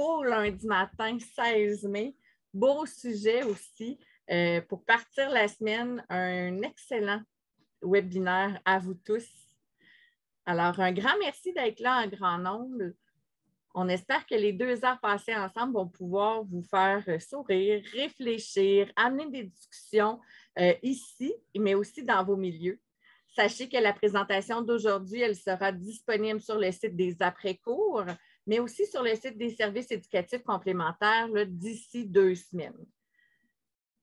beau lundi matin, 16 mai. Beau sujet aussi. Euh, pour partir la semaine, un excellent webinaire à vous tous. Alors, un grand merci d'être là en grand nombre. On espère que les deux heures passées ensemble vont pouvoir vous faire sourire, réfléchir, amener des discussions euh, ici, mais aussi dans vos milieux. Sachez que la présentation d'aujourd'hui, elle sera disponible sur le site des après-cours, mais aussi sur le site des services éducatifs complémentaires d'ici deux semaines.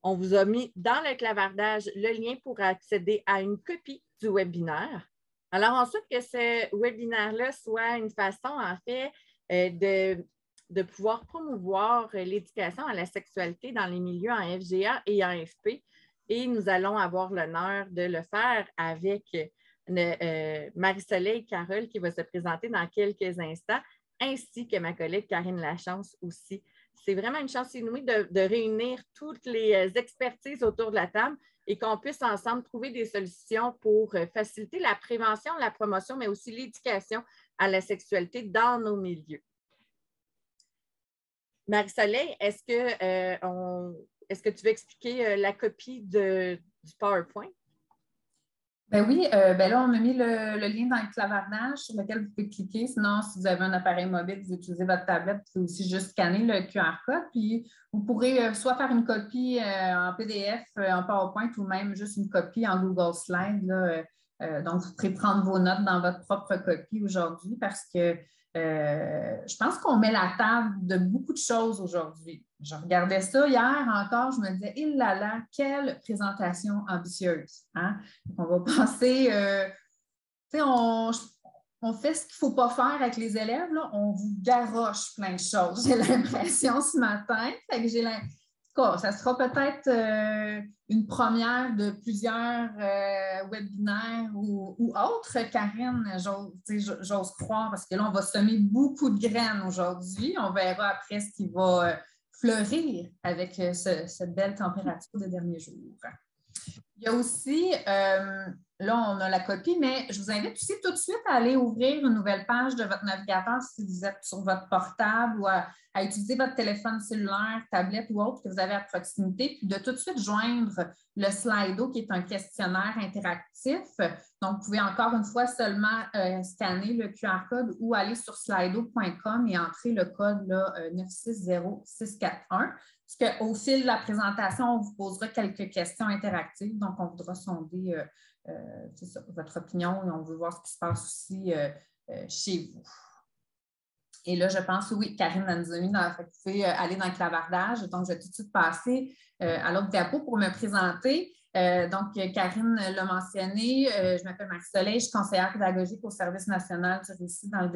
On vous a mis dans le clavardage le lien pour accéder à une copie du webinaire. Alors ensuite, que ce webinaire-là soit une façon, en fait, euh, de, de pouvoir promouvoir l'éducation à la sexualité dans les milieux en FGA et en FP. Et nous allons avoir l'honneur de le faire avec euh, Marie-Soleil Carole qui va se présenter dans quelques instants, ainsi que ma collègue Karine Lachance aussi. C'est vraiment une chance inouïe de, réunir toutes les euh, expertises autour de la table et qu'on puisse ensemble trouver des solutions pour faciliter la prévention, la promotion, mais aussi l'éducation à la sexualité dans nos milieux. Marie-Soleil, est-ce que, euh, est que tu veux expliquer euh, la copie de, du PowerPoint? Ben oui, euh, ben là, on a mis le, lien dans le clavardage sur lequel vous pouvez cliquer. Sinon, si vous avez un appareil mobile, vous utilisez votre tablette, vous pouvez aussi juste scanner le QR code. Puis, vous pourrez soit faire une copie en PDF, en PowerPoint ou même juste une copie en Google Slide. donc, vous pourrez prendre vos notes dans votre propre copie aujourd'hui parce que euh, je pense qu'on met la table de beaucoup de choses aujourd'hui. Je regardais ça hier encore, je me disais, il là là, quelle présentation ambitieuse. Hein? On va penser, euh, on, on, fait ce qu'il ne faut pas faire avec les élèves, là, on vous garoche plein de choses. J'ai l'impression ce matin. Fait que j'ai ça sera peut-être euh, une première de plusieurs euh, webinaires ou, autres, Karine, j'ose croire, parce que là, on va semer beaucoup de graines aujourd'hui. On verra après ce qui va fleurir avec cette belle température des derniers jours. Il y a aussi, là, on a la copie, mais je vous invite aussi tout de suite à aller ouvrir une nouvelle page de votre navigateur si vous êtes sur votre portable ou à utiliser votre téléphone cellulaire, tablette ou autre que vous avez à proximité, puis de tout de suite joindre le Slido, qui est un questionnaire interactif. Donc, vous pouvez encore une fois seulement euh, scanner le QR code ou aller sur slido.com et entrer le code là, 960641. Euh, Parce qu'au fil de la présentation, on vous posera quelques questions interactives. Donc, on voudra sonder euh, votre opinion et on veut voir ce qui se passe aussi chez vous. Et là, je pense, oui, Karine nous a mis dans, vous pouvez euh, aller dans le clavardage. Donc, je vais tout de suite passer euh, à l'autre diapo pour me présenter. Euh, donc, Karine l'a mentionné, je m'appelle Marie-Soleil, je suis conseillère pédagogique au Service national du récit dans le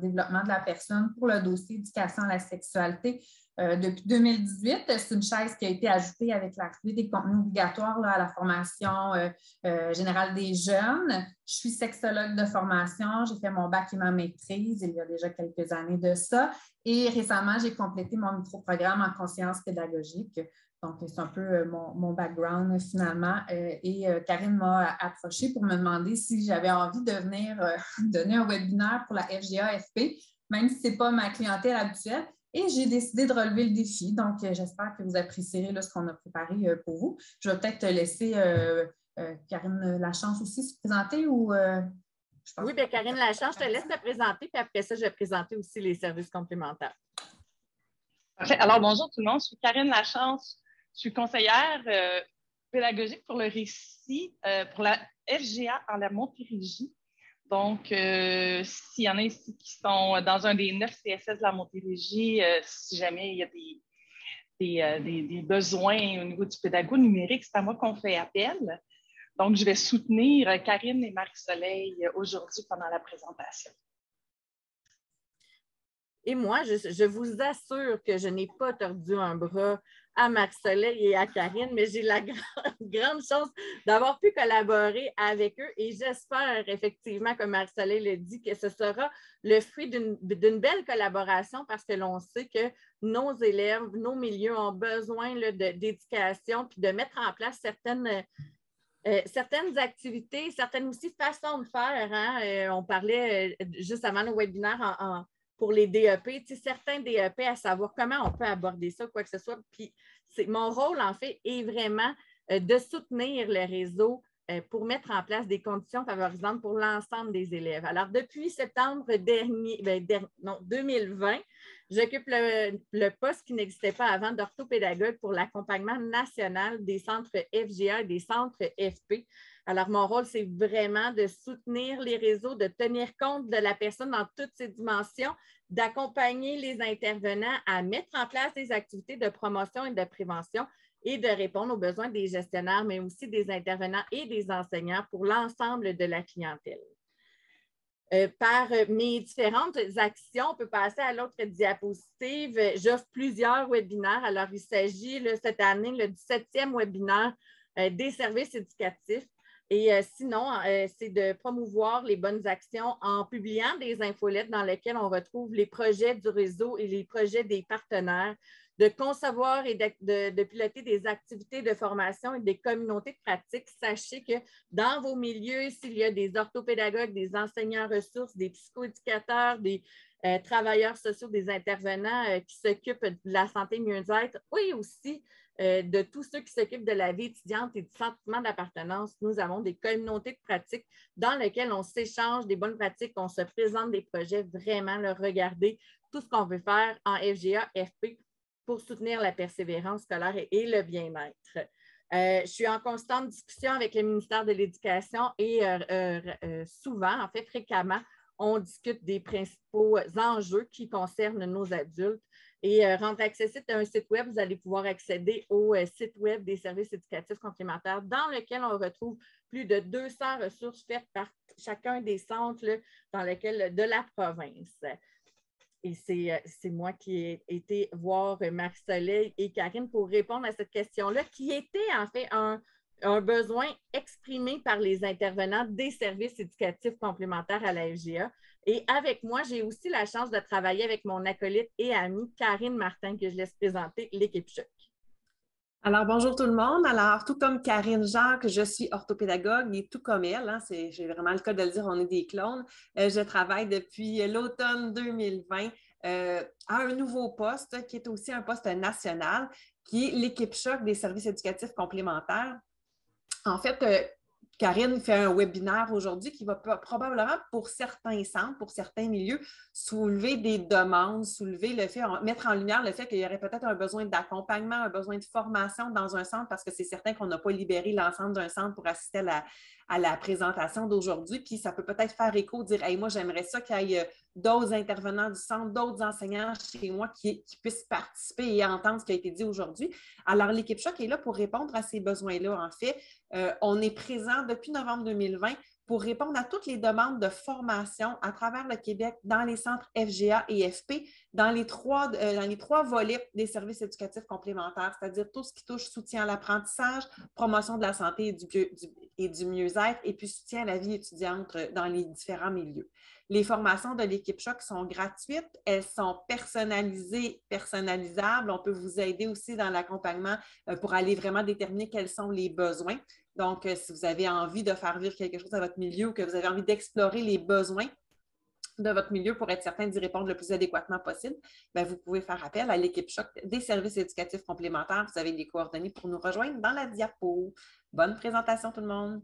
développement de la personne pour le dossier éducation à la sexualité euh, depuis 2018. C'est une chaise qui a été ajoutée avec l'arrivée des contenus obligatoires à la formation euh, euh, générale des jeunes. Je suis sexologue de formation. J'ai fait mon bac et ma maîtrise il y a déjà quelques années de ça. Et récemment, j'ai complété mon micro-programme en conscience pédagogique. Donc, c'est un peu mon, background finalement. et Karine m'a approché pour me demander si j'avais envie de venir donner un webinaire pour la FGA-FP, même si ce n'est pas ma clientèle habituelle. Et j'ai décidé de relever le défi. Donc, euh, j'espère que vous apprécierez ce qu'on a préparé euh, pour vous. Je vais peut-être laisser euh, Karine Lachance aussi se présenter ou. oui, bien, Karine Lachance, je te laisse te présenter, puis après ça, je vais présenter aussi les services complémentaires. Parfait. Alors, bonjour tout le monde. Je suis Karine Lachance. Je suis conseillère pédagogique pour le récit pour la FGA en la Montérégie. Donc, euh, s'il y en a ici qui sont dans un des neuf CSS de la Montérégie, euh, si jamais il y a des, euh, des, besoins au niveau du pédago numérique, c'est à moi qu'on fait appel. Donc, je vais soutenir Karine et Marie-Soleil aujourd'hui pendant la présentation. Et moi, je, vous assure que je n'ai pas tordu un bras à Marie-Soleil et à Karine, mais j'ai la grande, chance d'avoir pu collaborer avec eux et j'espère effectivement, comme Marie-Soleil le dit, que ce sera le fruit d'une belle collaboration parce que l'on sait que nos élèves, nos milieux ont besoin d'éducation puis de mettre en place certaines. Euh, certaines activités, certaines aussi façons de faire. Hein. Euh, on parlait euh, juste avant le webinaire en pour les DEP, certains DEP à savoir comment on peut aborder ça, quoi que ce soit. Puis mon rôle, en fait, est vraiment euh, de soutenir le réseau euh, pour mettre en place des conditions favorisantes pour l'ensemble des élèves. Alors, depuis septembre dernier, ben, non, 2020, j'occupe le, poste qui n'existait pas avant d'orthopédagogue pour l'accompagnement national des centres FGA et des centres FP. Alors, mon rôle, c'est vraiment de soutenir les réseaux, de tenir compte de la personne dans toutes ses dimensions, d'accompagner les intervenants à mettre en place des activités de promotion et de prévention et de répondre aux besoins des gestionnaires, mais aussi des intervenants et des enseignants pour l'ensemble de la clientèle. Euh, par mes différentes actions, on peut passer à l'autre diapositive. J'offre plusieurs webinaires. Alors, il s'agit cette année, le 17e webinaire euh, des services éducatifs. Et euh, sinon, c'est de promouvoir les bonnes actions en publiant des infolettes dans lesquelles on retrouve les projets du réseau et les projets des partenaires de concevoir et de, piloter des activités de formation et des communautés de pratique. Sachez que dans vos milieux, s'il y a des orthopédagogues, des enseignants ressources, des psychoéducateurs, des euh, travailleurs sociaux, des intervenants euh, qui s'occupent de la santé mieux-être, oui aussi euh, de tous ceux qui s'occupent de la vie étudiante et du sentiment d'appartenance, nous avons des communautés de pratique dans lesquelles on s'échange des bonnes pratiques, on se présente des projets, vraiment le regarder tout ce qu'on veut faire en FGA, FP pour soutenir la persévérance scolaire et, le bien-être. Euh, je suis en constante discussion avec le ministère de l'Éducation et euh, souvent, en fait, fréquemment, on discute des principaux enjeux qui concernent nos adultes. Et rendre accessible à un site web, vous allez pouvoir accéder au site web des services éducatifs complémentaires dans lequel on retrouve plus de 200 ressources faites par chacun des centres dans de la province. Et euh, c'est moi qui ai été voir Marie-Soleil et Karine pour répondre à cette question-là, qui était en fait un, besoin exprimé par les intervenants des services éducatifs complémentaires à la FGA. Et avec moi, j'ai aussi la chance de travailler avec mon acolyte et amie Karine Martin, que je laisse présenter l'équipe Choc. Alors, bonjour tout le monde. Alors, tout comme Karine Jacques, je suis orthopédagogue et tout comme elle, hein, j'ai vraiment le cas de le dire, on est des clones. Euh, je travaille depuis l'automne 2020 euh, à un nouveau poste qui est aussi un poste national, qui est l'équipe choc des services éducatifs complémentaires. En fait, euh, Karine fait un webinaire aujourd'hui qui va probablement, pour certains centres, pour certains milieux, soulever des demandes, soulever le fait, mettre en lumière le fait qu'il y aurait peut-être un besoin d'accompagnement, un besoin de formation dans un centre, parce que c'est certain qu'on n'a pas libéré l'ensemble d'un centre pour assister à la, à la présentation d'aujourd'hui. Puis ça peut peut-être faire écho, dire moi, j'aimerais ça qu'il y ait euh, d'autres intervenants du centre, d'autres enseignants chez moi qui, puissent participer et entendre ce qui a été dit aujourd'hui. Alors, l'équipe Choc est là pour répondre à ces besoins-là. En fait, euh, on est présent depuis novembre 2020 pour répondre à toutes les demandes de formation à travers le Québec dans les centres FGA et FP, dans les trois, euh, dans les trois volets des services éducatifs complémentaires, c'est-à-dire tout ce qui touche soutien à l'apprentissage, promotion de la santé et du, et du mieux-être, et puis soutien à la vie étudiante dans les différents milieux. Les formations de l'équipe Choc sont gratuites, elles sont personnalisées, personnalisables. On peut vous aider aussi dans l'accompagnement euh, pour aller vraiment déterminer quels sont les besoins. Donc, euh, si vous avez envie de faire vivre quelque chose à votre milieu ou que vous avez envie d'explorer les besoins de votre milieu pour être certain d'y répondre le plus adéquatement possible, bien, vous pouvez faire appel à l'équipe Choc des services éducatifs complémentaires. Vous avez les coordonnées pour nous rejoindre dans la diapo. Bonne présentation tout le monde.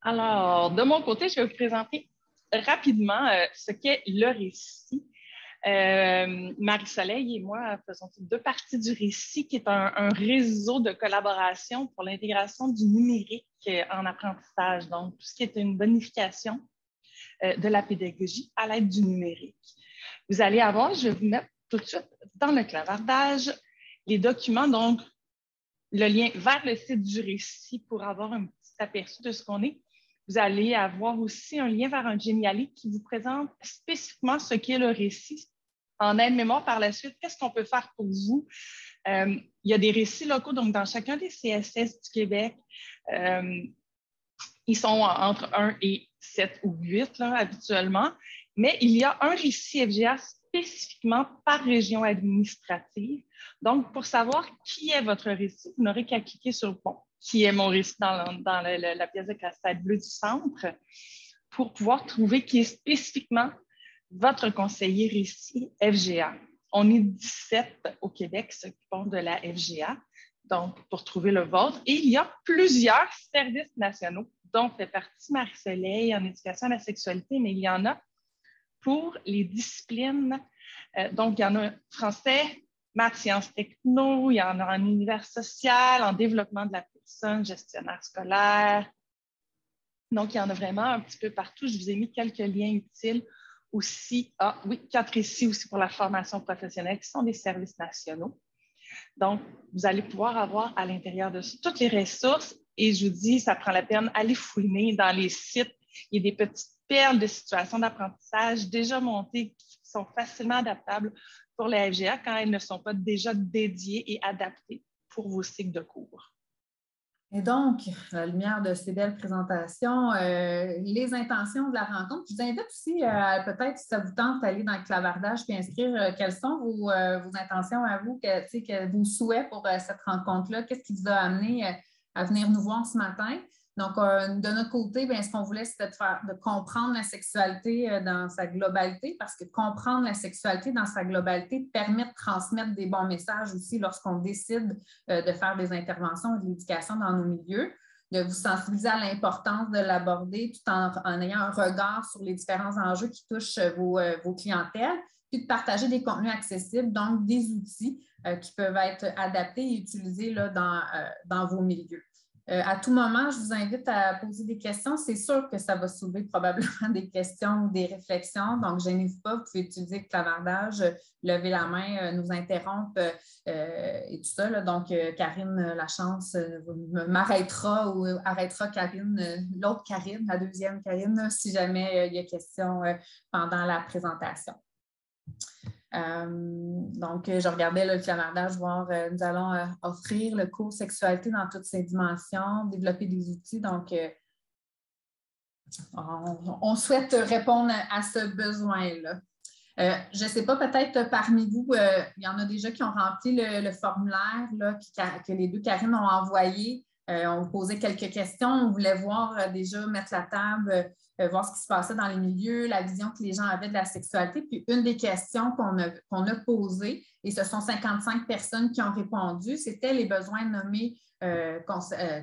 Alors, de mon côté, je vais vous présenter rapidement euh, ce qu'est le récit. Euh, Marie-Soleil et moi faisons deux parties du récit, qui est un, réseau de collaboration pour l'intégration du numérique en apprentissage, donc tout ce qui est une bonification euh, de la pédagogie à l'aide du numérique. Vous allez avoir, je vais vous mettre tout de suite dans le clavardage les documents, donc le lien vers le site du récit pour avoir un petit aperçu de ce qu'on est. Vous allez avoir aussi un lien vers un Geniali qui vous présente spécifiquement ce qu'est le récit. En aide-mémoire par la suite, qu'est-ce qu'on peut faire pour vous? Euh, il y a des récits locaux, donc dans chacun des CSS du Québec, euh, ils sont entre 1 et 7 ou 8 là, habituellement, mais il y a un récit FGA spécifiquement par région administrative. Donc, pour savoir qui est votre récit, vous n'aurez qu'à cliquer sur le pont qui est mon récit dans, la pièce de casse-tête bleue du centre, pour pouvoir trouver qui est spécifiquement votre conseiller ici, FGA. On est 17 au Québec s'occupant de la FGA, donc pour trouver le vôtre. Et il y a plusieurs services nationaux dont fait partie Marie-Soleil en éducation à la sexualité, mais il y en a pour les disciplines. Euh, donc, il y en a français, maths, sciences, techno, il y en a en univers social, en développement de la personne, gestionnaire scolaire. Donc, il y en a vraiment un petit peu partout. Je vous ai mis quelques liens utiles aussi. Ah oui, quatre ici aussi pour la formation professionnelle, qui sont des services nationaux. Donc, vous allez pouvoir avoir à l'intérieur de toutes les ressources et je vous dis, ça prend la peine, allez fouiner dans les sites. Il y a des petites perles de situations d'apprentissage déjà montées qui sont facilement adaptables pour les FGA quand elles ne sont pas déjà dédiées et adaptées pour vos cycles de cours. Et donc, à la lumière de ces belles présentations, euh, les intentions de la rencontre, je vous invite aussi à peut-être, si ça vous tente, aller dans le clavardage et inscrire euh, quelles sont vos, euh, vos, intentions à vous, que, que vos souhaits pour cette rencontre-là, qu'est-ce qui vous a amené à venir nous voir ce matin? Donc, euh, de notre côté, bien, ce qu'on voulait, c'était de, faire, de comprendre la sexualité euh, dans sa globalité, parce que comprendre la sexualité dans sa globalité permet de transmettre des bons messages aussi lorsqu'on décide euh, de faire des interventions et de l'éducation dans nos milieux, de vous sensibiliser à l'importance de l'aborder tout en, ayant un regard sur les différents enjeux qui touchent vos, clientèles, puis de partager des contenus accessibles, donc des outils qui peuvent être adaptés et utilisés là, dans vos milieux. Euh, à tout moment, je vous invite à poser des questions. C'est sûr que ça va soulever probablement des questions ou des réflexions. Donc, n'hésite pas, vous pouvez utiliser le clavardage, lever la main, euh, nous interrompre euh, et tout ça. Donc, Karine Lachance m'arrêtera ou arrêtera Karine, l'autre Karine, la deuxième Karine, si jamais il y a question pendant la présentation. Euh, donc, je regardais le clamardage, voir, euh, nous allons euh, offrir le cours sexualité dans toutes ses dimensions, développer des outils. Donc, on, souhaite répondre à, ce besoin-là. je ne sais pas, peut-être parmi vous, il y en a déjà qui ont rempli le, formulaire que les deux Karine ont envoyé. on vous posait quelques questions. On voulait voir déjà mettre la table euh, voir ce qui se passait dans les milieux, la vision que les gens avaient de la sexualité. Puis une des questions qu'on a, posées, et ce sont 55 personnes qui ont répondu, c'était les besoins nommés euh, euh,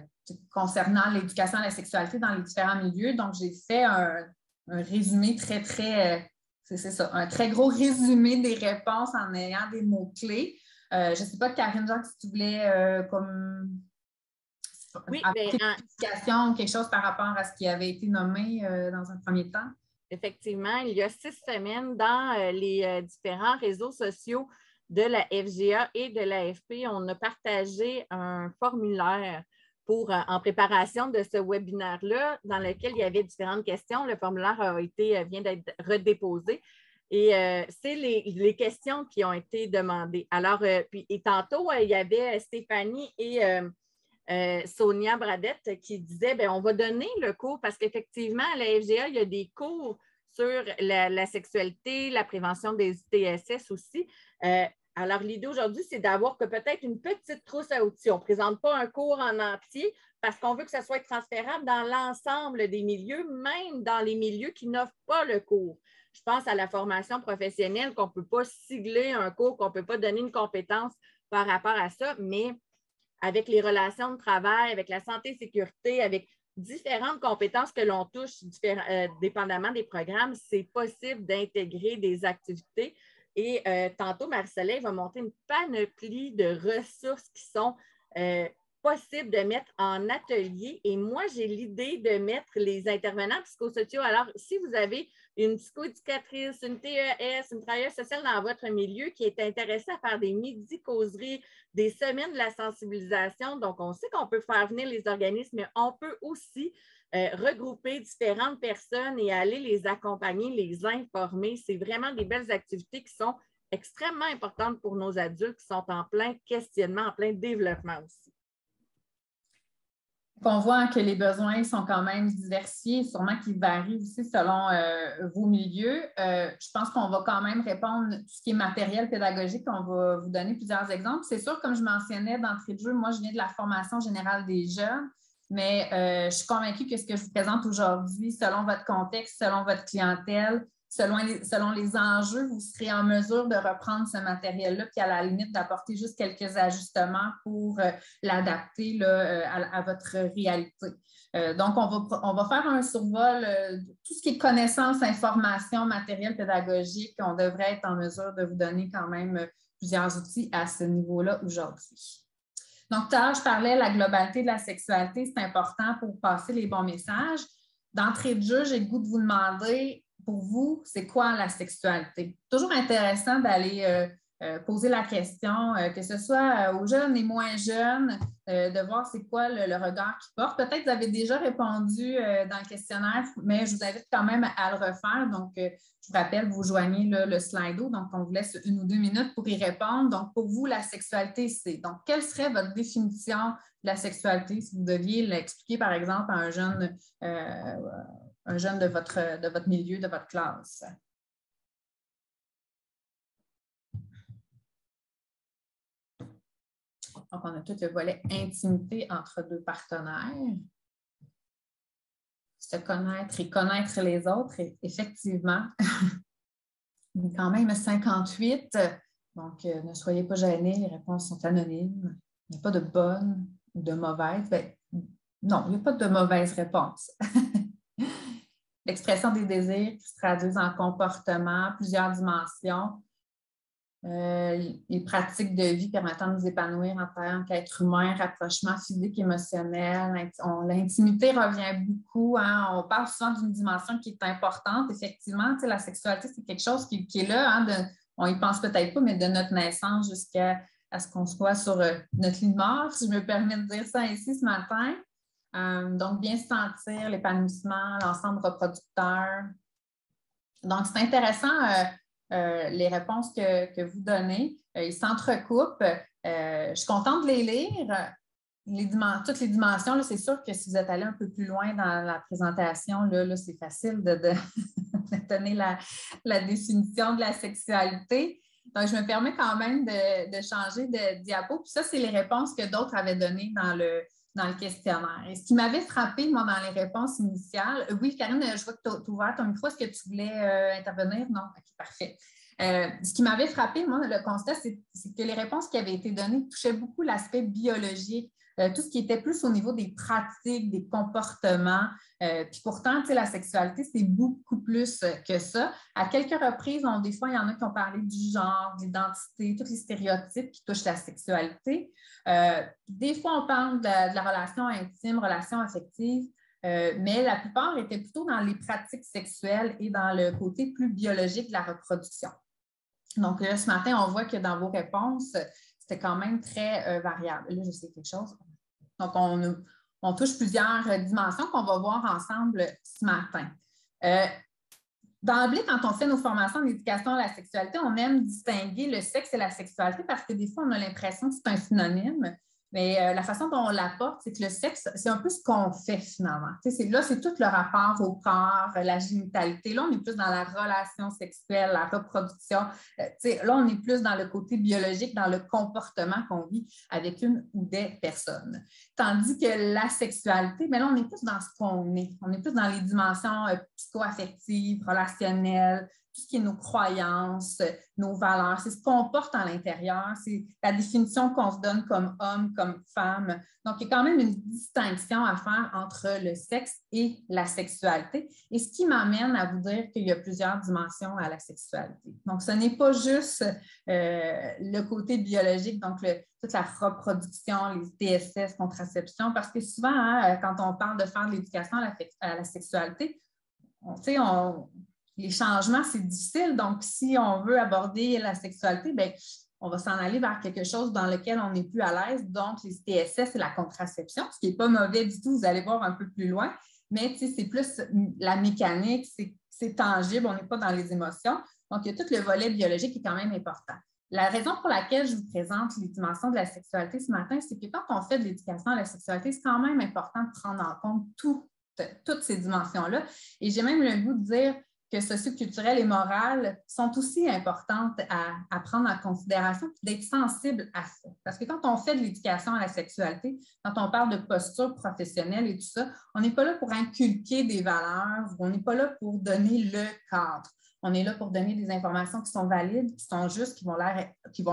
concernant l'éducation à la sexualité dans les différents milieux. Donc, j'ai fait un, résumé très, très, c'est ça, un très gros résumé des réponses en ayant des mots-clés. je ne sais pas, Karine Jacques, si tu voulais comme oui, mais en... quelque chose par rapport à ce qui avait été nommé euh, dans un premier temps? Effectivement, il y a six semaines, dans euh, les euh, différents réseaux sociaux de la FGA et de l'AFP, on a partagé un formulaire pour, en préparation de ce webinaire-là, dans lequel il y avait différentes questions. Le formulaire a été, vient d'être redéposé. Et c'est les, les, questions qui ont été demandées. Alors, puis, et tantôt, il y avait Stéphanie et euh, Sonia Bradette qui disait ben, on va donner le cours parce qu'effectivement, à la FGA, il y a des cours sur la, sexualité, la prévention des ITSS aussi. Euh, alors, l'idée aujourd'hui, c'est d'avoir que peut-être une petite trousse à outils. On ne présente pas un cours en entier parce qu'on veut que ça soit transférable dans l'ensemble des milieux, même dans les milieux qui n'offrent pas le cours. Je pense à la formation professionnelle, qu'on ne peut pas sigler un cours, qu'on ne peut pas donner une compétence par rapport à ça, mais avec les relations de travail, avec la santé-sécurité, avec différentes compétences que l'on touche euh, dépendamment des programmes, c'est possible d'intégrer des activités. Et euh, tantôt, Marie-Soleil va monter une panoplie de ressources qui sont euh, possibles de mettre en atelier. Et moi, j'ai l'idée de mettre les intervenants psychosociaux. Alors, si vous avez une psychoéducatrice, une TES, une travailleuse sociale dans votre milieu qui est intéressée à faire des midi-causeries, des semaines de la sensibilisation. Donc, on sait qu'on peut faire venir les organismes, mais on peut aussi euh, regrouper différentes personnes et aller les accompagner, les informer. C'est vraiment des belles activités qui sont extrêmement importantes pour nos adultes qui sont en plein questionnement, en plein développement aussi on voit que les besoins sont quand même diversifiés, sûrement qu'ils varient aussi selon euh, vos milieux. Euh, je pense qu'on va quand même répondre tout ce qui est matériel pédagogique. On va vous donner plusieurs exemples. C'est sûr, comme je mentionnais d'entrée de jeu, moi, je viens de la formation générale des jeunes, mais euh, je suis convaincue que ce que je vous présente aujourd'hui, selon votre contexte, selon votre clientèle, selon les, selon les enjeux, vous serez en mesure de reprendre ce matériel-là, puis à la limite d'apporter juste quelques ajustements pour euh, l'adapter euh, à, votre réalité. Euh, donc, on va, on va faire un survol de tout ce qui est connaissances, information, matériel pédagogique. On devrait être en mesure de vous donner quand même plusieurs outils à ce niveau-là aujourd'hui. Donc, tout à l'heure, je parlais de la globalité de la sexualité. C'est important pour passer les bons messages. D'entrée de jeu, j'ai le goût de vous demander pour vous, c'est quoi la sexualité? Toujours intéressant d'aller euh, euh, poser la question, euh, que ce soit aux jeunes et moins jeunes, de voir c'est quoi le, regard qu'ils portent. Peut-être que vous avez déjà répondu dans le questionnaire, mais je vous invite quand même à le refaire. Donc, je vous rappelle, vous joignez le, le Slido, donc on vous laisse une ou deux minutes pour y répondre. Donc, pour vous, la sexualité, c'est. Donc, quelle serait votre définition de la sexualité? Si vous deviez l'expliquer, par exemple, à un jeune un jeune de votre, de votre milieu, de votre classe. Donc, on a tout le volet intimité entre deux partenaires. Se connaître et connaître les autres, effectivement, il est quand même 58. Donc, euh, ne soyez pas gênés, les réponses sont anonymes. Il n'y a pas de bonne ou de mauvaise. Ben, non, il n'y a pas de mauvaise réponse. l'expression des désirs qui se traduisent en comportement, plusieurs dimensions, euh, les pratiques de vie permettant de nous épanouir en tant qu'être humain, rapprochement physique, émotionnel. L'intimité revient beaucoup. Hein. On parle souvent d'une dimension qui est importante. Effectivement, la sexualité, c'est quelque chose qui, est là. Hein, on y pense peut-être pas, mais de notre naissance jusqu'à ce qu'on soit sur euh, notre lit de mort, si je me permets de dire ça ici ce matin. Euh, donc, bien se sentir, l'épanouissement, l'ensemble reproducteur. Donc, c'est intéressant euh, euh, les réponses que, vous donnez. ils s'entrecoupent. je suis contente de les lire. toutes les dimensions, c'est sûr que si vous êtes allé un peu plus loin dans la présentation, là, c'est facile de, donner la, définition de la sexualité. Donc, je me permets quand même de, de changer de diapo. Puis ça, c'est les réponses que d'autres avaient données dans le, dans le questionnaire. Et ce qui m'avait frappé, moi, dans les réponses initiales, euh, oui, Karine, je vois que tu as ton micro. Est-ce que tu voulais euh, intervenir? Non? OK, parfait. Euh, ce qui m'avait frappé, moi, le constat, c'est que les réponses qui avaient été données touchaient beaucoup l'aspect biologique, euh, tout ce qui était plus au niveau des pratiques, des comportements. Euh, puis pourtant, la sexualité, c'est beaucoup plus euh, que ça. À quelques reprises, des fois, il y en a qui ont parlé du genre, d'identité, tous les stéréotypes qui touchent la sexualité. des fois, on parle de, de la relation intime, relation affective. mais la plupart étaient plutôt dans les pratiques sexuelles et dans le côté plus biologique de la reproduction. Donc, ce matin, on voit que dans vos réponses, c'était quand même très variable. Là, je sais quelque chose. Donc, on, touche plusieurs euh, dimensions qu'on va voir ensemble ce matin. Euh, D'emblée, quand on fait nos formations d'éducation à la sexualité, on aime distinguer le sexe et la sexualité parce que des fois, on a l'impression que c'est un synonyme. Mais euh, la façon dont on l'apporte, c'est que le sexe, c'est un peu ce qu'on fait finalement. là, c'est tout le rapport au corps, la génitalité. Là, on est plus dans la relation sexuelle, la reproduction. Euh, là, on est plus dans le côté biologique, dans le comportement qu'on vit avec une ou des personnes. Tandis que la sexualité, là, on est plus dans ce qu'on est. On est plus dans les dimensions euh, psycho-affectives, relationnelles, tout ce qui est nos croyances, nos valeurs, c'est ce qu'on porte à l'intérieur, c'est la définition qu'on se donne comme homme, comme femme. Donc, il y a quand même une distinction à faire entre le sexe et la sexualité. Et ce qui m'amène à vous dire qu'il y a plusieurs dimensions à la sexualité. Donc, ce n'est pas juste euh, le côté biologique, donc toute la reproduction, les TSS, contraception, parce que souvent, hein, quand on parle de faire de l'éducation à, la, sexualité, on, on les changements, c'est difficile. Donc, si on veut aborder la sexualité, bien, on va s'en aller vers quelque chose dans lequel on n'est plus à l'aise. Donc, les TSS et la contraception, ce qui n'est pas mauvais du tout, vous allez voir un peu plus loin, mais c'est plus la mécanique, c'est tangible, on n'est pas dans les émotions. Donc, il y a tout le volet biologique qui est quand même important. La raison pour laquelle je vous présente les dimensions de la sexualité ce matin, c'est que quand on fait de l'éducation à la sexualité, c'est quand même important de prendre en compte toutes ces dimensions-là. Et j'ai même le goût de dire que socioculturelles et morales sont aussi importantes à, prendre en considération d'être sensible à ça. Parce que quand on fait de l'éducation à la sexualité, quand on parle de posture professionnelle et tout ça, on n'est pas là pour inculquer des valeurs, on n'est pas là pour donner le cadre. On est là pour donner des informations qui sont valides, qui sont justes, qui vont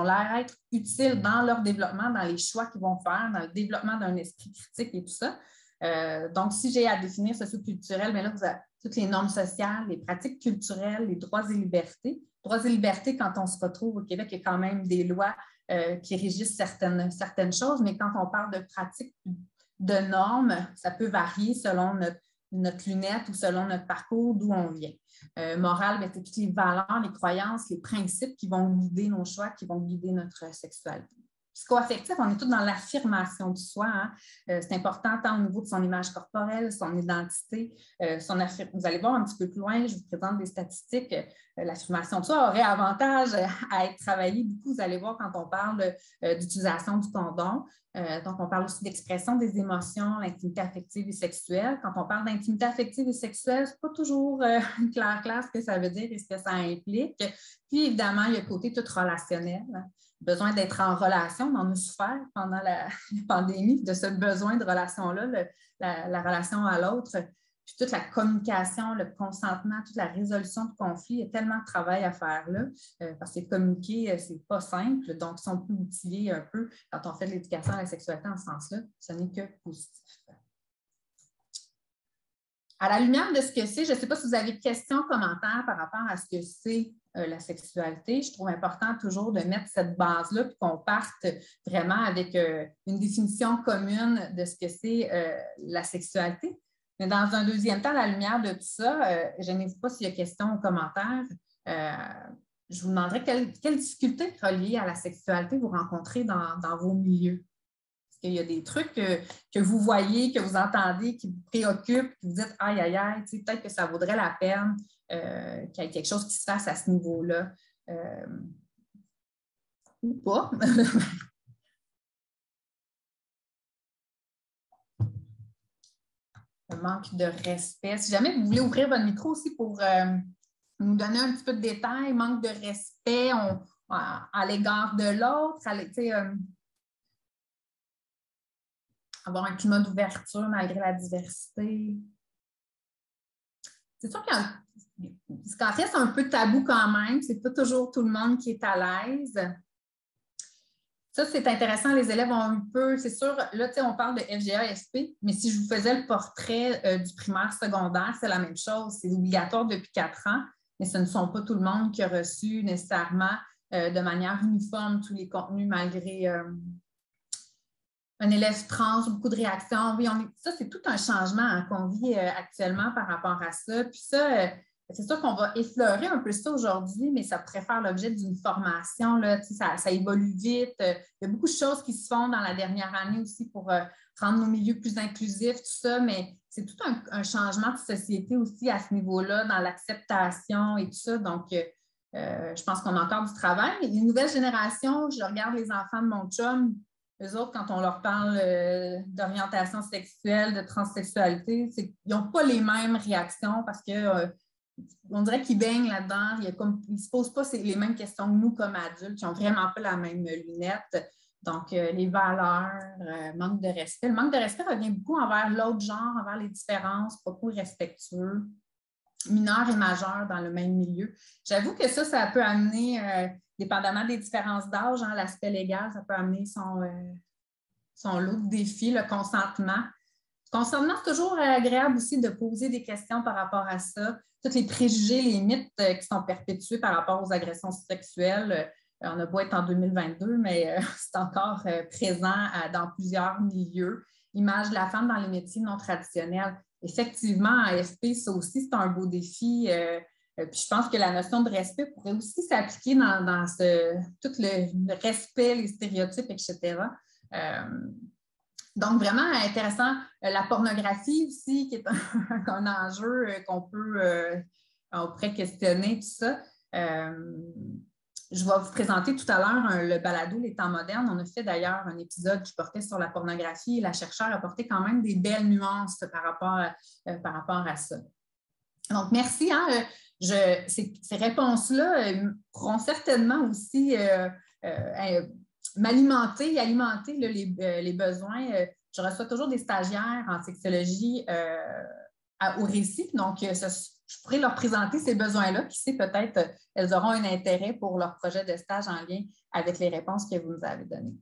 l'air être utiles dans leur développement, dans les choix qu'ils vont faire, dans le développement d'un esprit critique et tout ça. Euh, donc, si j'ai à définir socioculturel, bien là, vous avez toutes les normes sociales, les pratiques culturelles, les droits et libertés. Droits et libertés, quand on se retrouve au Québec, il y a quand même des lois euh, qui régissent certaines, certaines choses, mais quand on parle de pratiques de normes, ça peut varier selon notre, lunette ou selon notre parcours, d'où on vient. Euh, morale, ben, c'est toutes les valeurs, les croyances, les principes qui vont guider nos choix, qui vont guider notre sexualité. Psycho-affectif, on est tous dans l'affirmation du soi. Hein. Euh, c'est important tant au niveau de son image corporelle, son identité, euh, son Vous allez voir un petit peu plus loin, je vous présente des statistiques. L'affirmation de soi aurait avantage à être travaillée beaucoup. Vous allez voir quand on parle d'utilisation du condom. Euh, donc, on parle aussi d'expression des émotions, l'intimité affective et sexuelle. Quand on parle d'intimité affective et sexuelle, ce n'est pas toujours euh, clair, clair ce que ça veut dire et ce que ça implique. Puis, évidemment, il y a le côté tout relationnel. Hein. Besoin d'être en relation. On en a pendant la, pandémie de ce besoin de relation-là, la, relation à l'autre. Puis toute la communication, le consentement, toute la résolution de conflits, il y a tellement de travail à faire là, euh, parce que communiquer, euh, ce n'est pas simple. Donc, si on peut outiller un peu quand on fait de l'éducation à la sexualité en ce sens-là, ce n'est que positif. À la lumière de ce que c'est, je ne sais pas si vous avez des questions, commentaires par rapport à ce que c'est euh, la sexualité. Je trouve important toujours de mettre cette base-là, puis qu'on parte vraiment avec une définition commune de ce que c'est la sexualité. Mais dans un deuxième temps, à la lumière de tout ça, euh, je n'ai pas s'il y a question ou commentaire. Euh, je vous demanderais quelles, difficultés reliées à la sexualité vous rencontrez dans, vos milieux. Qu'il y a des trucs que, vous voyez, que vous entendez, qui vous préoccupent, que vous dites aïe, aïe, aïe, peut-être que ça vaudrait la peine euh, qu'il y ait quelque chose qui se fasse à ce niveau-là. ou pas. manque de respect. Si jamais vous voulez ouvrir votre micro aussi pour euh, nous donner un petit peu de détails, manque de respect à, l'égard de l'autre, euh, avoir un climat d'ouverture malgré la diversité. C'est sûr qu'en fait, c'est un peu tabou quand même. C'est pas toujours tout le monde qui est à l'aise. Ça, c'est intéressant. Les élèves ont un peu, c'est sûr, là, on parle de FGA, SP, mais si je vous faisais le portrait euh, du primaire secondaire, c'est la même chose. C'est obligatoire depuis quatre ans, mais ce ne sont pas tout le monde qui a reçu nécessairement euh, de manière uniforme tous les contenus malgré euh, un élève trans, beaucoup de réactions. Oui, ça, c'est tout un changement hein, qu'on vit actuellement par rapport à ça. Puis ça, c'est sûr qu'on va effleurer un peu ça aujourd'hui, mais ça pourrait faire l'objet d'une formation. Là, ça, évolue vite. Il y a beaucoup de choses qui se font dans la dernière année aussi pour euh, rendre nos milieux plus inclusifs, tout ça, mais c'est tout un, changement de société aussi à ce niveau-là, dans l'acceptation et tout ça. Donc, euh, euh, je pense qu'on a encore du travail. Les nouvelles générations, je regarde les enfants de mon chum, eux autres, quand on leur parle d'orientation sexuelle, de transsexualité, ils n'ont pas les mêmes réactions parce que on dirait qu'ils baignent là-dedans. Ils ne se posent pas les mêmes questions que nous comme adultes, qui n'ont vraiment pas la même lunette. Donc, euh, les valeurs, euh, manque de respect. Le manque de respect revient beaucoup envers l'autre genre, envers les différences, propos respectueux, mineurs et majeurs dans le même milieu. J'avoue que ça, ça peut amener, euh, dépendamment des différences d'âge, hein, l'aspect légal, ça peut amener son, son lot de défis, le consentement. Consentement, c'est toujours agréable aussi de poser des questions par rapport à ça tous les préjugés, les mythes euh, qui sont perpétués par rapport aux agressions sexuelles. Euh, on a beau être en 2022, mais euh, c'est encore présent dans plusieurs milieux. Image de la femme dans les métiers non traditionnels. Effectivement, AFP, ça aussi, c'est un beau défi. Puis je pense que la notion de respect pourrait aussi s'appliquer dans, tout le, respect, les stéréotypes, etc. Donc, vraiment intéressant. Euh, la pornographie aussi, qui est un, enjeu euh, qu'on peut, euh, pourrait questionner, tout ça. je vais vous présenter tout à l'heure le balado Les temps modernes. On a fait d'ailleurs un épisode qui portait sur la pornographie et la chercheure a porté quand même des belles nuances par rapport à ça. Donc, merci. Hein, ces, réponses-là pourront certainement aussi m'alimenter et alimenter les, besoins. Je reçois toujours des stagiaires en sexologie au récit. Donc, je pourrais leur présenter ces besoins-là. Qui sait, peut-être, euh, elles auront un intérêt pour leur projet de stage en lien avec les réponses que vous nous avez données.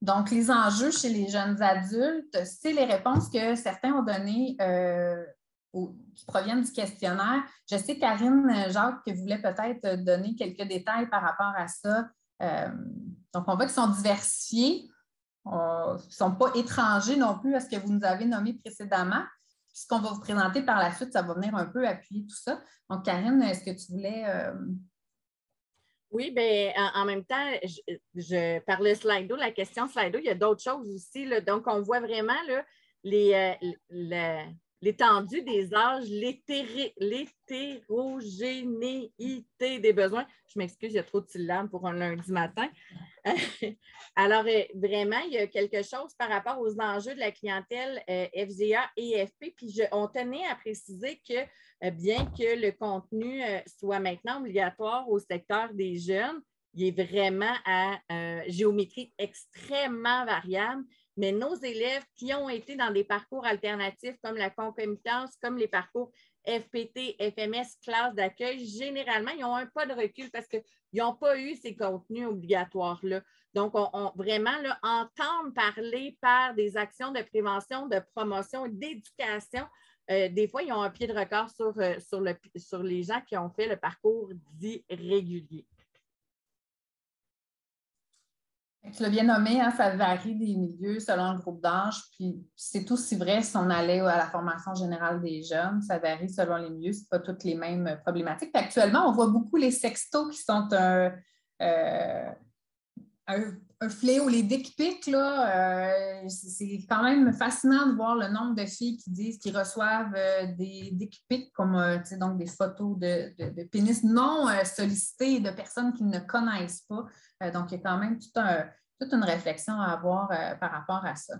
Donc, les enjeux chez les jeunes adultes, c'est les réponses que certains ont données euh, qui proviennent du questionnaire. Je sais, Karine Jacques, que vous voulez peut-être donner quelques détails par rapport à ça. Euh, donc, on voit qu'ils sont diversifiés. Ils ne sont pas étrangers non plus à ce que vous nous avez nommé précédemment ce qu'on va vous présenter par la suite, ça va venir un peu appuyer tout ça. Donc, Karine, est-ce que tu voulais. Euh, oui, bien, en, même temps, je, par le Slido, la question Slido, il y a d'autres choses aussi. Donc, on voit vraiment là, les, euh, l'étendue des âges, l'hétérogénéité des besoins. Je m'excuse, il y a trop de syllabes pour un lundi matin. Alors, euh, vraiment, il y a quelque chose par rapport aux enjeux de la clientèle euh, FGA et FP. Puis, on tenait à préciser que euh, bien que le contenu soit maintenant obligatoire au secteur des jeunes, il est vraiment à géométrie extrêmement variable mais nos élèves qui ont été dans des parcours alternatifs comme la concomitance, comme les parcours FPT, FMS, classe d'accueil, généralement, ils ont un pas de recul parce qu'ils n'ont pas eu ces contenus obligatoires-là. Donc, on, vraiment entendre parler par des actions de prévention, de promotion d'éducation. Euh, des fois, ils ont un pied de record euh, sur les gens qui ont fait le parcours dit régulier. Tu l'as bien nommé, hein, ça varie des milieux selon le groupe d'âge. Puis c'est aussi vrai si on allait à la formation générale des jeunes, ça varie selon les milieux, ce pas toutes les mêmes problématiques. actuellement, on voit beaucoup les sextos qui sont un, euh, un, fléau. Les dick pics, euh, c'est quand même fascinant de voir le nombre de filles qui disent qu'ils reçoivent euh, des dick pics, comme donc des photos de, de pénis non sollicités de personnes qu'ils ne connaissent pas. Euh, donc, il y a quand même toute une réflexion à avoir euh, par rapport à ça.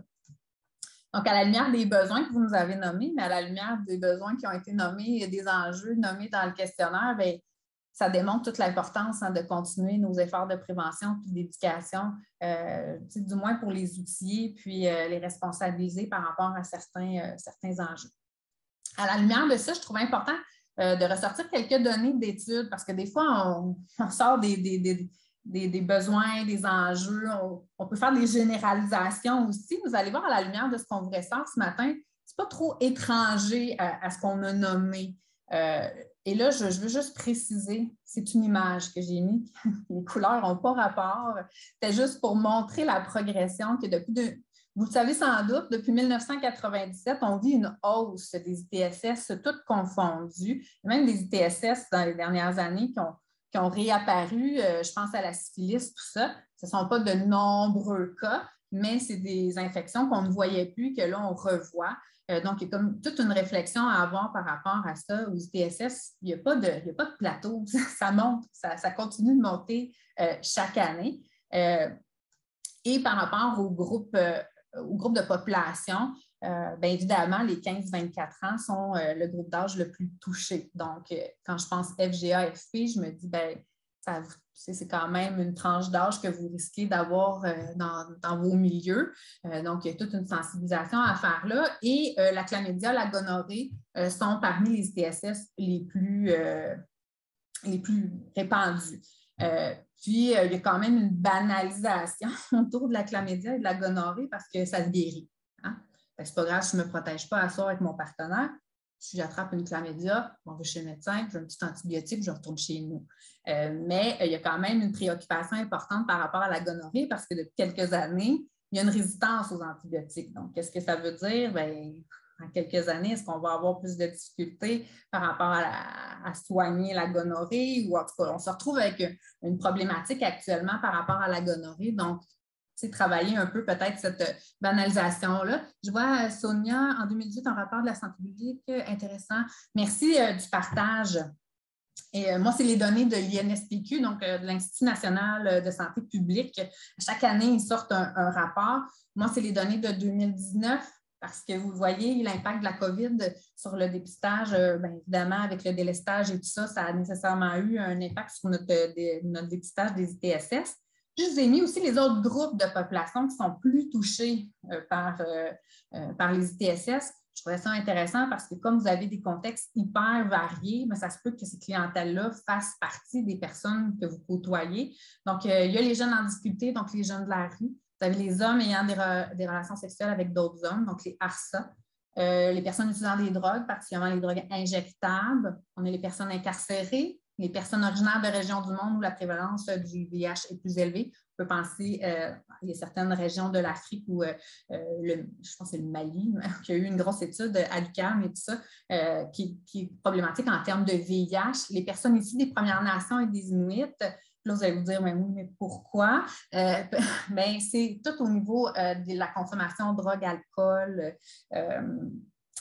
Donc, à la lumière des besoins que vous nous avez nommés, mais à la lumière des besoins qui ont été nommés, des enjeux nommés dans le questionnaire, bien, ça démontre toute l'importance hein, de continuer nos efforts de prévention et d'éducation, euh, du moins pour les outiller puis les responsabiliser par rapport à certains, certains enjeux. À la lumière de ça, je trouve important de ressortir quelques données d'études parce que des fois, on, sort des, besoins, des enjeux. On, peut faire des généralisations aussi. Vous allez voir à la lumière de ce qu'on vous ressort ce matin, ce n'est pas trop étranger à, ce qu'on a nommé. Euh, et là, je, veux juste préciser, c'est une image que j'ai mise. Les couleurs n'ont pas rapport. C'était juste pour montrer la progression que depuis, vous le savez sans doute, depuis 1997, on vit une hausse des ITSS, toutes confondues, même des ITSS dans les dernières années qui ont qui ont réapparu, euh, je pense à la syphilis, tout ça. Ce ne sont pas de nombreux cas, mais c'est des infections qu'on ne voyait plus, que là, on revoit. Euh, donc, il y a comme toute une réflexion à avoir par rapport à ça. Aux ITSS, il n'y a, pas de, a pas de plateau. ça monte, ça, continue de monter euh, chaque année. et par rapport au groupe de population, euh, bien évidemment, les 15-24 ans sont euh, le groupe d'âge le plus touché. Donc, euh, quand je pense FGA, FP, je me dis, ben, c'est quand même une tranche d'âge que vous risquez d'avoir dans, vos milieux. donc, il y a toute une sensibilisation à faire là. Et la chlamydia, la gonorrhée sont parmi les ITSS les plus, les plus répandus. puis, il y a quand même une banalisation autour de la chlamydia et de la gonorrhée parce que ça se guérit. C'est pas grave, je ne me protège pas à ça avec mon partenaire. Si j'attrape une chlamydia, on va chez le médecin, j'ai un petit antibiotique, je retourne chez nous. Euh, mais euh, il y a quand même une préoccupation importante par rapport à la gonorrhée parce que depuis quelques années, il y a une résistance aux antibiotiques. Donc, qu'est-ce que ça veut dire? Bien, en quelques années, est-ce qu'on va avoir plus de difficultés par rapport à, soigner la gonorrhée ou en tout cas, on se retrouve avec une problématique actuellement par rapport à la gonorrhée. Donc, travailler un peu peut-être cette euh, banalisation-là. Je vois euh, Sonia en 2018 un rapport de la santé publique euh, intéressant. Merci du partage. Et moi, c'est les données de l'INSPQ, donc de l'Institut national de santé publique. Chaque année, ils sortent un, rapport. Moi, c'est les données de 2019. parce que vous voyez l'impact de la COVID sur le dépistage, bien évidemment, avec le délestage et tout ça, ça a nécessairement eu un impact sur notre, notre dépistage des ITSS. Je vous ai mis aussi les autres groupes de population qui sont plus touchés euh, par, euh, par les ITSS. Je trouvais ça intéressant parce que comme vous avez des contextes hyper variés, mais ça se peut que ces clientèles-là fassent partie des personnes que vous côtoyez. Donc, il y a les jeunes en difficulté, donc les jeunes de la rue. Vous avez les hommes ayant des, relations sexuelles avec d'autres hommes, donc les ARSA. Euh, les personnes utilisant des drogues, particulièrement les drogues injectables. On a les personnes incarcérées, les personnes originaires de régions du monde où la prévalence du VIH est plus élevée. On peut penser, euh, il y a certaines régions de l'Afrique où, euh, le, je pense que c'est le Mali, qui a eu une grosse étude à l'UQAM et tout ça, qui, qui, est problématique en termes de VIH. Les personnes ici des Premières Nations et des Inuits Là, vous allez vous dire, mais oui, mais pourquoi? Euh, ben, c'est tout au niveau euh, de la consommation de drogue, alcool, euh,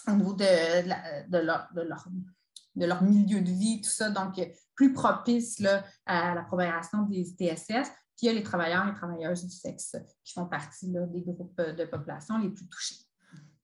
au niveau de, de, leur, de, leur, milieu de vie, tout ça. Donc, plus propice là, à la propagation des TSS. Puis il y a les travailleurs et travailleuses du sexe qui font partie des groupes de population les plus touchés.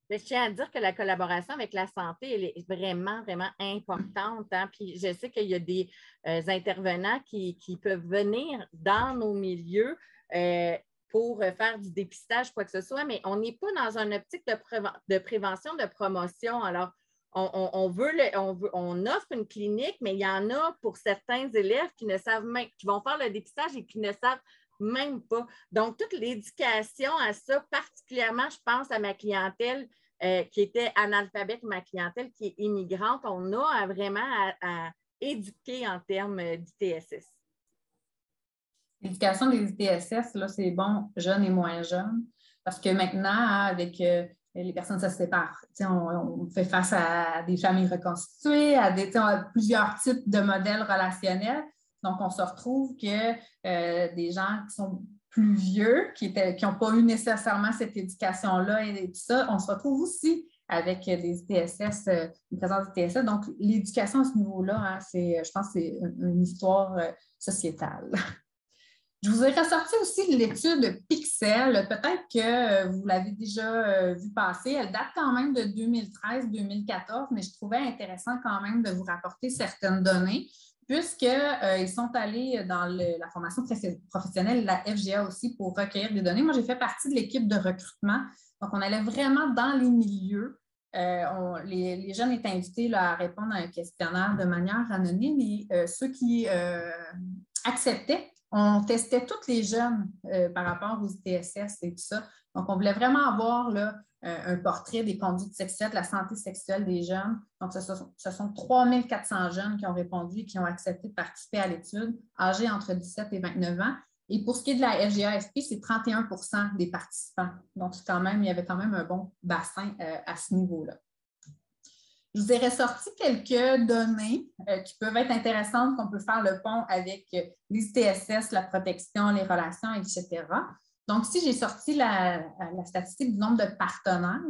Je tiens à dire que la collaboration avec la santé elle est vraiment, vraiment importante. Hein. Puis je sais qu'il y a des euh, intervenants qui, peuvent venir dans nos milieux euh, pour faire du dépistage, quoi que ce soit, mais on n'est pas dans une optique de, prévention, de promotion. Alors, on, offre une clinique, mais il y en a pour certains élèves qui ne savent même, qui vont faire le dépistage et qui ne savent même pas. Donc, toute l'éducation à ça, particulièrement, je pense à ma clientèle euh, qui était analphabète, ma clientèle qui est immigrante, on a vraiment à, éduquer en termes d'ITSS. L'éducation des ITSS, là, c'est bon, jeunes et moins jeunes, parce que maintenant, avec euh, les personnes se séparent. On, fait face à des familles reconstituées, à, des, plusieurs types de modèles relationnels. Donc, on se retrouve que euh, des gens qui sont plus vieux, qui n'ont pas eu nécessairement cette éducation-là et tout ça, on se retrouve aussi avec des ITSS, euh, une présence d'ITSS. Donc, l'éducation à ce niveau-là, hein, je pense que c'est une, histoire euh, sociétale. Je vous ai ressorti aussi l'étude Pixel. Peut-être que vous l'avez déjà vu passer. Elle date quand même de 2013-2014, mais je trouvais intéressant quand même de vous rapporter certaines données puisqu'ils euh, sont allés dans la formation professionnelle, la FGA aussi, pour recueillir des données. Moi, j'ai fait partie de l'équipe de recrutement. Donc, on allait vraiment dans les milieux. Euh, les, jeunes étaient invités à répondre à un questionnaire de manière anonyme et euh, ceux qui acceptaient, on testait tous les jeunes par rapport aux ITSS et tout ça. Donc, on voulait vraiment avoir euh, un portrait des conduites sexuelles, de la santé sexuelle des jeunes. Donc, ce sont, ce sont 3400 jeunes qui ont répondu et qui ont accepté de participer à l'étude, âgés entre 17 et 29 ans. Et pour ce qui est de la FGASP, c'est 31% des participants. Donc, quand même, il y avait quand même un bon bassin euh, à ce niveau-là. Je vous ai ressorti quelques données euh, qui peuvent être intéressantes, qu'on peut faire le pont avec les TSS, la protection, les relations, etc. Donc, si j'ai sorti la, statistique du nombre de partenaires,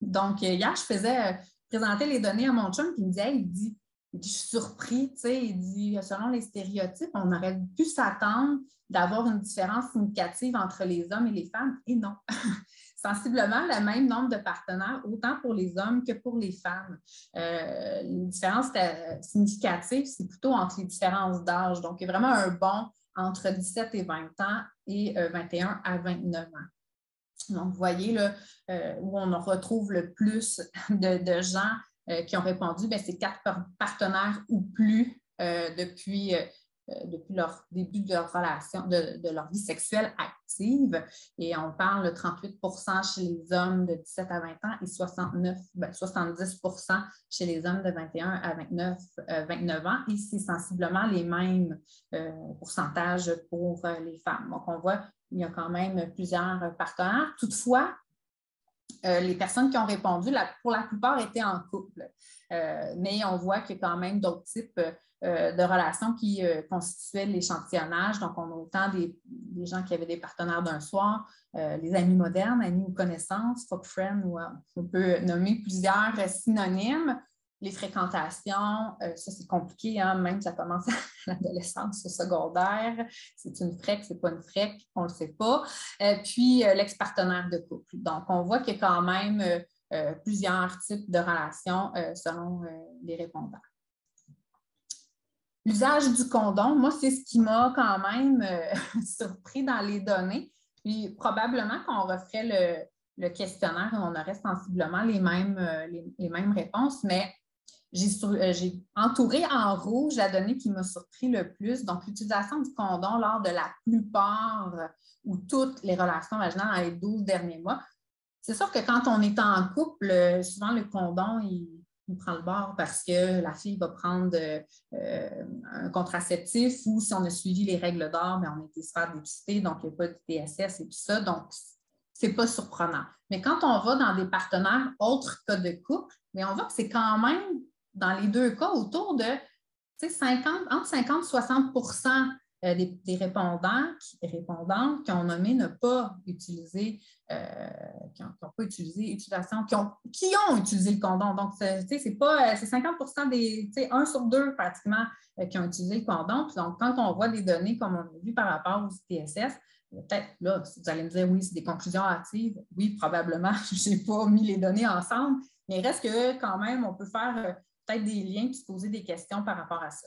donc hier, je faisais euh, présenter les données à mon chum qui me disait, il dit, je suis surpris, tu sais, il dit, selon les stéréotypes, on aurait pu s'attendre d'avoir une différence significative entre les hommes et les femmes, et non. Sensiblement le même nombre de partenaires, autant pour les hommes que pour les femmes. Euh, les différences euh, significatives, c'est plutôt entre les différences d'âge. Donc, il y a vraiment un bon entre 17 et 20 ans et 21 euh, à 29 ans. Donc, vous voyez là, euh, où on retrouve le plus de, gens euh, qui ont répondu, ben, c'est quatre partenaires ou plus depuis depuis leur début de leur relation, de, leur vie sexuelle active. Et on parle de 38% chez les hommes de 17 à 20 ans et 69, 70% ben, chez les hommes de 21 à 29, 29 euh, ans. Et c'est sensiblement les mêmes euh, pourcentages pour les femmes. Donc, on voit qu'il y a quand même plusieurs partenaires. Toutefois, les personnes qui ont répondu, pour la plupart, étaient en couple. mais on voit qu'il y a quand même d'autres types euh, de relations qui euh, constituaient l'échantillonnage. Donc, on a autant des, gens qui avaient des partenaires d'un soir, euh, les amis modernes, amis ou connaissances, fuck friend, ou on peut nommer plusieurs synonymes. Les fréquentations, ça c'est compliqué, hein, même ça commence à l'adolescence, au secondaire. C'est une frec, c'est pas une frec, on le sait pas. puis l'ex-partenaire de couple. Donc, on voit qu'il y a quand même plusieurs types de relations selon les répondants. L'usage du condom, moi, c'est ce qui m'a quand même surpris dans les données. Puis probablement qu'on referait le, questionnaire et on aurait sensiblement les mêmes, les mêmes réponses, mais euh, j'ai entouré en rouge la donnée qui m'a surpris le plus. Donc, l'utilisation du condom lors de la plupart ou toutes les relations vaginales dans les 12 derniers mois. C'est sûr que quand on est en couple, euh, souvent le condom, il, prend le bord parce que la fille va prendre euh, un contraceptif ou si on a suivi les règles d'or, mais on a été se faire donc il n'y a pas de TSS et tout ça. Donc, ce n'est pas surprenant. Mais quand on va dans des partenaires autres que de couple, mais on voit que c'est quand même dans les deux cas, autour de 50, entre 50 et 60 des, des, répondants, qui, ont nommé ne pas utiliser, euh, qui n'ont pas utilisé utilisation, qui ont, qui ont utilisé le condom. Donc, c'est pas, c'est 50% des, un sur deux pratiquement euh, qui ont utilisé le condom. donc, quand on voit des données comme on a vu par rapport aux ITSS, peut-être là, vous allez me dire oui, c'est des conclusions hâtives. Oui, probablement, je n'ai pas mis les données ensemble, mais il reste que quand même, on peut faire euh, peut-être des liens et se poser des questions par rapport à ça.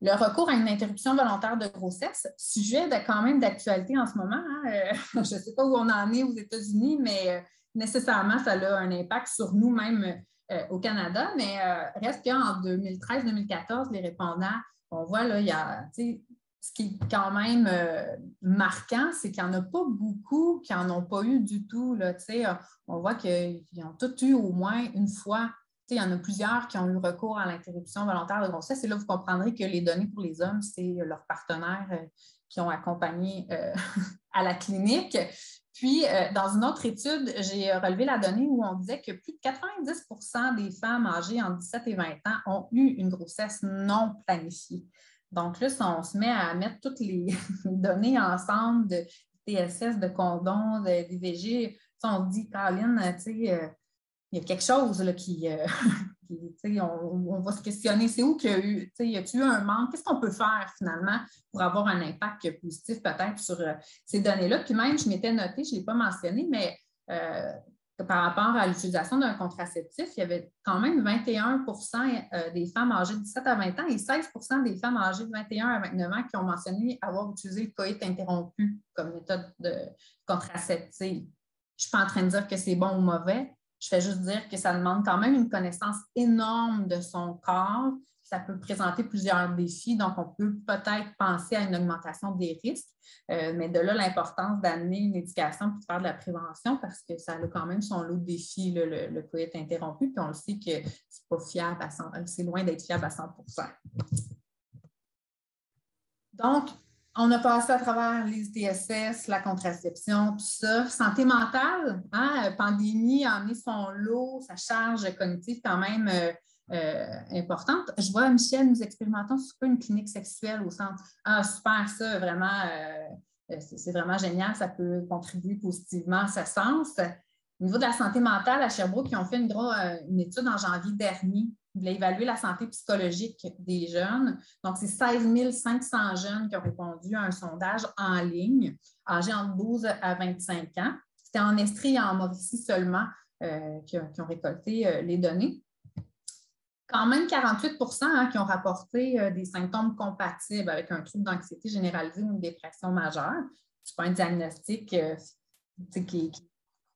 Le recours à une interruption volontaire de grossesse, sujet quand même d'actualité en ce moment. Hein, euh, je ne sais pas où on en est aux États-Unis, mais euh, nécessairement, ça a un impact sur nous même euh, au Canada. Mais reste qu'en 2013-2014, les répondants, on voit là, il y a, ce qui est quand même marquant, c'est qu'il n'y en a pas beaucoup qui n'en ont pas eu du tout. Là, on voit qu'ils ont tous eu au moins une fois il y en a plusieurs qui ont eu recours à l'interruption volontaire de grossesse. Et là, vous comprendrez que les données pour les hommes, c'est leurs partenaires euh, qui ont accompagné euh, à la clinique. Puis, euh, dans une autre étude, j'ai relevé la donnée où on disait que plus de 90% des femmes âgées entre 17 et 20 ans ont eu une grossesse non planifiée. Donc là, si on se met à mettre toutes les données ensemble de TSS, de condom, de DVG, on se dit, Caroline, tu sais, il y a quelque chose là, qui, euh, on, va se questionner, c'est où qu'il y a eu, y a eu un manque? Qu'est-ce qu'on peut faire finalement pour avoir un impact positif peut-être sur euh, ces données-là? Puis même, je m'étais noté, je ne l'ai pas mentionné, mais euh, par rapport à l'utilisation d'un contraceptif, il y avait quand même 21% des femmes âgées de 17 à 20 ans et 16% des femmes âgées de 21 à 29 ans qui ont mentionné avoir utilisé le coït interrompu comme méthode de contraceptive. Je ne suis pas en train de dire que c'est bon ou mauvais, je fais juste dire que ça demande quand même une connaissance énorme de son corps. Ça peut présenter plusieurs défis, donc on peut peut-être penser à une augmentation des risques, euh, mais de là l'importance d'amener une éducation pour faire de la prévention parce que ça a quand même son lot de défis, le, le, coït interrompu, puis on le sait que c'est pas fiable c'est loin d'être fiable à 100% Donc, on a passé à travers les ITSS, la contraception, tout ça. Santé mentale, hein, pandémie a amené son lot, sa charge cognitive quand même euh, euh, importante. Je vois, Michel, nous expérimentons sur une clinique sexuelle au centre. Ah, super, ça, vraiment, euh, c'est vraiment génial, ça peut contribuer positivement à ce sens. Au niveau de la santé mentale, à Sherbrooke, ils ont fait une, une étude en janvier dernier voulait évaluer la santé psychologique des jeunes. Donc, c'est 16 500 jeunes qui ont répondu à un sondage en ligne, âgés entre 12 à 25 ans. C'était en Estrie et en Mauricie seulement euh, qui, ont, récolté euh, les données. Quand même 48% hein, qui ont rapporté euh, des symptômes compatibles avec un trouble d'anxiété généralisée ou une dépression majeure. Ce n'est pas un diagnostic qui,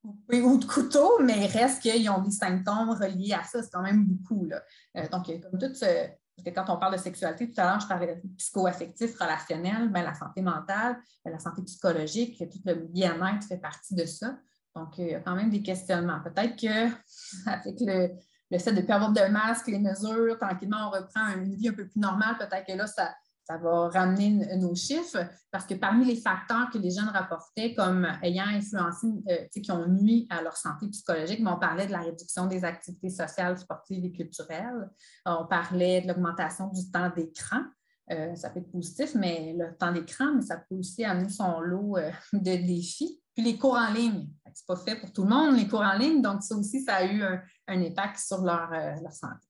ou de couteau, mais il reste qu'ils ont des symptômes reliés à ça. C'est quand même beaucoup. Là. Euh, donc, comme tout ce, quand on parle de sexualité, tout à l'heure, je parlais de psycho-affectif, relationnel, mais la santé mentale, la santé psychologique, tout le bien-être fait partie de ça. Donc, il y a quand même des questionnements. Peut-être qu'avec le, le fait de ne plus avoir de masque, les mesures, tranquillement, on reprend une vie un peu plus normale. Peut-être que là, ça, ça va ramener nos chiffres parce que parmi les facteurs que les jeunes rapportaient comme ayant influencé, euh, qui ont nuit à leur santé psychologique, on parlait de la réduction des activités sociales, sportives et culturelles. On parlait de l'augmentation du temps d'écran. Euh, ça peut être positif, mais le temps d'écran, mais ça peut aussi amener son lot euh, de défis. Puis les cours en ligne, c'est pas fait pour tout le monde, les cours en ligne, donc ça aussi, ça a eu un, impact sur leur santé.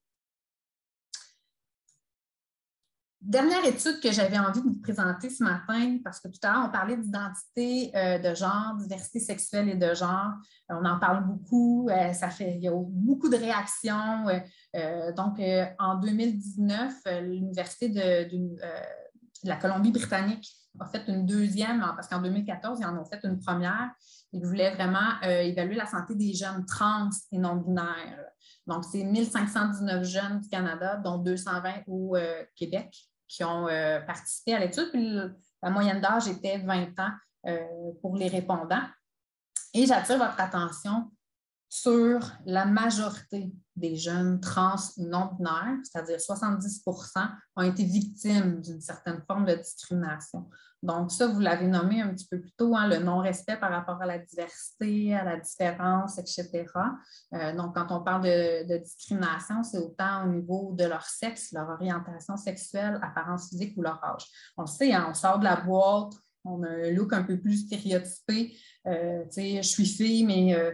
Dernière étude que j'avais envie de vous présenter ce matin, parce que tout à l'heure, on parlait d'identité de genre, diversité sexuelle et de genre. On en parle beaucoup. ça fait, il y a beaucoup de réactions. donc, en 2019, l'Université de, la Colombie-Britannique a fait une deuxième, parce qu'en 2014, ils en ont fait une première. Ils voulaient vraiment évaluer la santé des jeunes trans et non-binaires. Donc, c'est 1519 jeunes du Canada, dont 220 au euh, Québec, qui ont euh, participé à l'étude. la moyenne d'âge était 20 ans euh, pour les répondants. Et j'attire votre attention sur la majorité des jeunes trans non-binaires, c'est-à-dire 70% ont été victimes d'une certaine forme de discrimination. Donc, ça, vous l'avez nommé un petit peu plus tôt, hein, le non-respect par rapport à la diversité, à la différence, etc. Euh, donc, quand on parle de, discrimination, c'est autant au niveau de leur sexe, leur orientation sexuelle, apparence physique ou leur âge. On sait, hein, on sort de la boîte, on a un look un peu plus stéréotypé. Euh, je suis fille, mais euh,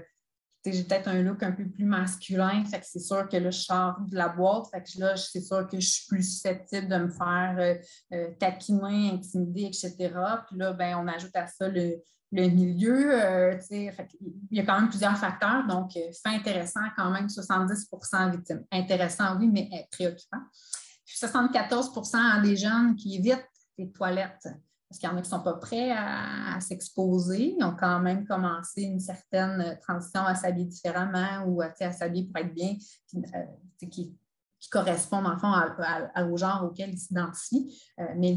j'ai peut-être un look un peu plus masculin, fait que c'est sûr que là, je sors de la boîte, fait que là, c'est sûr que je suis plus susceptible de me faire euh, euh, taquiner, intimider, etc. Puis là, ben, on ajoute à ça le, milieu. Euh, il y a quand même plusieurs facteurs, donc c'est intéressant quand même, 70% victimes. Intéressant, oui, mais préoccupant. Puis 74% des jeunes qui évitent les toilettes parce qu'il y en a qui ne sont pas prêts à, s'exposer. Ils ont quand même commencé une certaine transition à s'habiller différemment ou à, s'habiller pour être bien, euh, qui, correspond en fond au genre auquel ils s'identifient. Euh, mais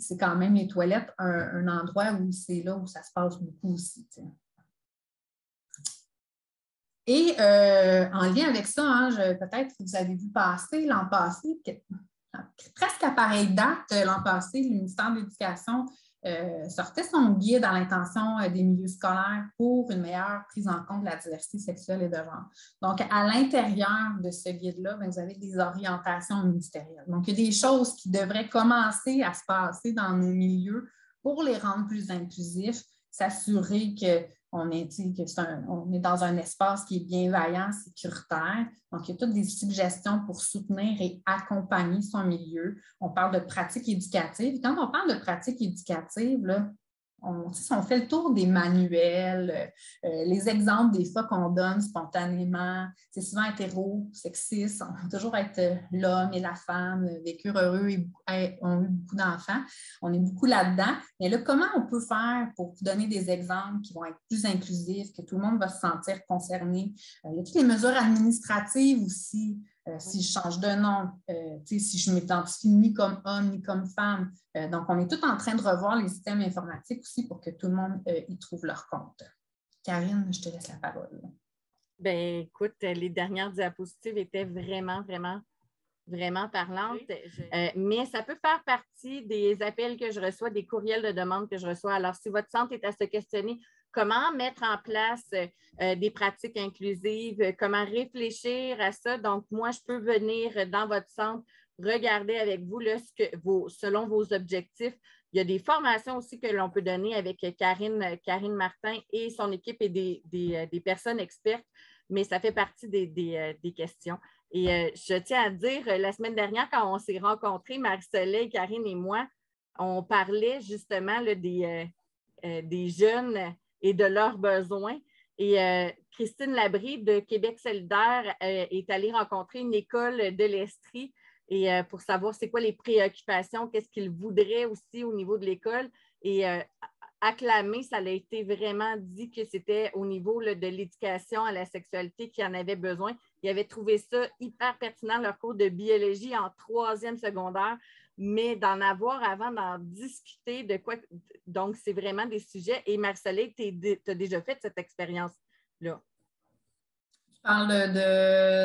c'est quand même les toilettes un, endroit où c'est là où ça se passe beaucoup aussi. Et euh, en lien avec ça, hein, peut-être que vous avez vu passer l'an passé, presque à pareille date, euh, l'an passé, le ministère de l'Éducation euh, sortait son guide à l'intention euh, des milieux scolaires pour une meilleure prise en compte de la diversité sexuelle et de genre. Donc, à l'intérieur de ce guide-là, ben, vous avez des orientations ministérielles. Donc, il y a des choses qui devraient commencer à se passer dans nos milieux pour les rendre plus inclusifs, s'assurer que on est, on est dans un espace qui est bienveillant, sécuritaire. Donc, il y a toutes des suggestions pour soutenir et accompagner son milieu. On parle de pratiques éducatives. Quand on parle de pratiques éducatives, là, on, fait le tour des manuels, euh, les exemples des fois qu'on donne spontanément, c'est souvent hétéro, sexiste, on va toujours être euh, l'homme et la femme, euh, vécurent heureux et ont eu beaucoup d'enfants. On est beaucoup là-dedans. Mais là, comment on peut faire pour donner des exemples qui vont être plus inclusifs, que tout le monde va se sentir concerné? il y a toutes les mesures administratives aussi. Euh, si je change de nom, euh, si je m'identifie ni comme homme ni comme femme. Euh, donc, on est tout en train de revoir les systèmes informatiques aussi pour que tout le monde y trouve leur compte. Karine, je te laisse la parole. Ben, écoute, les dernières diapositives étaient vraiment, vraiment, vraiment parlantes. mais ça peut faire partie des appels que je reçois, des courriels de demande que je reçois. Alors, si votre centre est à se questionner, comment mettre en place euh, des pratiques inclusives, comment réfléchir à ça. Donc, moi, je peux venir dans votre centre, regarder avec vous là, selon vos objectifs. Il y a des formations aussi que l'on peut donner avec Karine, Martin et son équipe et des, euh, personnes expertes, mais ça fait partie des, euh, questions. Et je tiens à dire, la semaine dernière, quand on s'est rencontrés, Marie-Soleil, Karine et moi, on parlait justement des, des jeunes et de leurs besoins. Et euh, Christine Labrie de Québec solidaire euh, est allée rencontrer une école de l'Estrie et euh, pour savoir c'est quoi les préoccupations, qu'est-ce qu'ils voudraient aussi au niveau de l'école. Et acclamé, ça a été vraiment dit que c'était au niveau de l'éducation à la sexualité qui en avait besoin. Ils avaient trouvé ça hyper pertinent, leur cours de biologie en troisième secondaire mais d'en avoir avant d'en discuter de quoi. Donc, c'est vraiment des sujets. Et Marceline, tu as déjà fait cette expérience-là. Tu parles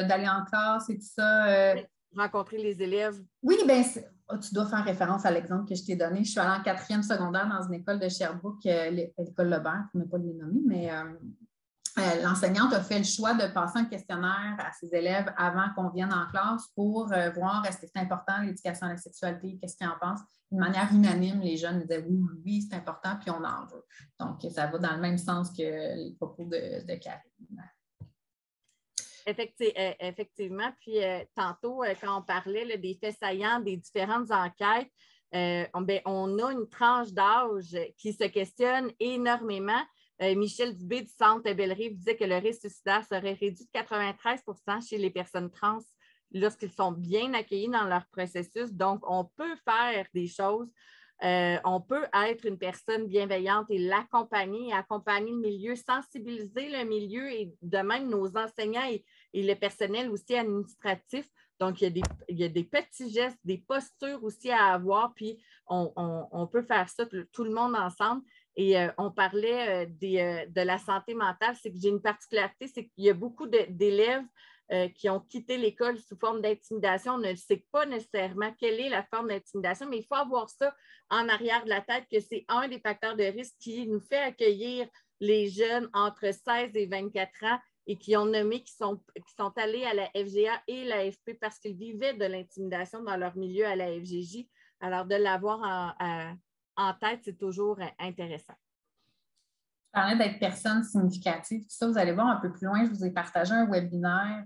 d'aller en classe et tout ça. Euh, rencontrer les élèves. Oui, bien, oh, tu dois faire référence à l'exemple que je t'ai donné. Je suis allée en quatrième secondaire dans une école de Sherbrooke, euh, l'école Lebert, pour ne pas les nommer, mais euh, euh, l'enseignante a fait le choix de passer un questionnaire à ses élèves avant qu'on vienne en classe pour euh, voir est-ce que c'est important l'éducation à la sexualité, qu'est-ce qu'ils en pensent. De manière unanime, les jeunes disaient oui, oui, c'est important, puis on en veut. Donc, ça va dans le même sens que les propos de, de Karine. effectivement. Puis tantôt, quand on parlait des faits saillants des différentes enquêtes, on, ben, on, a une tranche d'âge qui se questionne énormément. Michel Dubé du Centre Bellerive disait que le risque suicidaire serait réduit de 93% chez les personnes trans lorsqu'ils sont bien accueillis dans leur processus. Donc, on peut faire des choses. Euh, on peut être une personne bienveillante et l'accompagner, accompagner le milieu, sensibiliser le milieu et de même nos enseignants et, le personnel aussi administratif. Donc, il y, a des, petits gestes, des postures aussi à avoir, puis on, peut faire ça tout le monde ensemble. Et euh, on parlait euh, de la santé mentale, c'est que j'ai une particularité, c'est qu'il y a beaucoup d'élèves euh, qui ont quitté l'école sous forme d'intimidation. On ne sait pas nécessairement quelle est la forme d'intimidation, mais il faut avoir ça en arrière de la tête que c'est un des facteurs de risque qui nous fait accueillir les jeunes entre 16 et 24 ans et qui ont nommé qui sont, qui sont allés à la FGA et la FP parce qu'ils vivaient de l'intimidation dans leur milieu à la FGJ. Alors, de l'avoir en tête, c'est toujours intéressant parlais d'être personne significative, tout ça, vous allez voir un peu plus loin, je vous ai partagé un webinaire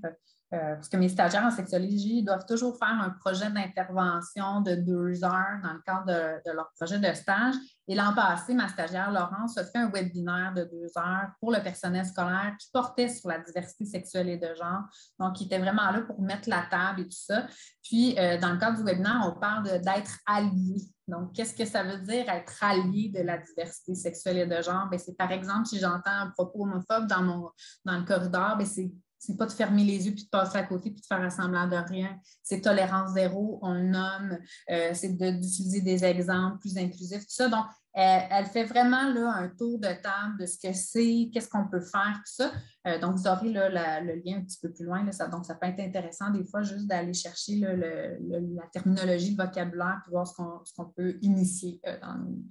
euh, parce que mes stagiaires en sexologie doivent toujours faire un projet d'intervention de deux heures dans le cadre de, leur projet de stage. Et l'an passé, ma stagiaire Laurence a fait un webinaire de deux heures pour le personnel scolaire qui portait sur la diversité sexuelle et de genre. Donc, il était vraiment là pour mettre la table et tout ça. Puis, euh, dans le cadre du webinaire, on parle d'être allié. Donc, qu'est-ce que ça veut dire être allié de la diversité sexuelle et de genre? Ben, c'est par exemple, si j'entends un propos homophobe dans, mon, dans le corridor, ben, c'est c'est pas de fermer les yeux puis de passer à côté puis de faire semblant de rien. C'est tolérance zéro, on le nomme, euh, c'est d'utiliser des exemples plus inclusifs, tout ça. Elle, fait vraiment là, un tour de table de ce que c'est, qu'est-ce qu'on peut faire, tout ça. Euh, donc, vous aurez là, le lien un petit peu plus loin. Ça, donc, ça peut être intéressant des fois juste d'aller chercher la terminologie, le vocabulaire, pour voir ce qu'on peut initier euh, dans le milieu.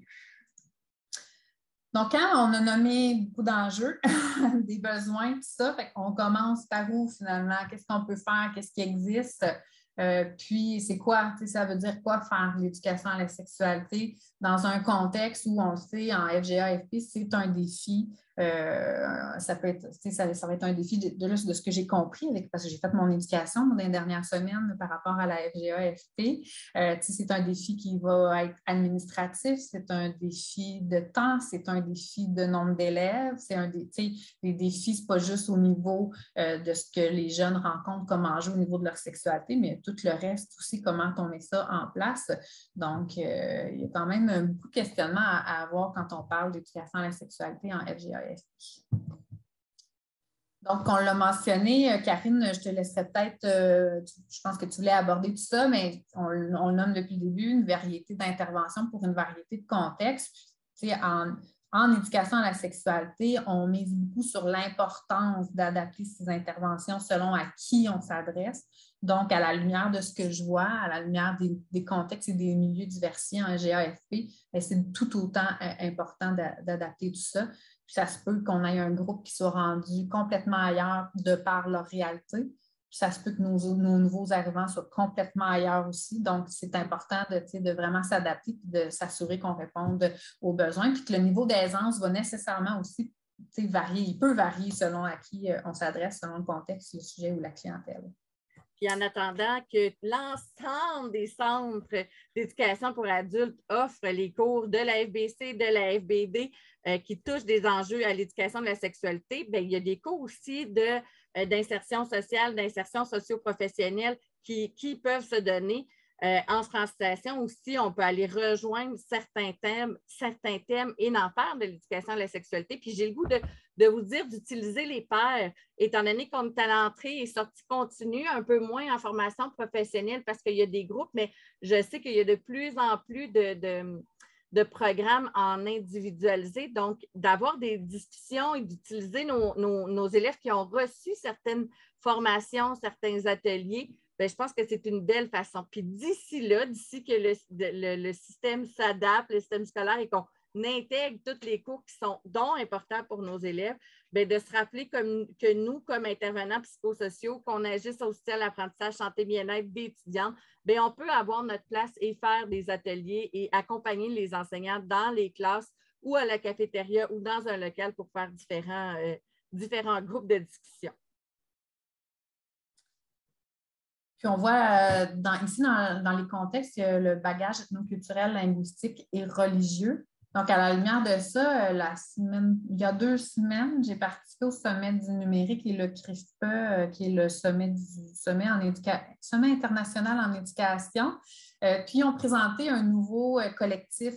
Donc, quand on a nommé beaucoup d'enjeux, des besoins, tout ça, on commence par où finalement? Qu'est-ce qu'on peut faire? Qu'est-ce qui existe? Euh, puis, c'est quoi? Ça veut dire quoi faire l'éducation à la sexualité dans un contexte où on sait en FGA, FP, c'est un défi euh, ça peut être, ça, va être un défi de, de, ce que j'ai compris parce que j'ai fait mon éducation dans les dernières semaines par rapport à la FGA-FP. Euh, c'est un défi qui va être administratif, c'est un défi de temps, c'est un défi de nombre d'élèves, c'est un des, les défis, ce n'est pas juste au niveau euh, de ce que les jeunes rencontrent comme enjeu au niveau de leur sexualité, mais tout le reste aussi, comment on met ça en place. Donc, il y a quand même beaucoup de questionnements à, à avoir quand on parle d'éducation à la sexualité en FGA donc, on l'a mentionné, euh, Karine, je te laisserai peut-être, euh, je pense que tu voulais aborder tout ça, mais on, le nomme depuis le début, une variété d'interventions pour une variété de contextes. En, en éducation à la sexualité, on mise beaucoup sur l'importance d'adapter ces interventions selon à qui on s'adresse. Donc, à la lumière de ce que je vois, à la lumière des, contextes et des milieux diversifiés en GAFP, c'est tout autant euh, important d'adapter tout ça ça se peut qu'on ait un groupe qui soit rendu complètement ailleurs de par leur réalité. ça se peut que nos, nouveaux arrivants soient complètement ailleurs aussi. Donc, c'est important de, de vraiment s'adapter et de s'assurer qu'on réponde aux besoins. Puis que le niveau d'aisance va nécessairement aussi varier. Il peut varier selon à qui euh, on s'adresse, selon le contexte, le sujet ou la clientèle. Puis en attendant que l'ensemble des centres d'éducation pour adultes offrent les cours de la FBC, de la FBD euh, qui touchent des enjeux à l'éducation de la sexualité, bien, il y a des cours aussi euh, d'insertion sociale, d'insertion socio-professionnelle qui, peuvent se donner. Euh, en francisation aussi, on peut aller rejoindre certains thèmes, certains thèmes et en faire de l'éducation à la sexualité. Puis j'ai le goût de, de vous dire d'utiliser les pairs, étant donné qu'on est à l'entrée et sortie continue, un peu moins en formation professionnelle parce qu'il y a des groupes, mais je sais qu'il y a de plus en plus de, de, programmes en individualisé. Donc, d'avoir des discussions et d'utiliser nos, nos, élèves qui ont reçu certaines formations, certains ateliers ben, je pense que c'est une belle façon. Puis d'ici là, d'ici que le, système s'adapte, le système scolaire et qu'on intègre tous les cours qui sont dont importants pour nos élèves, bien, de se rappeler comme, que nous, comme intervenants psychosociaux, qu'on agisse aussi à l'apprentissage santé bien-être des étudiants, bien, on peut avoir notre place et faire des ateliers et accompagner les enseignants dans les classes ou à la cafétéria ou dans un local pour faire différents, euh, différents groupes de discussion. Puis on voit dans, ici, dans, dans, les contextes, le bagage ethnoculturel, linguistique et religieux. Donc, à la lumière de ça, la semaine, il y a deux semaines, j'ai participé au sommet du numérique et le CRISPE, qui est le sommet, du, sommet, en international en éducation. Euh, puis, on présenté un nouveau euh, collectif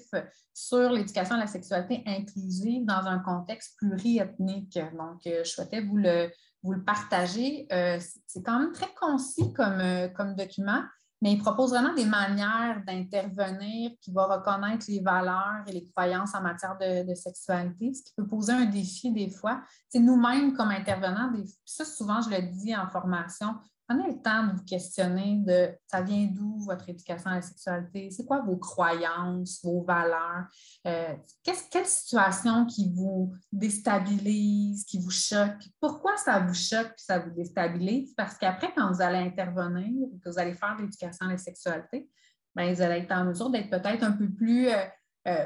sur l'éducation à la sexualité inclusive dans un contexte pluriethnique. Donc, euh, je souhaitais vous le, vous le partager. c'est quand même très concis comme document, mais il propose vraiment des manières d'intervenir qui vont reconnaître les valeurs et les croyances en matière de, sexualité, ce qui peut poser un défi des fois. C'est nous-mêmes comme intervenants, ça souvent je le dis en formation, Prenez le temps de vous questionner de ça vient d'où votre éducation à la sexualité, c'est quoi vos croyances, vos valeurs, euh, quelle situation qui vous déstabilise, qui vous choque, pourquoi ça vous choque et ça vous déstabilise? Parce qu'après, quand vous allez intervenir, que vous allez faire de l'éducation à la sexualité, bien, vous allez être en mesure d'être peut-être un peu plus euh, euh,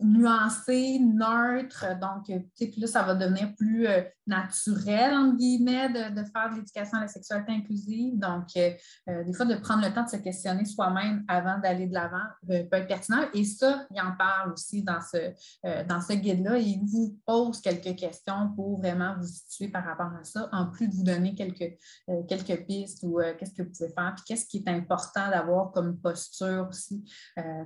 nuancé, neutre. Donc, euh, puis là, ça va devenir plus euh, naturel, entre guillemets, de, faire de l'éducation à la sexualité inclusive. Donc, euh, des fois, de prendre le temps de se questionner soi-même avant d'aller de l'avant peut être pertinent. Et ça, il en parle aussi dans ce, ce guide-là. Il vous pose quelques questions pour vraiment vous situer par rapport à ça, en plus de vous donner quelques, quelques pistes ou qu'est-ce que vous pouvez faire, puis qu'est-ce qui est important d'avoir comme posture aussi.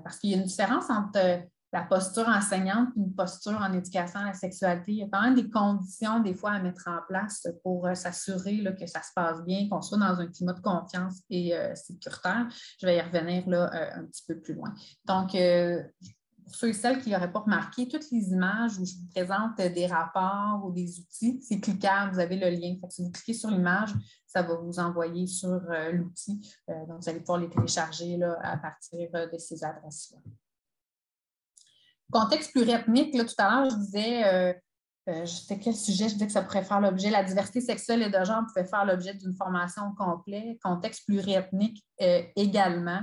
parce qu'il y a une différence entre la posture enseignante une posture en éducation à la sexualité. Il y a quand même des conditions, des fois, à mettre en place pour euh, s'assurer que ça se passe bien, qu'on soit dans un climat de confiance et euh, sécuritaire. Je vais y revenir là, euh, un petit peu plus loin. Donc, pour ceux et celles qui n'auraient pas remarqué, toutes les images où je vous présente des rapports ou des outils, c'est cliquable, vous avez le lien. si vous cliquez sur l'image, ça va vous envoyer sur l'outil. donc, vous allez pouvoir les télécharger là, à partir de ces adresses-là. Contexte pluriethnique, là, tout à l'heure, je disais, euh, euh, je sais quel sujet, je disais que ça pourrait faire l'objet, la diversité sexuelle et de genre pouvait faire l'objet d'une formation complète, contexte pluriethnique euh, également.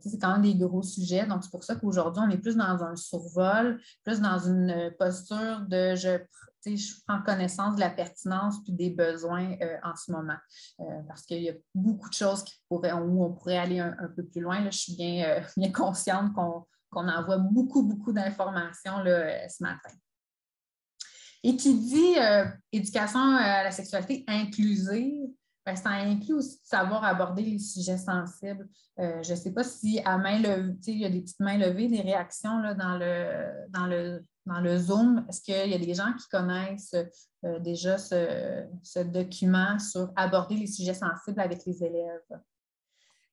c'est quand même des gros sujets, donc c'est pour ça qu'aujourd'hui, on est plus dans un survol, plus dans une posture de je, je prends connaissance de la pertinence puis des besoins en ce moment. parce qu'il y a beaucoup de choses qui pourraient, où on pourrait aller un, peu plus loin. Là, je suis bien, bien consciente qu'on qu'on envoie beaucoup, beaucoup d'informations euh, ce matin. Et qui dit euh, éducation euh, à la sexualité inclusive, ben, ça inclut aussi de savoir aborder les sujets sensibles. je ne sais pas si à main levée, il y a des petites mains levées, des réactions là, dans, le, dans, le, dans le Zoom. Est-ce qu'il y a des gens qui connaissent déjà ce, document sur aborder les sujets sensibles avec les élèves?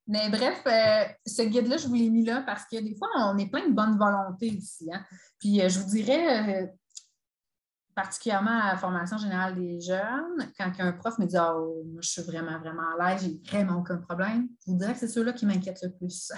Mais bref, euh, ce guide-là, je vous l'ai mis là parce que des fois, on est plein de bonne volonté ici. Hein. Puis euh, je vous dirais, euh, particulièrement à la formation générale des jeunes, quand un prof me dit Oh, moi, je suis vraiment, vraiment à l'aise, j'ai vraiment aucun problème, je vous dirais que c'est ceux-là qui m'inquiètent le plus.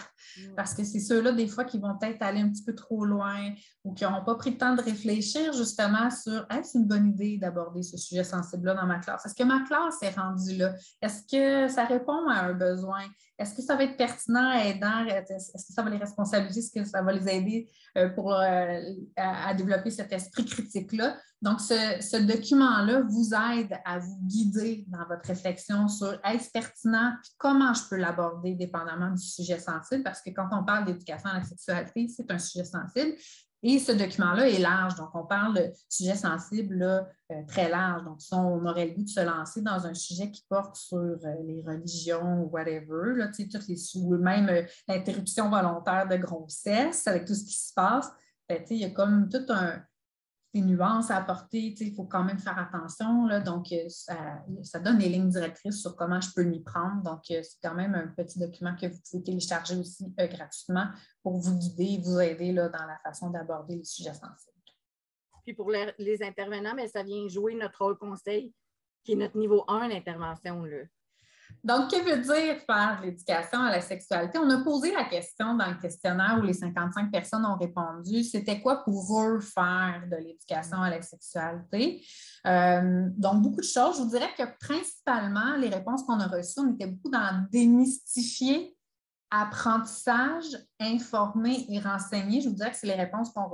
Parce que c'est ceux-là, des fois, qui vont peut-être aller un petit peu trop loin ou qui n'auront pas pris le temps de réfléchir justement sur est-ce une bonne idée d'aborder ce sujet sensible-là dans ma classe? Est-ce que ma classe est rendue là? Est-ce que ça répond à un besoin? Est-ce que ça va être pertinent, aidant? Est-ce que ça va les responsabiliser? Est-ce que ça va les aider euh, pour, euh, à développer cet esprit critique-là? Donc, ce, document-là vous aide à vous guider dans votre réflexion sur est-ce pertinent et comment je peux l'aborder dépendamment du sujet sensible, parce que quand on parle d'éducation à la sexualité, c'est un sujet sensible. Et ce document-là est large, donc on parle de sujet sensible euh, très large. Donc, si on aurait le goût de se lancer dans un sujet qui porte sur euh, les religions ou whatever, là, toutes les, ou même euh, l'interruption volontaire de grossesse avec tout ce qui se passe, ben, il y a comme tout un, nuances à apporter. Il faut quand même faire attention. Là, donc, euh, ça, donne des lignes directrices sur comment je peux m'y prendre. Donc, euh, c'est quand même un petit document que vous pouvez télécharger aussi euh, gratuitement pour vous guider, vous aider là, dans la façon d'aborder les sujets sensibles. Puis pour les, intervenants, mais ça vient jouer notre rôle conseil, qui est notre niveau 1 d'intervention. Donc, que veut dire faire l'éducation à la sexualité? On a posé la question dans le questionnaire où les 55 personnes ont répondu. C'était quoi pour eux faire de l'éducation à la sexualité? Euh, donc, beaucoup de choses. Je vous dirais que principalement, les réponses qu'on a reçues, on était beaucoup dans démystifier apprentissage, informer et renseigner. Je vous dirais que c'est les réponses qu'on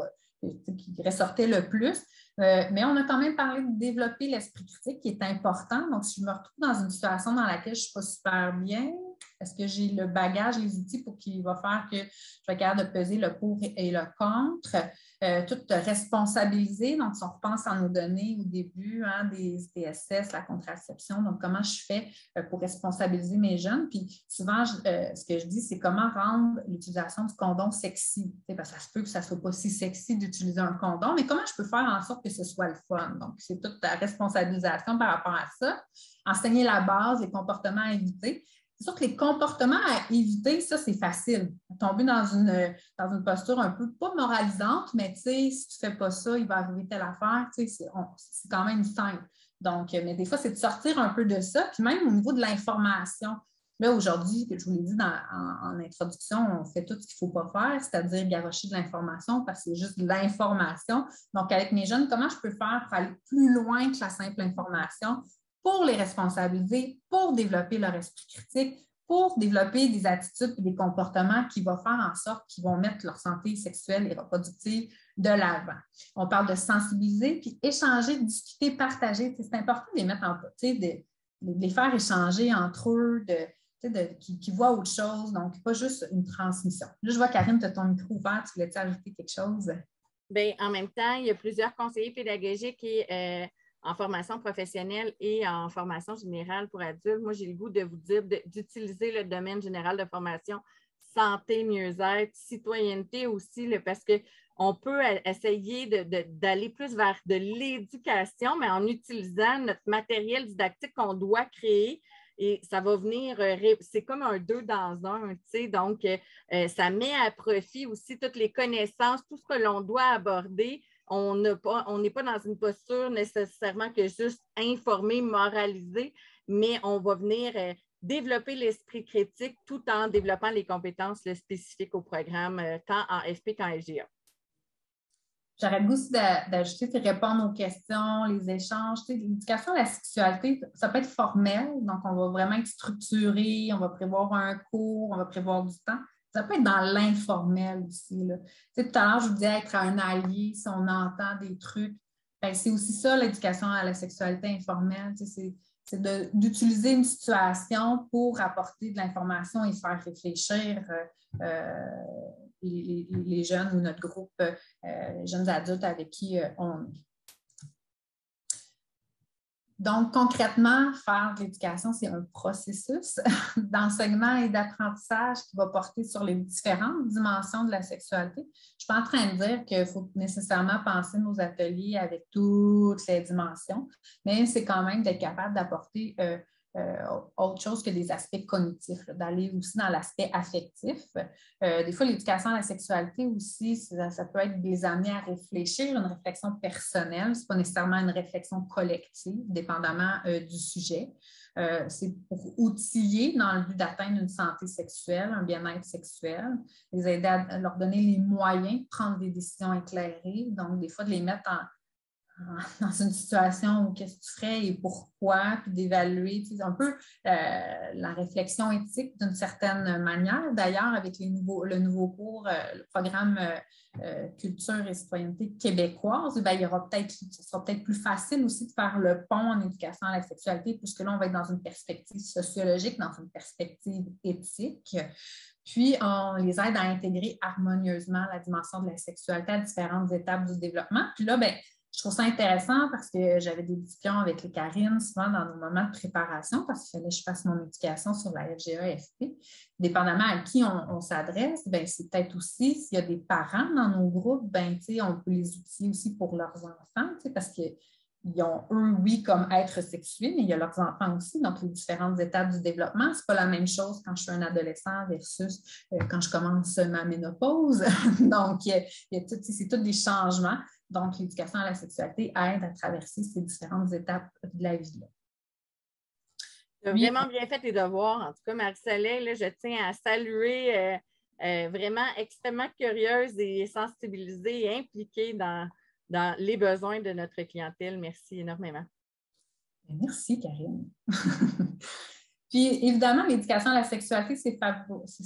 qui ressortait le plus. Euh, mais on a quand même parlé de développer l'esprit critique qui est important. Donc, si je me retrouve dans une situation dans laquelle je ne suis pas super bien, est-ce que j'ai le bagage, les outils pour qui va faire que je vais de peser le pour et le contre? Euh, tout responsabiliser. Donc, si on repense à nos données au début hein, des TSS, la contraception, donc comment je fais euh, pour responsabiliser mes jeunes? Puis souvent, euh, ce que je dis, c'est comment rendre l'utilisation du condom sexy? Parce que ça se peut que ça ne soit pas si sexy d'utiliser un condom, mais comment je peux faire en sorte que ce soit le fun? Donc, c'est toute la responsabilisation par rapport à ça. Enseigner la base, les comportements à éviter. C'est sûr que les comportements à éviter, ça, c'est facile. Tomber dans une, dans une posture un peu, pas moralisante, mais tu sais, si tu ne fais pas ça, il va arriver telle affaire, tu sais, c'est quand même simple. Donc, euh, mais des fois, c'est de sortir un peu de ça. Puis même au niveau de l'information, là, aujourd'hui, je vous l'ai dit en, introduction, on fait tout ce qu'il ne faut pas faire, c'est-à-dire garocher de l'information parce que c'est juste de l'information. Donc, avec mes jeunes, comment je peux faire pour aller plus loin que la simple information? Pour les responsabiliser, pour développer leur esprit critique, pour développer des attitudes et des comportements qui vont faire en sorte qu'ils vont mettre leur santé sexuelle et reproductive de l'avant. On parle de sensibiliser, puis échanger, discuter, partager. C'est important de les mettre en de, de les faire échanger entre eux, de, qui, qui, voient autre chose, donc pas juste une transmission. Là, je vois Karine, tu as ton micro ouvert, tu voulais-tu ajouter quelque chose? Bien, en même temps, il y a plusieurs conseillers pédagogiques euh, en formation professionnelle et en formation générale pour adultes, moi, j'ai le goût de vous dire d'utiliser le domaine général de formation santé, mieux-être, citoyenneté aussi, parce qu'on peut essayer d'aller plus vers de l'éducation, mais en utilisant notre matériel didactique qu'on doit créer. Et ça va venir, euh, c'est comme un deux dans un, tu sais, donc euh, euh, ça met à profit aussi toutes les connaissances, tout ce que l'on doit aborder on n'est pas, dans une posture nécessairement que juste informer, moraliser, mais on va venir euh, développer l'esprit critique tout en développant les compétences spécifiques au programme, euh, tant en FP qu'en FGA. J'aurais le goût aussi d'ajouter, de répondre aux questions, les échanges. L'éducation à la sexualité, ça peut être formel, donc on va vraiment être structuré, on va prévoir un cours, on va prévoir du temps. Ça peut être dans l'informel aussi. Là. tout à l'heure, je vous disais être un allié si on entend des trucs. Ben, c'est aussi ça, l'éducation à la sexualité informelle. C'est, d'utiliser une situation pour apporter de l'information et faire réfléchir euh, euh, les, jeunes ou notre groupe, euh, jeunes adultes avec qui on est. Donc, concrètement, faire de l'éducation, c'est un processus d'enseignement et d'apprentissage qui va porter sur les différentes dimensions de la sexualité. Je ne suis pas en train de dire qu'il faut nécessairement penser nos ateliers avec toutes les dimensions, mais c'est quand même d'être capable d'apporter euh, autre chose que des aspects cognitifs, d'aller aussi dans l'aspect affectif. Euh, des fois, l'éducation à la sexualité aussi, ça, peut être des amener à réfléchir, une réflexion personnelle, ce n'est pas nécessairement une réflexion collective, dépendamment euh, du sujet. c'est pour outiller dans le but d'atteindre une santé sexuelle, un bien-être sexuel, les aider à leur donner les moyens de prendre des décisions éclairées, donc des fois de les mettre en, dans une situation où qu'est-ce que tu ferais et pourquoi, puis d'évaluer un peu euh, la réflexion éthique d'une certaine manière. D'ailleurs, avec les nouveaux, le nouveau cours, euh, le programme euh, Culture et citoyenneté québécoise, ben, il y aura peut-être, ce sera peut-être plus facile aussi de faire le pont en éducation à la sexualité, puisque là, on va être dans une perspective sociologique, dans une perspective éthique. Puis, on les aide à intégrer harmonieusement la dimension de la sexualité à différentes étapes du développement. Puis là, ben, je trouve ça intéressant parce que j'avais des discussions avec les Karine souvent dans nos moments de préparation parce qu'il fallait que je fasse mon éducation sur la FGA-FP. Dépendamment à qui on, s'adresse, ben, c'est peut-être aussi s'il y a des parents dans nos groupes, ben, on peut les outiller aussi pour leurs enfants parce qu'ils ont, eux, oui, comme être sexués, mais il y a leurs enfants aussi, donc les différentes étapes du développement. Ce n'est pas la même chose quand je suis un adolescent versus euh, quand je commence ma ménopause. donc, c'est tous des changements. Donc, l'éducation à la sexualité aide à traverser ces différentes étapes de la vie. Tu as vraiment bien fait tes devoirs. En tout cas, Marie-Soleil, je tiens à saluer, euh, euh, vraiment extrêmement curieuse et sensibilisée et impliquée dans, dans les besoins de notre clientèle. Merci énormément. Merci, Karine. Puis évidemment, l'éducation à la sexualité, c'est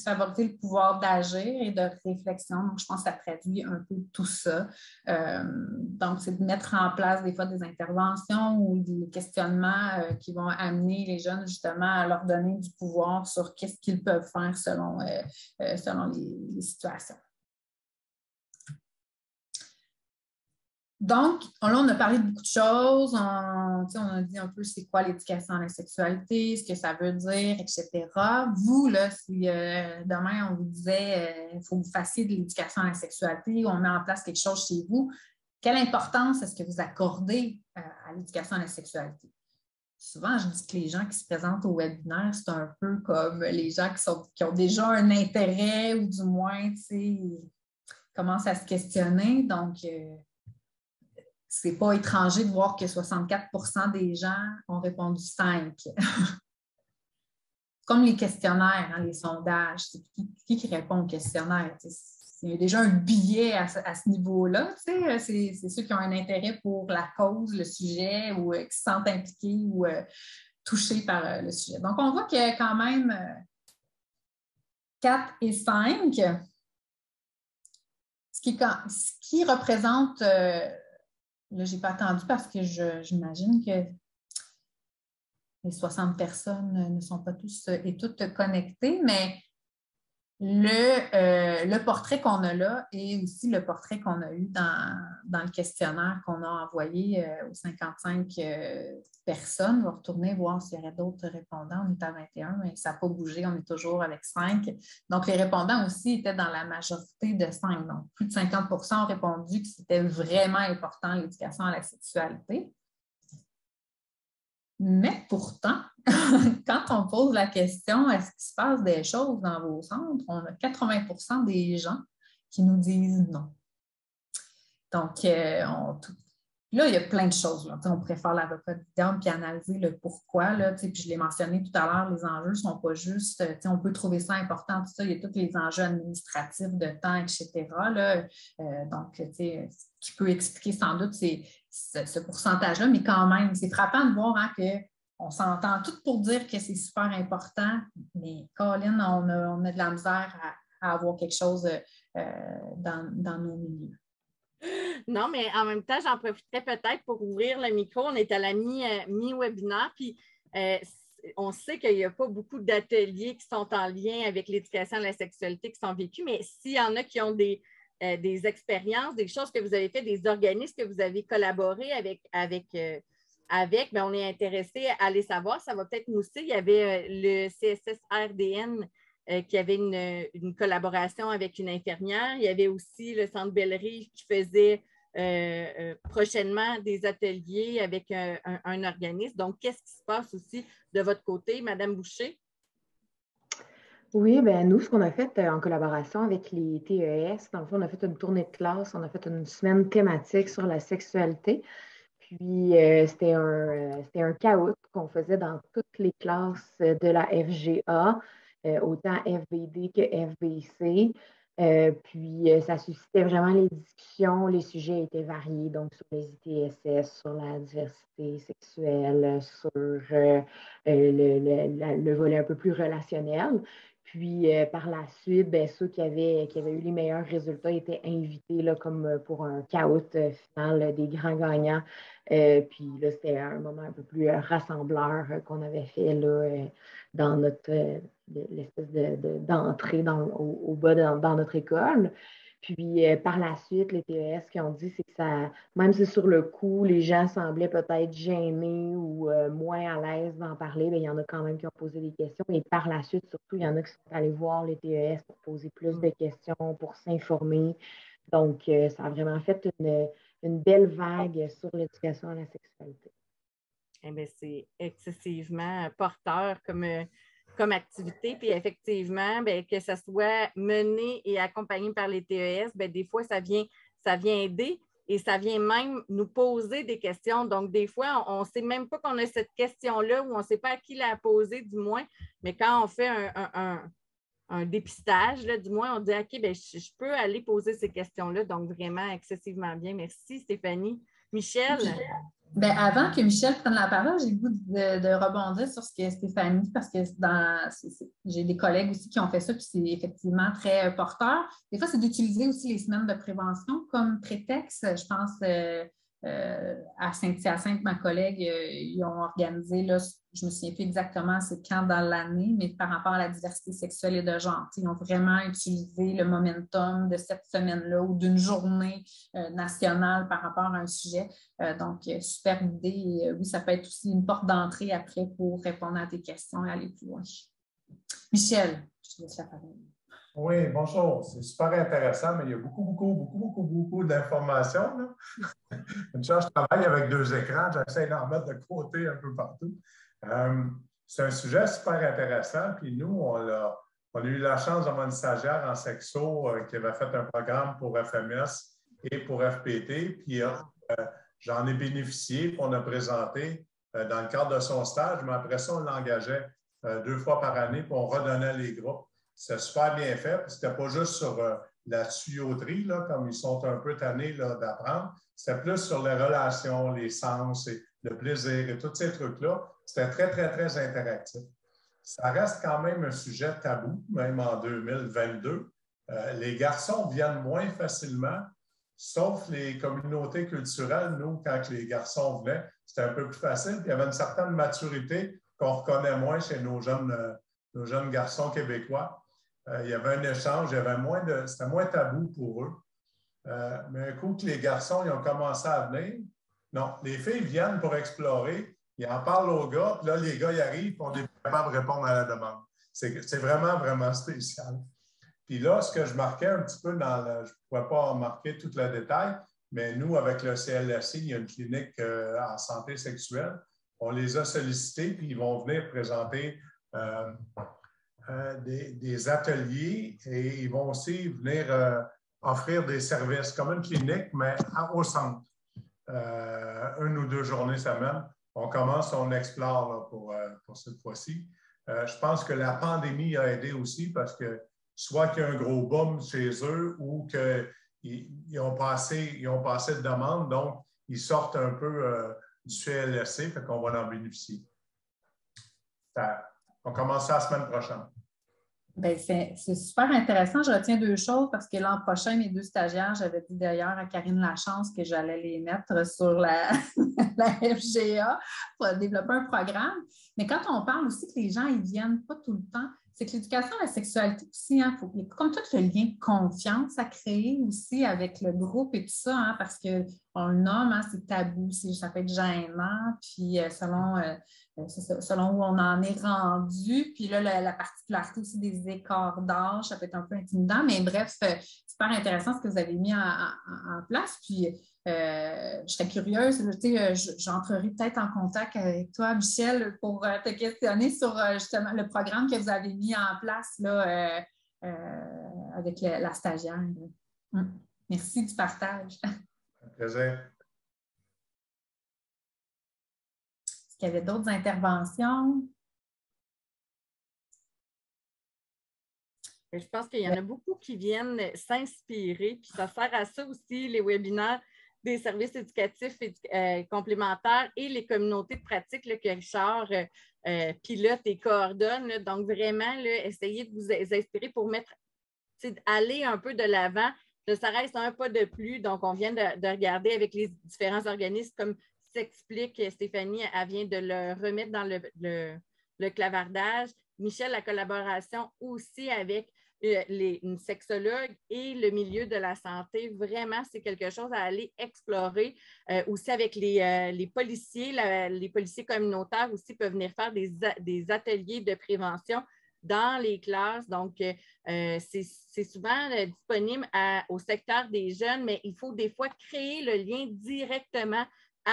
favoriser le pouvoir d'agir et de réflexion. Donc, je pense que ça traduit un peu tout ça. Euh, donc, c'est de mettre en place des fois des interventions ou des questionnements euh, qui vont amener les jeunes justement à leur donner du pouvoir sur qu'est-ce qu'ils peuvent faire selon, euh, selon les situations. Donc, là, on a parlé de beaucoup de choses. On, a dit un peu c'est quoi l'éducation à la sexualité, ce que ça veut dire, etc. Vous, là, si euh, demain on vous disait il euh, faut que vous fassiez de l'éducation à la sexualité, on met en place quelque chose chez vous, quelle importance est-ce que vous accordez euh, à l'éducation à la sexualité? Souvent, je dis que les gens qui se présentent au webinaire, c'est un peu comme les gens qui ont déjà un intérêt ou du moins, tu sais, commencent à se questionner. Donc, c'est pas étranger de voir que 64% des gens ont répondu 5. Comme les questionnaires, hein, les sondages, c'est qui, qui, répond au questionnaire? Il y a déjà un billet à, ce niveau-là. C'est ceux qui ont un intérêt pour la cause, le sujet, ou euh, qui se sentent impliqués ou euh, touchés par euh, le sujet. Donc, on voit a quand même 4 et 5, ce qui, ce qui représente Là, je n'ai pas attendu parce que j'imagine que les 60 personnes ne sont pas tous et toutes connectées, mais le, euh, le portrait qu'on a là et aussi le portrait qu'on a eu dans, le questionnaire qu'on a envoyé euh, aux 55 euh, personnes. On va retourner voir s'il y aurait d'autres répondants. On est à 21, mais ça n'a pas bougé. On est toujours avec 5. Donc, les répondants aussi étaient dans la majorité de 5. Donc, plus de 50% ont répondu que c'était vraiment important l'éducation à la sexualité. Mais pourtant, quand on pose la question est-ce qu'il se passe des choses dans vos centres, on a 80% des gens qui nous disent non. Donc, euh, là, il y a plein de choses. Là. On préfère l'avocat du diable puis analyser le pourquoi. Puis je l'ai mentionné tout à l'heure, les enjeux ne sont pas juste, on peut trouver ça important, tout ça, il y a tous les enjeux administratifs de temps, etc. Euh, donc, ce qui peut expliquer sans doute c'est ce, pourcentage-là, mais quand même, c'est frappant de voir hein, qu'on s'entend tout pour dire que c'est super important, mais Colin, on a, de la misère à, avoir quelque chose euh, dans, nos milieux. Non, mais en même temps, j'en profiterais peut-être pour ouvrir le micro. On est à la euh, mi-webinaire, puis euh, on sait qu'il n'y a pas beaucoup d'ateliers qui sont en lien avec l'éducation à la sexualité qui sont vécus, mais s'il y en a qui ont des, euh, des expériences, des choses que vous avez fait, des organismes que vous avez collaboré avec, avec, euh, ben, on est intéressé à les savoir. Ça va peut-être nous aussi. Il y avait euh, le CSS-RDN qui avait une, collaboration avec une infirmière. Il y avait aussi le Centre Bellerive qui faisait prochainement des ateliers avec un organisme. Donc, qu'est-ce qui se passe aussi de votre côté, Madame Boucher? Oui, ben nous, ce qu'on a fait euh, en collaboration avec les TES, dans le fond, on a fait une tournée de classe, on a fait une semaine thématique sur la sexualité. Puis euh, c'était un, euh, c'était un chaos qu'on faisait dans toutes les classes de la FGA, autant FBD que FBC. puis ça suscitait vraiment les discussions, les sujets étaient variés, donc sur les ITSS, sur la diversité sexuelle, sur le, le, volet un peu plus relationnel. Puis euh, par la suite, ben, ceux qui avaient, qui avaient eu les meilleurs résultats étaient invités là, comme euh, pour un chaos euh, final des grands gagnants. puis là, c'était un moment un peu plus rassembleur qu'on avait fait là, dans notre l'espèce d'entrée de, au, bas dans notre école. Puis euh, par la suite, les TES qui ont dit, c'est que ça, même si sur le coup, les gens semblaient peut-être gênés ou euh, moins à l'aise d'en parler, bien, il y en a quand même qui ont posé des questions. Et par la suite, surtout, il y en a qui sont allés voir les TES pour poser plus de questions, pour s'informer. Donc, euh, ça a vraiment fait une, une belle vague sur l'éducation à la sexualité. Eh bien, c'est excessivement porteur comme comme activité. Puis effectivement, bien, que ça soit mené et accompagné par les TES, bien, des fois, ça vient, ça vient aider et ça vient même nous poser des questions. Donc, des fois, on ne sait même pas qu'on a cette question-là ou on ne sait pas à qui la poser, du moins. Mais quand on fait un, dépistage, là, du moins, on dit OK, bien, je, peux aller poser ces questions-là. Donc, vraiment excessivement bien. Merci, Stéphanie. Michel? Ben, avant que Michel prenne la parole, j'ai le goût de, rebondir sur ce que Stéphanie, parce que j'ai des collègues aussi qui ont fait ça, puis c'est effectivement très porteur. Des fois, c'est d'utiliser aussi les semaines de prévention comme prétexte. Je pense euh, euh, à Saint-Hyacinthe, ma collègue, euh, ils ont organisé, là, je me souviens plus exactement c'est quand dans l'année, mais par rapport à la diversité sexuelle et de genre. Ils ont vraiment utilisé le momentum de cette semaine-là ou d'une journée euh, nationale par rapport à un sujet. donc, super idée. oui, ça peut être aussi une porte d'entrée après pour répondre à tes questions et aller plus loin. Michel, je te laisse la parole. Oui, bonjour. C'est super intéressant, mais il y a beaucoup, beaucoup, beaucoup, beaucoup, beaucoup d'informations. Une chose, je travaille avec deux écrans, j'essaie d'en mettre de côté un peu partout. Euh, c'est un sujet super intéressant. Puis nous, on a, on a eu la chance d'avoir une stagiaire en sexo euh, qui avait fait un programme pour FMS et pour FPT. Puis euh, j'en ai bénéficié, puis on a présenté dans le cadre de son stage, mais après ça, on l'engageait deux fois par année, puis on redonnait les groupes. C'est super bien fait. C'était pas juste sur euh, la tuyauterie, là, comme ils sont un peu tannés d'apprendre. C'était plus sur les relations, les sens, et le plaisir et tous ces trucs-là. C'était très, très, très interactif. Ça reste quand même un sujet tabou, même en 2022. Euh, les garçons viennent moins facilement, sauf les communautés culturelles. Nous, quand les garçons venaient, c'était un peu plus facile. il y avait une certaine maturité qu'on reconnaît moins chez nos jeunes, euh, nos jeunes garçons québécois. Euh, il y avait un échange, il y avait moins de, c'était moins tabou pour eux. Euh, mais un coup que les garçons ils ont commencé à venir, non, les filles viennent pour explorer, ils en parlent aux gars, puis là, les gars, ils arrivent, on est capable de répondre à la demande. C'est vraiment, vraiment spécial. Puis là, ce que je marquais un petit peu dans le, je ne pourrais pas en marquer tout le détail, mais nous, avec le CLSC, il y a une clinique euh, en santé sexuelle. On les a sollicités, puis ils vont venir présenter des, ateliers et ils vont aussi venir euh, offrir des services comme une clinique, mais au centre. Euh, une ou deux journées semaine. On commence, on explore pour, pour, cette fois-ci. je pense que la pandémie a aidé aussi parce que soit qu'il y a un gros boom chez eux ou qu'ils ont passé, ils ont passé de demandes, donc ils sortent un peu du CLSC, fait qu'on va en bénéficier. on commence ça la semaine prochaine. Ben, c'est super intéressant. Je retiens deux choses parce que l'an prochain, mes deux stagiaires, j'avais dit d'ailleurs à Karine Lachance que j'allais les mettre sur la, FGA pour développer un programme. Mais quand on parle aussi que les gens ils viennent pas tout le temps, c'est que l'éducation à la sexualité aussi, hein, faut, comme tout le lien de confiance à créer aussi avec le groupe et tout ça, hein, parce qu'on le nomme, hein, c'est tabou, ça peut être gênant, puis euh, selon euh, selon où on en est rendu. Puis là, la, particularité aussi des écarts d'âge, ça peut être un peu intimidant, mais bref, c'est super intéressant ce que vous avez mis en, place. Puis euh, je serais curieuse, j'entrerai peut-être en contact avec toi, Michel, pour euh, te questionner sur euh, justement le programme que vous avez mis en place là, avec la, stagiaire. Hum. Merci du partage. Plaisir. Qu'il y avait d'autres interventions? Je pense qu'il y en a beaucoup qui viennent s'inspirer, puis ça sert à ça aussi, les webinaires des services éducatifs euh, complémentaires et les communautés de pratique que Richard euh, euh, pilote et coordonne. donc, vraiment, essayez de vous inspirer pour mettre, aller un peu de l'avant. Ça reste un pas de plus. Donc, on vient de, de, regarder avec les différents organismes comme s'explique, Stéphanie, elle vient de le remettre dans le, clavardage. Michel, la collaboration aussi avec euh, les, une sexologue et le milieu de la santé, vraiment, c'est quelque chose à aller explorer. Euh, aussi avec les, euh, policiers, les policiers communautaires aussi peuvent venir faire des, ateliers de prévention dans les classes. Donc, c'est souvent disponible au secteur des jeunes, mais il faut des fois créer le lien directement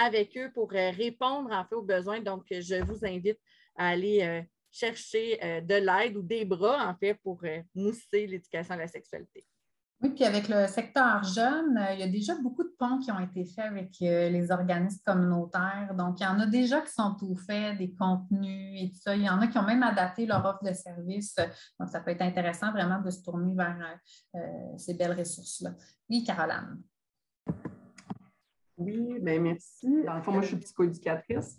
avec eux pour euh, répondre en fait aux besoins. Donc, je vous invite à aller euh, chercher euh, de l'aide ou des bras en fait pour mousser l'éducation à la sexualité. Oui, puis avec le secteur jeune, il y a déjà beaucoup de ponts qui ont été faits avec les organismes communautaires. Donc, il y en a déjà qui sont tout faits, des contenus et tout ça. Il y en a qui ont même adapté leur offre de service. Donc, ça peut être intéressant vraiment de se tourner vers ces belles ressources-là. Oui, Caroline. Oui, bien merci. Dans le fond, moi, je suis psychoéducatrice.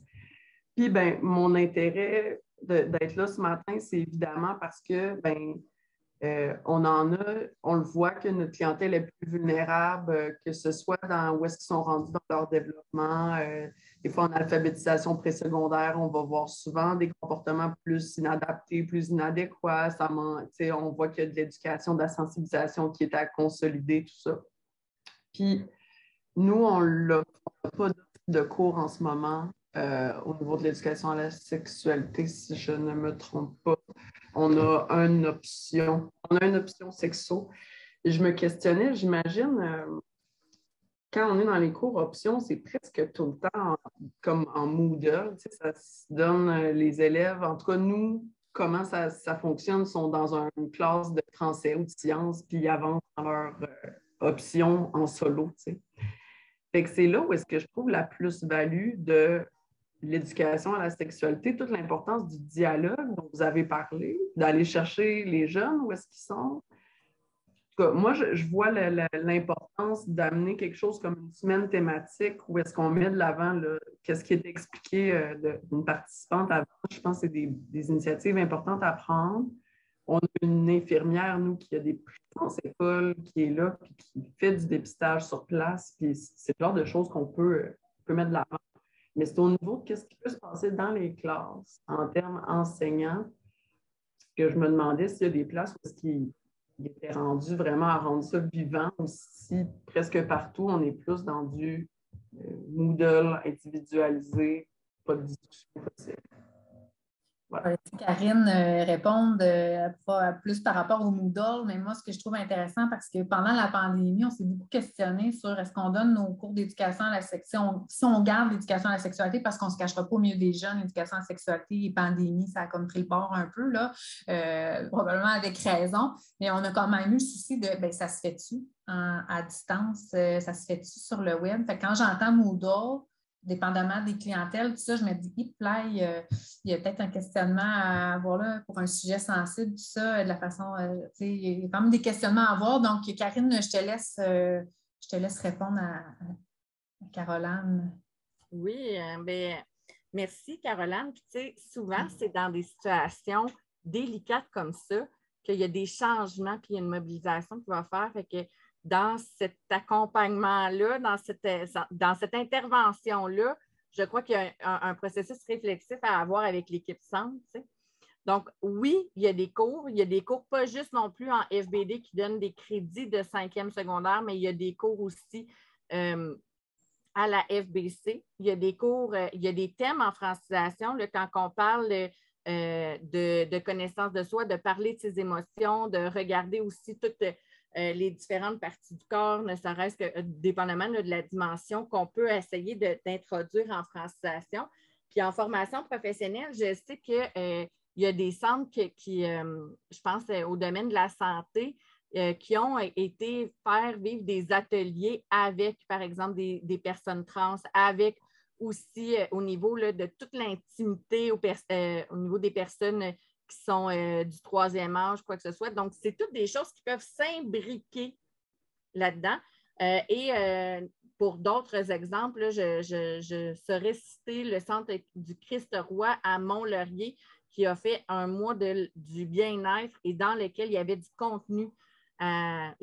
Puis, ben, mon intérêt d'être là ce matin, c'est évidemment parce que, ben, euh, on en a, on le voit que notre clientèle est plus vulnérable, euh, que ce soit dans où est-ce qu'ils sont rendus dans leur développement. Euh, des fois, en alphabétisation présecondaire, on va voir souvent des comportements plus inadaptés, plus inadéquats. Ça on voit qu'il y a de l'éducation, de la sensibilisation qui est à consolider, tout ça. Puis, nous, on n'a pas de cours en ce moment au niveau de l'éducation à la sexualité, si je ne me trompe pas on a une option, on a une option sexo. Je me questionnais, j'imagine, euh, quand on est dans les cours options, c'est presque tout le temps comme en Moodle. ça se donne euh, les élèves, en tout cas, nous, comment ça, fonctionne, sont dans une classe de français ou de sciences, puis ils avancent dans leur euh, option en solo. C'est là où est-ce que je trouve la plus-value de l'éducation à la sexualité, toute l'importance du dialogue dont vous avez parlé, d'aller chercher les jeunes, où est-ce qu'ils sont. moi, je, vois l'importance d'amener quelque chose comme une semaine thématique où est-ce qu'on met de l'avant qu'est-ce qui est expliqué euh, d'une participante avant. Je pense que c'est des, initiatives importantes à prendre. On a une infirmière, nous, qui a des présences écoles, qui est là, puis qui fait du dépistage sur place. Puis c'est le genre de choses qu'on peut, peut mettre de l'avant mais c'est au niveau de ce qui peut se passer dans les classes en termes enseignants que je me demandais s'il y a des places où est-ce qu'il était rendu vraiment à rendre ça vivant ou si presque partout on est plus dans du euh, Moodle individualisé, pas de discussion possible. Karine euh, répondre euh, plus par rapport au Moodle, mais moi, ce que je trouve intéressant, parce que pendant la pandémie, on s'est beaucoup questionné sur est-ce qu'on donne nos cours d'éducation à la sexualité, si on garde l'éducation à la sexualité, parce qu'on ne se cachera pas au milieu des jeunes, l'éducation à la sexualité et pandémie, ça a comme pris le bord un peu, là, euh, probablement avec raison, mais on a quand même eu le souci de ben, ça se fait-tu à distance, ça se fait-tu sur le web? quand j'entends Moodle, dépendamment des clientèles, tout ça, je me dis, il euh, il y a peut-être un questionnement à avoir là pour un sujet sensible, tout ça, de la façon, euh, il y a quand même des questionnements à avoir. Donc, Karine, je te laisse, euh, je te laisse répondre à, Caroline. Oui, bien, merci, Caroline. tu sais, souvent, c'est dans des situations délicates comme ça qu'il y a des changements, puis il y a une mobilisation qui va faire. Fait que dans cet accompagnement-là, dans cette, dans cette intervention-là, je crois qu'il y a un, processus réflexif à avoir avec l'équipe centre. Donc, oui, il y a des cours. Il y a des cours pas juste non plus en FBD qui donnent des crédits de cinquième secondaire, mais il y a des cours aussi euh, à la FBC. Il y a des cours, euh, il y a des thèmes en francisation. Quand on parle euh, de, de, connaissance de soi, de parler de ses émotions, de regarder aussi toutes euh, les différentes parties du corps, ne serait-ce que euh, dépendamment de la dimension qu'on peut essayer d'introduire en francisation. Puis en formation professionnelle, je sais qu'il euh, y a des centres qui, je pense au domaine de la santé, qui ont été faire vivre des ateliers avec, par exemple, des, personnes trans, avec aussi au niveau de toute l'intimité au, au, niveau des personnes qui sont euh, du troisième âge, quoi que ce soit. Donc, c'est toutes des choses qui peuvent s'imbriquer là-dedans. Euh, et euh, pour d'autres exemples, je, je, saurais citer le Centre du Christ-Roi à Mont-Laurier qui a fait un mois de, du bien-être et dans lequel il y avait du contenu à,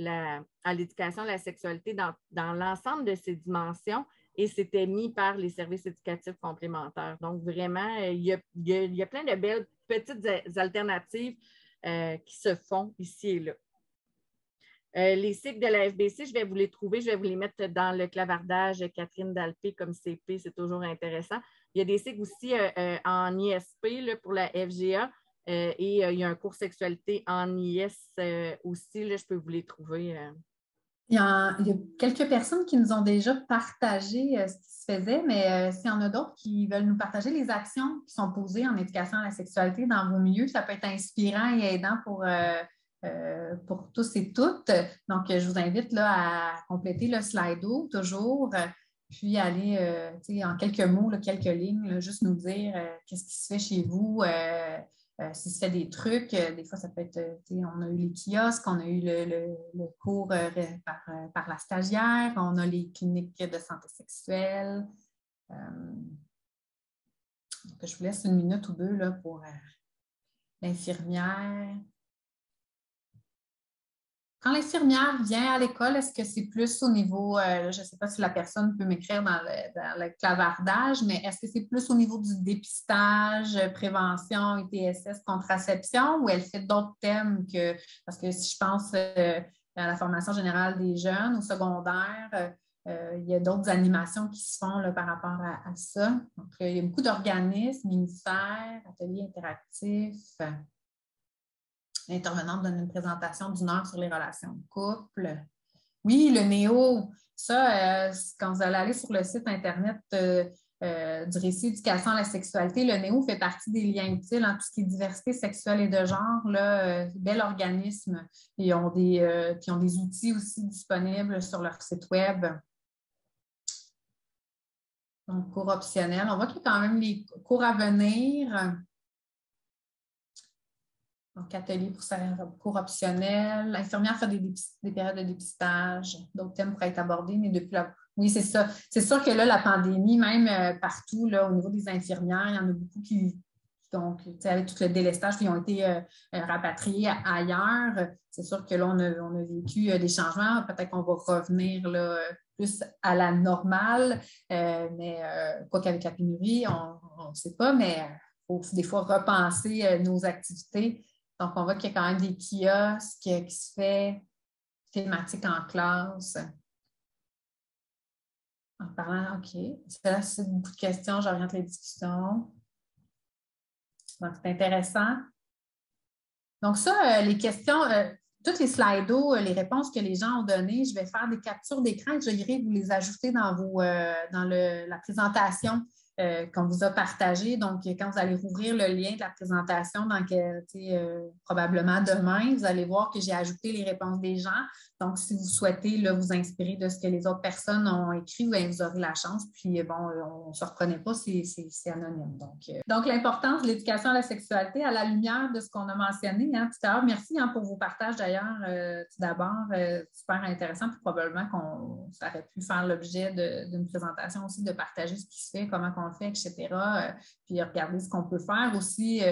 l'éducation à la sexualité dans, l'ensemble de ces dimensions et c'était mis par les services éducatifs complémentaires. Donc, vraiment, il y a, il y a plein de belles petites alternatives euh, qui se font ici et là. Euh, les cycles de la FBC, je vais vous les trouver, je vais vous les mettre dans le clavardage Catherine Dalpé comme CP, c'est toujours intéressant. Il y a des cycles aussi euh, en ISP pour la FGA et il y a un cours sexualité en IS aussi, là, je peux vous les trouver. Il y, a, quelques personnes qui nous ont déjà partagé euh, ce qui se faisait, mais euh, s'il y en a d'autres qui veulent nous partager les actions qui sont posées en éducation à la sexualité dans vos milieux, ça peut être inspirant et aidant pour, euh, pour tous et toutes. Donc, je vous invite là, à compléter le Slido toujours, puis aller en quelques mots, quelques lignes, juste nous dire qu'est-ce qui se fait chez vous euh, s'il se fait des trucs, des fois, ça peut être, on a eu les kiosques, on a eu le, cours par, la stagiaire, on a les cliniques de santé sexuelle. je vous laisse une minute ou deux là, pour l'infirmière. Quand l'infirmière vient à l'école, est-ce que c'est plus au niveau, euh, je ne sais pas si la personne peut m'écrire dans, le, clavardage, mais est-ce que c'est plus au niveau du dépistage, prévention, ITSS, contraception, ou elle fait d'autres thèmes que, parce que si je pense euh, à la formation générale des jeunes au secondaire, euh, il y a d'autres animations qui se font par rapport à, à, ça. Donc, il y a beaucoup d'organismes, ministères, ateliers interactifs l'intervenante donne une présentation d'une heure sur les relations de couple. Oui, le néo, ça, euh, quand vous allez aller sur le site Internet euh, euh, du récit éducation à la sexualité, le néo fait partie des liens utiles en tout ce qui est diversité sexuelle et de genre. Là, bel organisme. Ils ont, des, ont des outils aussi disponibles sur leur site Web. Donc, cours optionnels. On voit qu'il y a quand même les cours à venir. Donc, atelier pour faire cours optionnel. L'infirmière fait des, périodes de dépistage. D'autres thèmes pourraient être abordés, mais depuis la. Oui, c'est ça. C'est sûr que là, la pandémie, même euh, partout, là, au niveau des infirmières, il y en a beaucoup qui, donc, avec tout le délestage, qui ont été euh, euh, rapatriés ailleurs. C'est sûr que là, on a, vécu des changements. Peut-être qu'on va revenir là, plus à la normale, mais quoi qu'avec la pénurie, on ne sait pas, mais il faut des fois repenser nos activités donc, on voit qu'il y a quand même des kiosques qui se fait thématique en classe. En parlant, OK. Là, c'est beaucoup de questions, j'oriente les discussions. Donc, c'est intéressant. Donc, ça, euh, les questions, euh, toutes les slides, euh, les réponses que les gens ont données, je vais faire des captures d'écran et je vais vous les ajouter dans, vos, dans la présentation euh, qu'on vous a partagé. Donc, quand vous allez rouvrir le lien de la présentation, dans euh, probablement demain, vous allez voir que j'ai ajouté les réponses des gens. Donc, si vous souhaitez vous inspirer de ce que les autres personnes ont écrit, ben, vous aurez la chance. Puis, bon, on ne se reconnaît pas, c'est anonyme. Donc, euh, donc l'importance de l'éducation à la sexualité à la lumière de ce qu'on a mentionné hein, tout à l'heure. Merci hein, pour vos partages d'ailleurs. tout d'abord, super intéressant. Puis probablement qu'on aurait pu faire l'objet d'une présentation aussi de partager ce qui se fait, comment on fait, etc. Euh, puis regarder ce qu'on peut faire aussi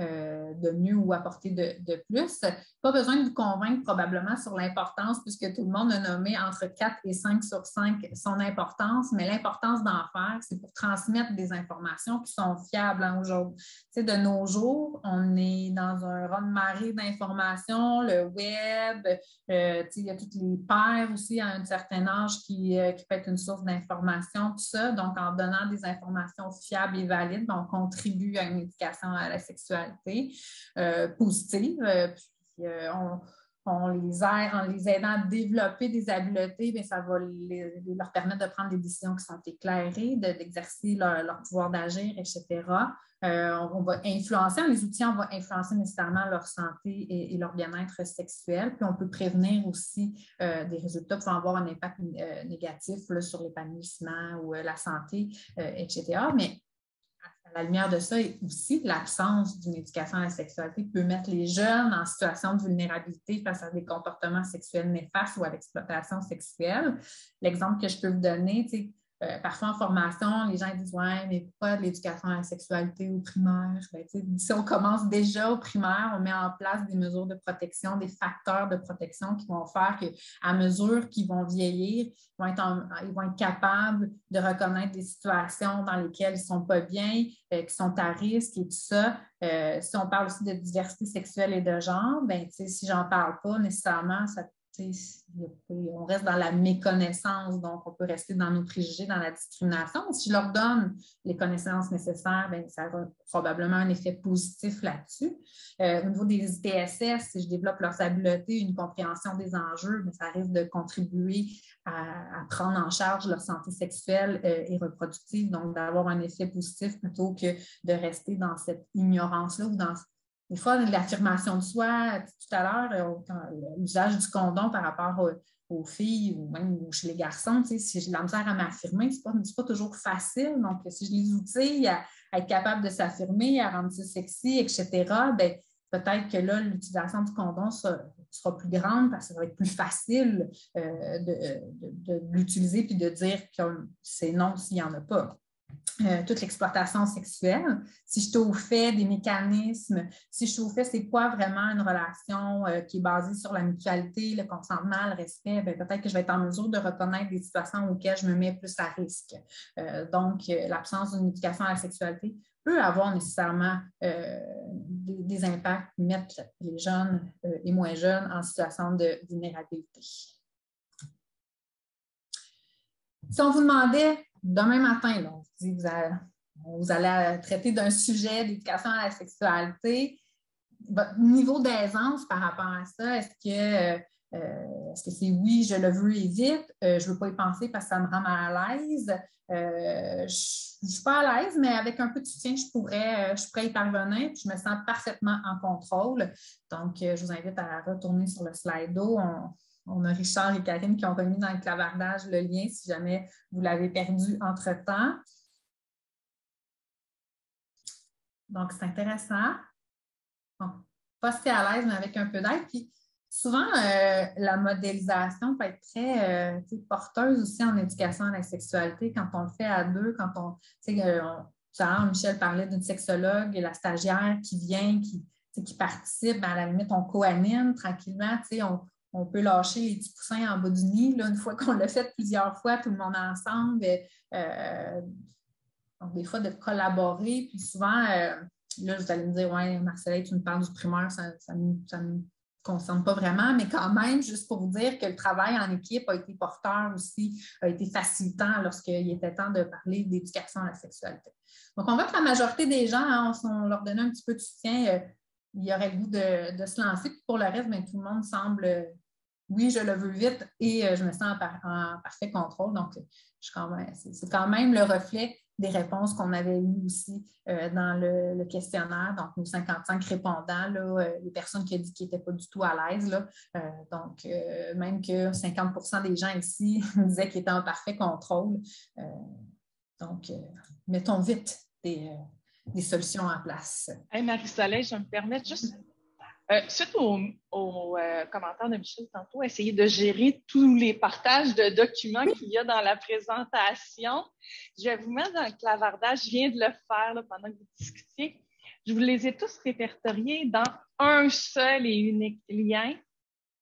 euh, euh, de mieux ou apporter de, plus. Pas besoin de vous convaincre probablement sur l'importance, puisque tout le monde a nommé entre 4 et 5 sur 5 son importance, mais l'importance d'en faire, c'est pour transmettre des informations qui sont fiables hein, aujourd'hui. de nos jours, on est dans un rond de marée d'informations, le web, il y a toutes les paires aussi à un certain âge qui, qui peut être une source d'information, tout ça. Donc, en donnant des informations fiables et valides, on contribue à une éducation à la sexualité euh, positive. Euh, puis, euh, on, les aide, en les aidant à développer des habiletés, bien, ça va leur permettre de prendre des décisions qui sont éclairées, d'exercer leur, pouvoir d'agir, etc. on, va influencer, les outils, on va influencer nécessairement leur santé et, leur bien-être sexuel. Puis on peut prévenir aussi des résultats qui vont avoir un impact négatif sur l'épanouissement ou la santé, etc. Mais la lumière de ça, aussi l'absence d'une éducation à la sexualité peut mettre les jeunes en situation de vulnérabilité face à des comportements sexuels néfastes ou à l'exploitation sexuelle. L'exemple que je peux vous donner, euh, parfois en formation, les gens disent Ouais, mais pourquoi de l'éducation à la sexualité au primaire? Ben, si on commence déjà au primaire, on met en place des mesures de protection, des facteurs de protection qui vont faire qu'à mesure qu'ils vont vieillir, ils vont, être ils vont être capables de reconnaître des situations dans lesquelles ils ne sont pas bien, euh, qui sont à risque et tout ça. Euh, si on parle aussi de diversité sexuelle et de genre, ben, si j'en parle pas nécessairement, ça on reste dans la méconnaissance, donc on peut rester dans nos préjugés, dans la discrimination. Si je leur donne les connaissances nécessaires, bien, ça aura probablement un effet positif là-dessus. Euh, au niveau des ITSS, si je développe leurs habiletés, une compréhension des enjeux, bien, ça risque de contribuer à, prendre en charge leur santé sexuelle euh, et reproductive, donc d'avoir un effet positif plutôt que de rester dans cette ignorance-là ou dans des fois, l'affirmation de soi, tout à l'heure, euh, l'usage du condom par rapport aux, filles ou même chez les garçons, si j'ai de la misère à m'affirmer, ce n'est pas, toujours facile. Donc, si je les outille être capable de s'affirmer, à rendre ça sexy, etc., ben, peut-être que là, l'utilisation du condom sera, plus grande parce que ça va être plus facile euh, de, l'utiliser puis de dire que c'est non s'il n'y en a pas. Euh, toute l'exploitation sexuelle, si je au fait des mécanismes, si je au fait c'est quoi vraiment une relation euh, qui est basée sur la mutualité, le consentement, le respect, ben, peut-être que je vais être en mesure de reconnaître des situations auxquelles je me mets plus à risque. donc, l'absence d'une éducation à la sexualité peut avoir nécessairement euh, des, impacts mettent les jeunes euh, et moins jeunes en situation de vulnérabilité. Si on vous demandait demain matin, on vous dit que vous allez, traiter d'un sujet d'éducation à la sexualité, votre niveau d'aisance par rapport à ça, est-ce que euh, est-ce que c'est oui, je le veux et vite, je ne veux pas y penser parce que ça me rend mal à l'aise, euh, je ne suis pas à l'aise, mais avec un peu de soutien, je pourrais, euh, je pourrais y parvenir. je me sens parfaitement en contrôle. Donc, euh, je vous invite à retourner sur le slide On, on, a Richard et Karine qui ont remis dans le clavardage le lien si jamais vous l'avez perdu entre-temps. Donc, c'est intéressant. Bon, pas si à l'aise, mais avec un peu d'aide. Puis, souvent, euh, la modélisation peut être très euh, porteuse aussi en éducation à la sexualité quand on le fait à deux, quand on, tu sais, euh, Michel parlait d'une sexologue et la stagiaire qui vient, qui, participe, ben, à la limite, on co-anime tranquillement, on, on, peut lâcher les petits poussins en bas du nid, là, une fois qu'on l'a fait plusieurs fois, tout le monde ensemble. donc, des fois, de collaborer, puis souvent, là, vous allez me dire, ouais, Marcella, tu me parles du primaire, ça, ça, ça me concerne pas vraiment, mais quand même, juste pour vous dire que le travail en équipe a été porteur aussi, a été facilitant lorsqu'il était temps de parler d'éducation à la sexualité. Donc, on voit que la majorité des gens, hein, on, leur donnait un petit peu de soutien, euh, il y aurait le goût de, se lancer. Puis pour le reste, bien, tout le monde semble, euh, oui, je le veux vite et euh, je me sens en, parfait contrôle. Donc, c'est quand même le reflet des réponses qu'on avait eues aussi euh, dans le, questionnaire. Donc, nos 55 répondants, euh, les personnes qui n'étaient pas du tout à l'aise. Donc, même que 50% des gens ici disaient qu'ils étaient en parfait contrôle. donc, mettons vite des, solutions en place. Marie-Soleil, je me permets juste euh, suite au, euh, commentaire de Michel tantôt, essayer de gérer tous les partages de documents qu'il y a dans la présentation. Je vais vous mettre dans le clavardage. Je viens de le faire pendant que vous discutiez. Je vous les ai tous répertoriés dans un seul et unique lien.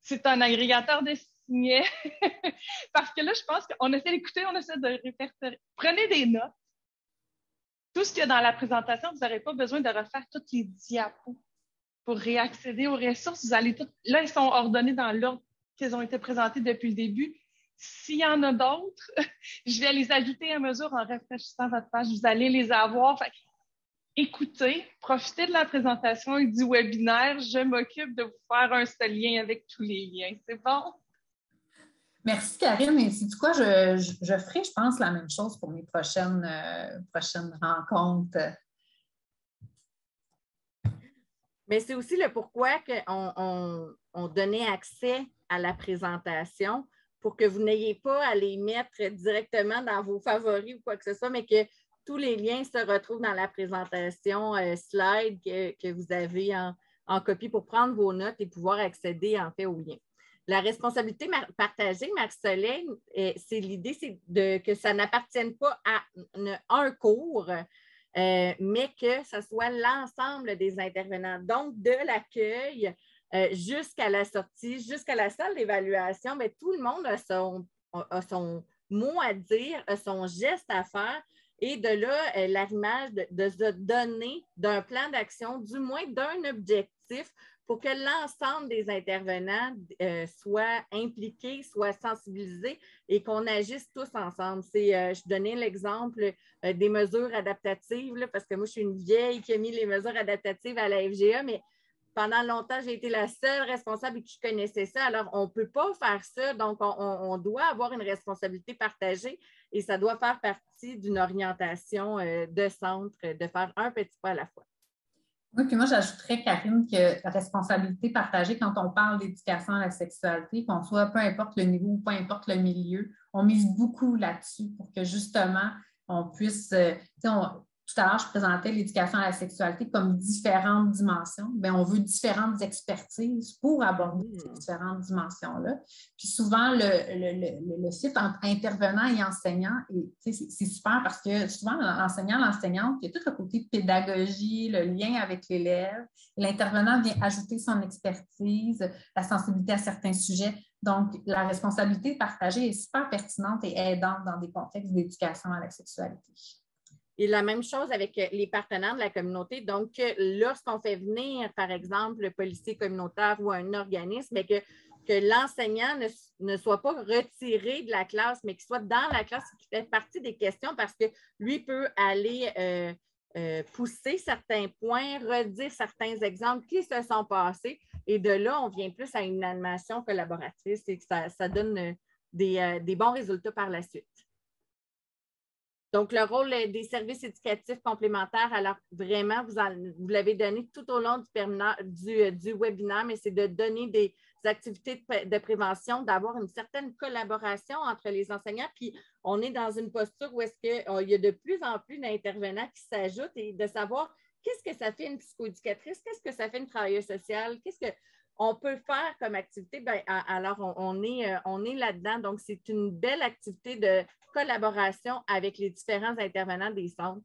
C'est un agrégateur de signets. Parce que là, je pense qu'on essaie d'écouter, on essaie de répertorier. Prenez des notes. Tout ce qu'il y a dans la présentation, vous n'aurez pas besoin de refaire toutes les diapos pour réaccéder aux ressources. Vous allez toutes, là, elles sont ordonnées dans l'ordre qu'elles ont été présentées depuis le début. S'il y en a d'autres, je vais les ajouter à mesure en rafraîchissant votre page. Vous allez les avoir. écoutez, profitez de la présentation et du webinaire. Je m'occupe de vous faire un seul lien avec tous les liens. C'est bon? Merci, Karine. Et c'est du quoi, je, ferai, je pense, la même chose pour mes prochaines, euh, prochaines rencontres Mais c'est aussi le pourquoi on, on, donnait accès à la présentation pour que vous n'ayez pas à les mettre directement dans vos favoris ou quoi que ce soit, mais que tous les liens se retrouvent dans la présentation euh, slide que, vous avez en, copie pour prendre vos notes et pouvoir accéder en fait aux liens. La responsabilité partagée, Marc-Soleil, c'est l'idée, c'est que ça n'appartienne pas à un cours, euh, mais que ce soit l'ensemble des intervenants. Donc, de l'accueil euh, jusqu'à la sortie, jusqu'à la salle d'évaluation, mais tout le monde a son, son, mot à dire, a son geste à faire. Et de là, euh, l'arrimage de, de se donner d'un plan d'action, du moins d'un objectif pour que l'ensemble des intervenants euh, soient impliqués, soient sensibilisés et qu'on agisse tous ensemble. Euh, je donnais l'exemple euh, des mesures adaptatives, parce que moi, je suis une vieille qui a mis les mesures adaptatives à la FGA, mais pendant longtemps, j'ai été la seule responsable qui connaissait ça. Alors, on ne peut pas faire ça. Donc, on, doit avoir une responsabilité partagée et ça doit faire partie d'une orientation de centre, de faire un petit pas à la fois. Oui, puis moi, j'ajouterais, Karine, que la responsabilité partagée quand on parle d'éducation à la sexualité, qu'on soit peu importe le niveau ou peu importe le milieu, on mise beaucoup là-dessus pour que justement, on puisse, euh, tout à l'heure, je présentais l'éducation à la sexualité comme différentes dimensions. Bien, on veut différentes expertises pour aborder ces mmh. différentes dimensions-là. Puis souvent, le, le, le, site entre intervenant et enseignant, c'est super parce que souvent, l'enseignant, l'enseignante, il y a tout le côté pédagogie, le lien avec l'élève. L'intervenant vient ajouter son expertise, la sensibilité à certains sujets. Donc, la responsabilité partagée est super pertinente et aidante dans des contextes d'éducation à la sexualité. Et la même chose avec les partenaires de la communauté. Donc, lorsqu'on fait venir, par exemple, le policier communautaire ou un organisme, mais que, l'enseignant ne, soit pas retiré de la classe, mais qu'il soit dans la classe, qui fait partie des questions parce que lui peut aller euh, euh, pousser certains points, redire certains exemples qui se sont passés. Et de là, on vient plus à une animation collaboratrice et que ça, donne euh, des, bons résultats par la suite. Donc, le rôle des services éducatifs complémentaires, alors vraiment, vous, l'avez donné tout au long du, du, webinaire, mais c'est de donner des activités de, prévention, d'avoir une certaine collaboration entre les enseignants. Puis, on est dans une posture où est-ce qu'il oh, y a de plus en plus d'intervenants qui s'ajoutent et de savoir qu'est-ce que ça fait une psychoéducatrice, qu'est-ce que ça fait une travailleuse sociale, qu'est-ce que on peut faire comme activité, ben, alors on, est, euh, on est là-dedans. Donc, c'est une belle activité de collaboration avec les différents intervenants des centres.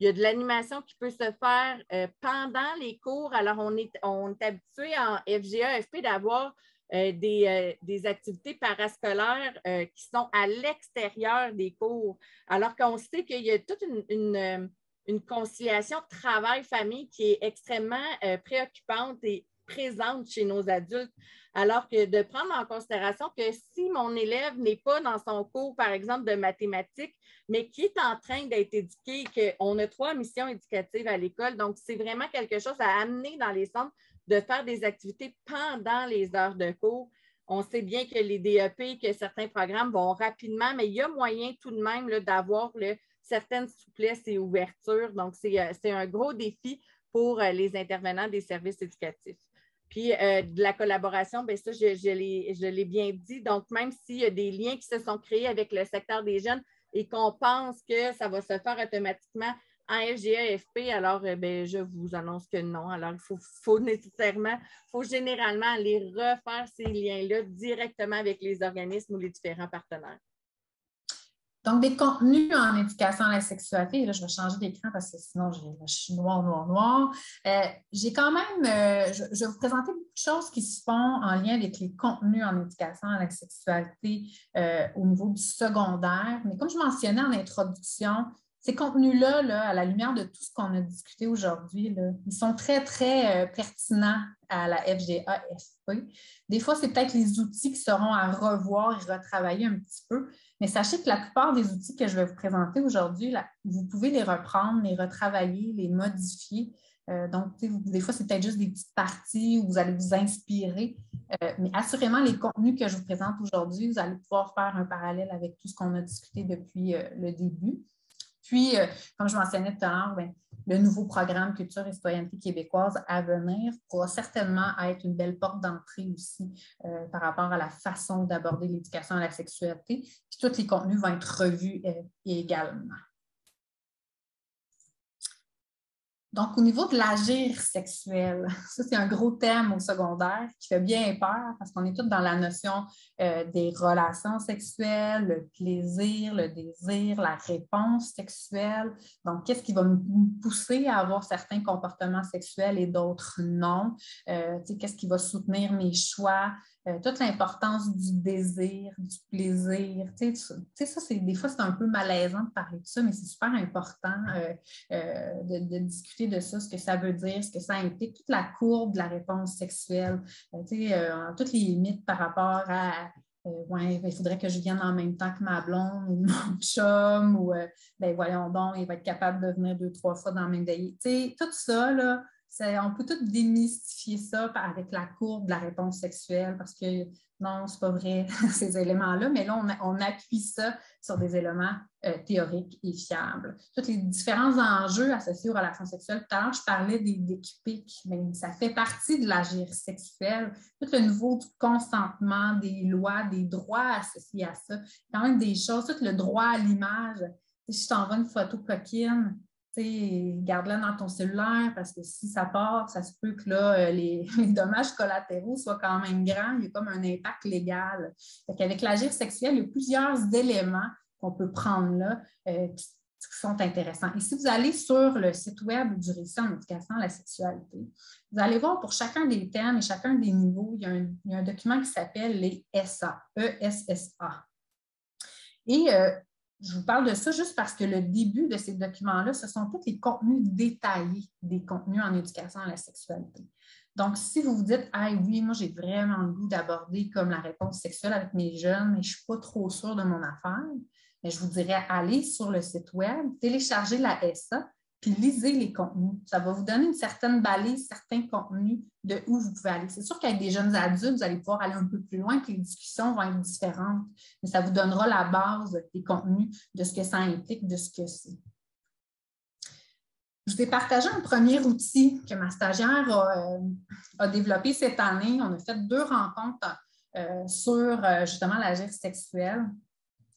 Il y a de l'animation qui peut se faire euh, pendant les cours. Alors, on est, on est habitué en FGA, FP d'avoir euh, des, activités parascolaires qui sont à l'extérieur des cours, alors qu'on sait qu'il y a toute une, une, une conciliation travail-famille qui est extrêmement préoccupante et présente chez nos adultes. Alors que de prendre en considération que si mon élève n'est pas dans son cours, par exemple, de mathématiques, mais qui est en train d'être éduqué, qu'on a trois missions éducatives à l'école, donc c'est vraiment quelque chose à amener dans les centres de faire des activités pendant les heures de cours. On sait bien que les DEP, que certains programmes vont rapidement, mais il y a moyen tout de même d'avoir certaines souplesses et ouvertures. Donc, c'est euh, un gros défi pour euh, les intervenants des services éducatifs. Puis euh, de la collaboration, bien ça, je, l'ai bien dit. Donc, même s'il y a des liens qui se sont créés avec le secteur des jeunes et qu'on pense que ça va se faire automatiquement en FGA, FP, alors euh, ben, je vous annonce que non. Alors, il faut, faut nécessairement, il faut généralement aller refaire ces liens-là directement avec les organismes ou les différents partenaires. Donc, des contenus en éducation à la sexualité, là, je vais changer d'écran parce que sinon, je, suis noir, noir, noir. Euh, j'ai quand même, euh, je, vais vous présenter beaucoup de choses qui se font en lien avec les contenus en éducation à la sexualité euh, au niveau du secondaire. Mais comme je mentionnais en introduction, ces contenus-là, là, à la lumière de tout ce qu'on a discuté aujourd'hui, ils sont très, très pertinents à la FGA-FP. Des fois, c'est peut-être les outils qui seront à revoir et retravailler un petit peu, mais sachez que la plupart des outils que je vais vous présenter aujourd'hui, vous pouvez les reprendre, les retravailler, les modifier. Euh, donc, des fois, c'est peut-être juste des petites parties où vous allez vous inspirer. Euh, mais assurément, les contenus que je vous présente aujourd'hui, vous allez pouvoir faire un parallèle avec tout ce qu'on a discuté depuis euh, le début. Puis, comme je mentionnais tout à l'heure, ben, le nouveau programme Culture et citoyenneté québécoise à venir pourra certainement être une belle porte d'entrée aussi euh, par rapport à la façon d'aborder l'éducation à la sexualité. Puis tous les contenus vont être revus euh, également. Donc, au niveau de l'agir sexuel, ça, c'est un gros thème au secondaire qui fait bien peur parce qu'on est tous dans la notion euh, des relations sexuelles, le plaisir, le désir, la réponse sexuelle. Donc, qu'est-ce qui va me pousser à avoir certains comportements sexuels et d'autres non? Euh, qu'est-ce qui va soutenir mes choix? Euh, toute l'importance du désir, du plaisir. Tu sais, ça, c'est, des fois, c'est un peu malaisant de parler de ça, mais c'est super important euh, euh, de, discuter de ça, ce que ça veut dire, ce que ça implique, toute la courbe de la réponse sexuelle, tu sais, toutes les limites par rapport à ouais, il faudrait que je vienne en même temps que ma blonde ou mon chum, ou ben voyons donc, il va être capable de venir deux, trois fois dans le même sais, tout ça, là, on peut tout démystifier ça avec la courbe de la réponse sexuelle parce que non, c'est pas vrai, ces éléments-là, mais là, on, appuie ça sur des éléments euh, théoriques et fiables. Tous les différents enjeux associés aux relations sexuelles, tout à l'heure, je parlais des, des mais ça fait partie de l'agir sexuel. Tout le niveau du consentement, des lois, des droits associés à ça, quand même des choses, tout le droit à l'image. Si je t'envoie une photo coquine, garde-la dans ton cellulaire parce que si ça part, ça se peut que là, les, dommages collatéraux soient quand même grands. Il y a comme un impact légal. Avec l'agir sexuel, il y a plusieurs éléments qu'on peut prendre là qui, sont intéressants. Et si vous allez sur le site web du récit en éducation à la sexualité, vous allez voir pour chacun des thèmes et chacun des niveaux, il y a un, document qui s'appelle les SA, E-S-S-A. Et euh, je vous parle de ça juste parce que le début de ces documents-là, ce sont tous les contenus détaillés des contenus en éducation à la sexualité. Donc, si vous vous dites, ah oui, moi j'ai vraiment le goût d'aborder comme la réponse sexuelle avec mes jeunes, mais je ne suis pas trop sûre de mon affaire, mais je vous dirais, allez sur le site web, téléchargez la SA, puis lisez les contenus. Ça va vous donner une certaine balise, certains contenus de où vous pouvez aller. C'est sûr qu'avec des jeunes adultes, vous allez pouvoir aller un peu plus loin, que les discussions vont être différentes, mais ça vous donnera la base des contenus, de ce que ça implique, de ce que c'est. Je vous ai partagé un premier outil que ma stagiaire a, euh, développé cette année. On a fait deux rencontres euh, sur euh, justement la gestion sexuelle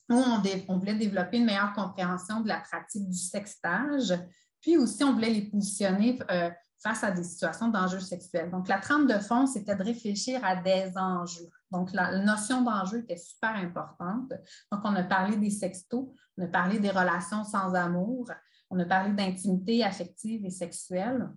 où on, voulait développer une meilleure compréhension de la pratique du sextage, puis aussi on voulait les positionner euh, face à des situations d'enjeux sexuels. Donc, la trame de fond, c'était de réfléchir à des enjeux. Donc, la notion d'enjeu était super importante. Donc, on a parlé des sextos, on a parlé des relations sans amour, on a parlé d'intimité affective et sexuelle.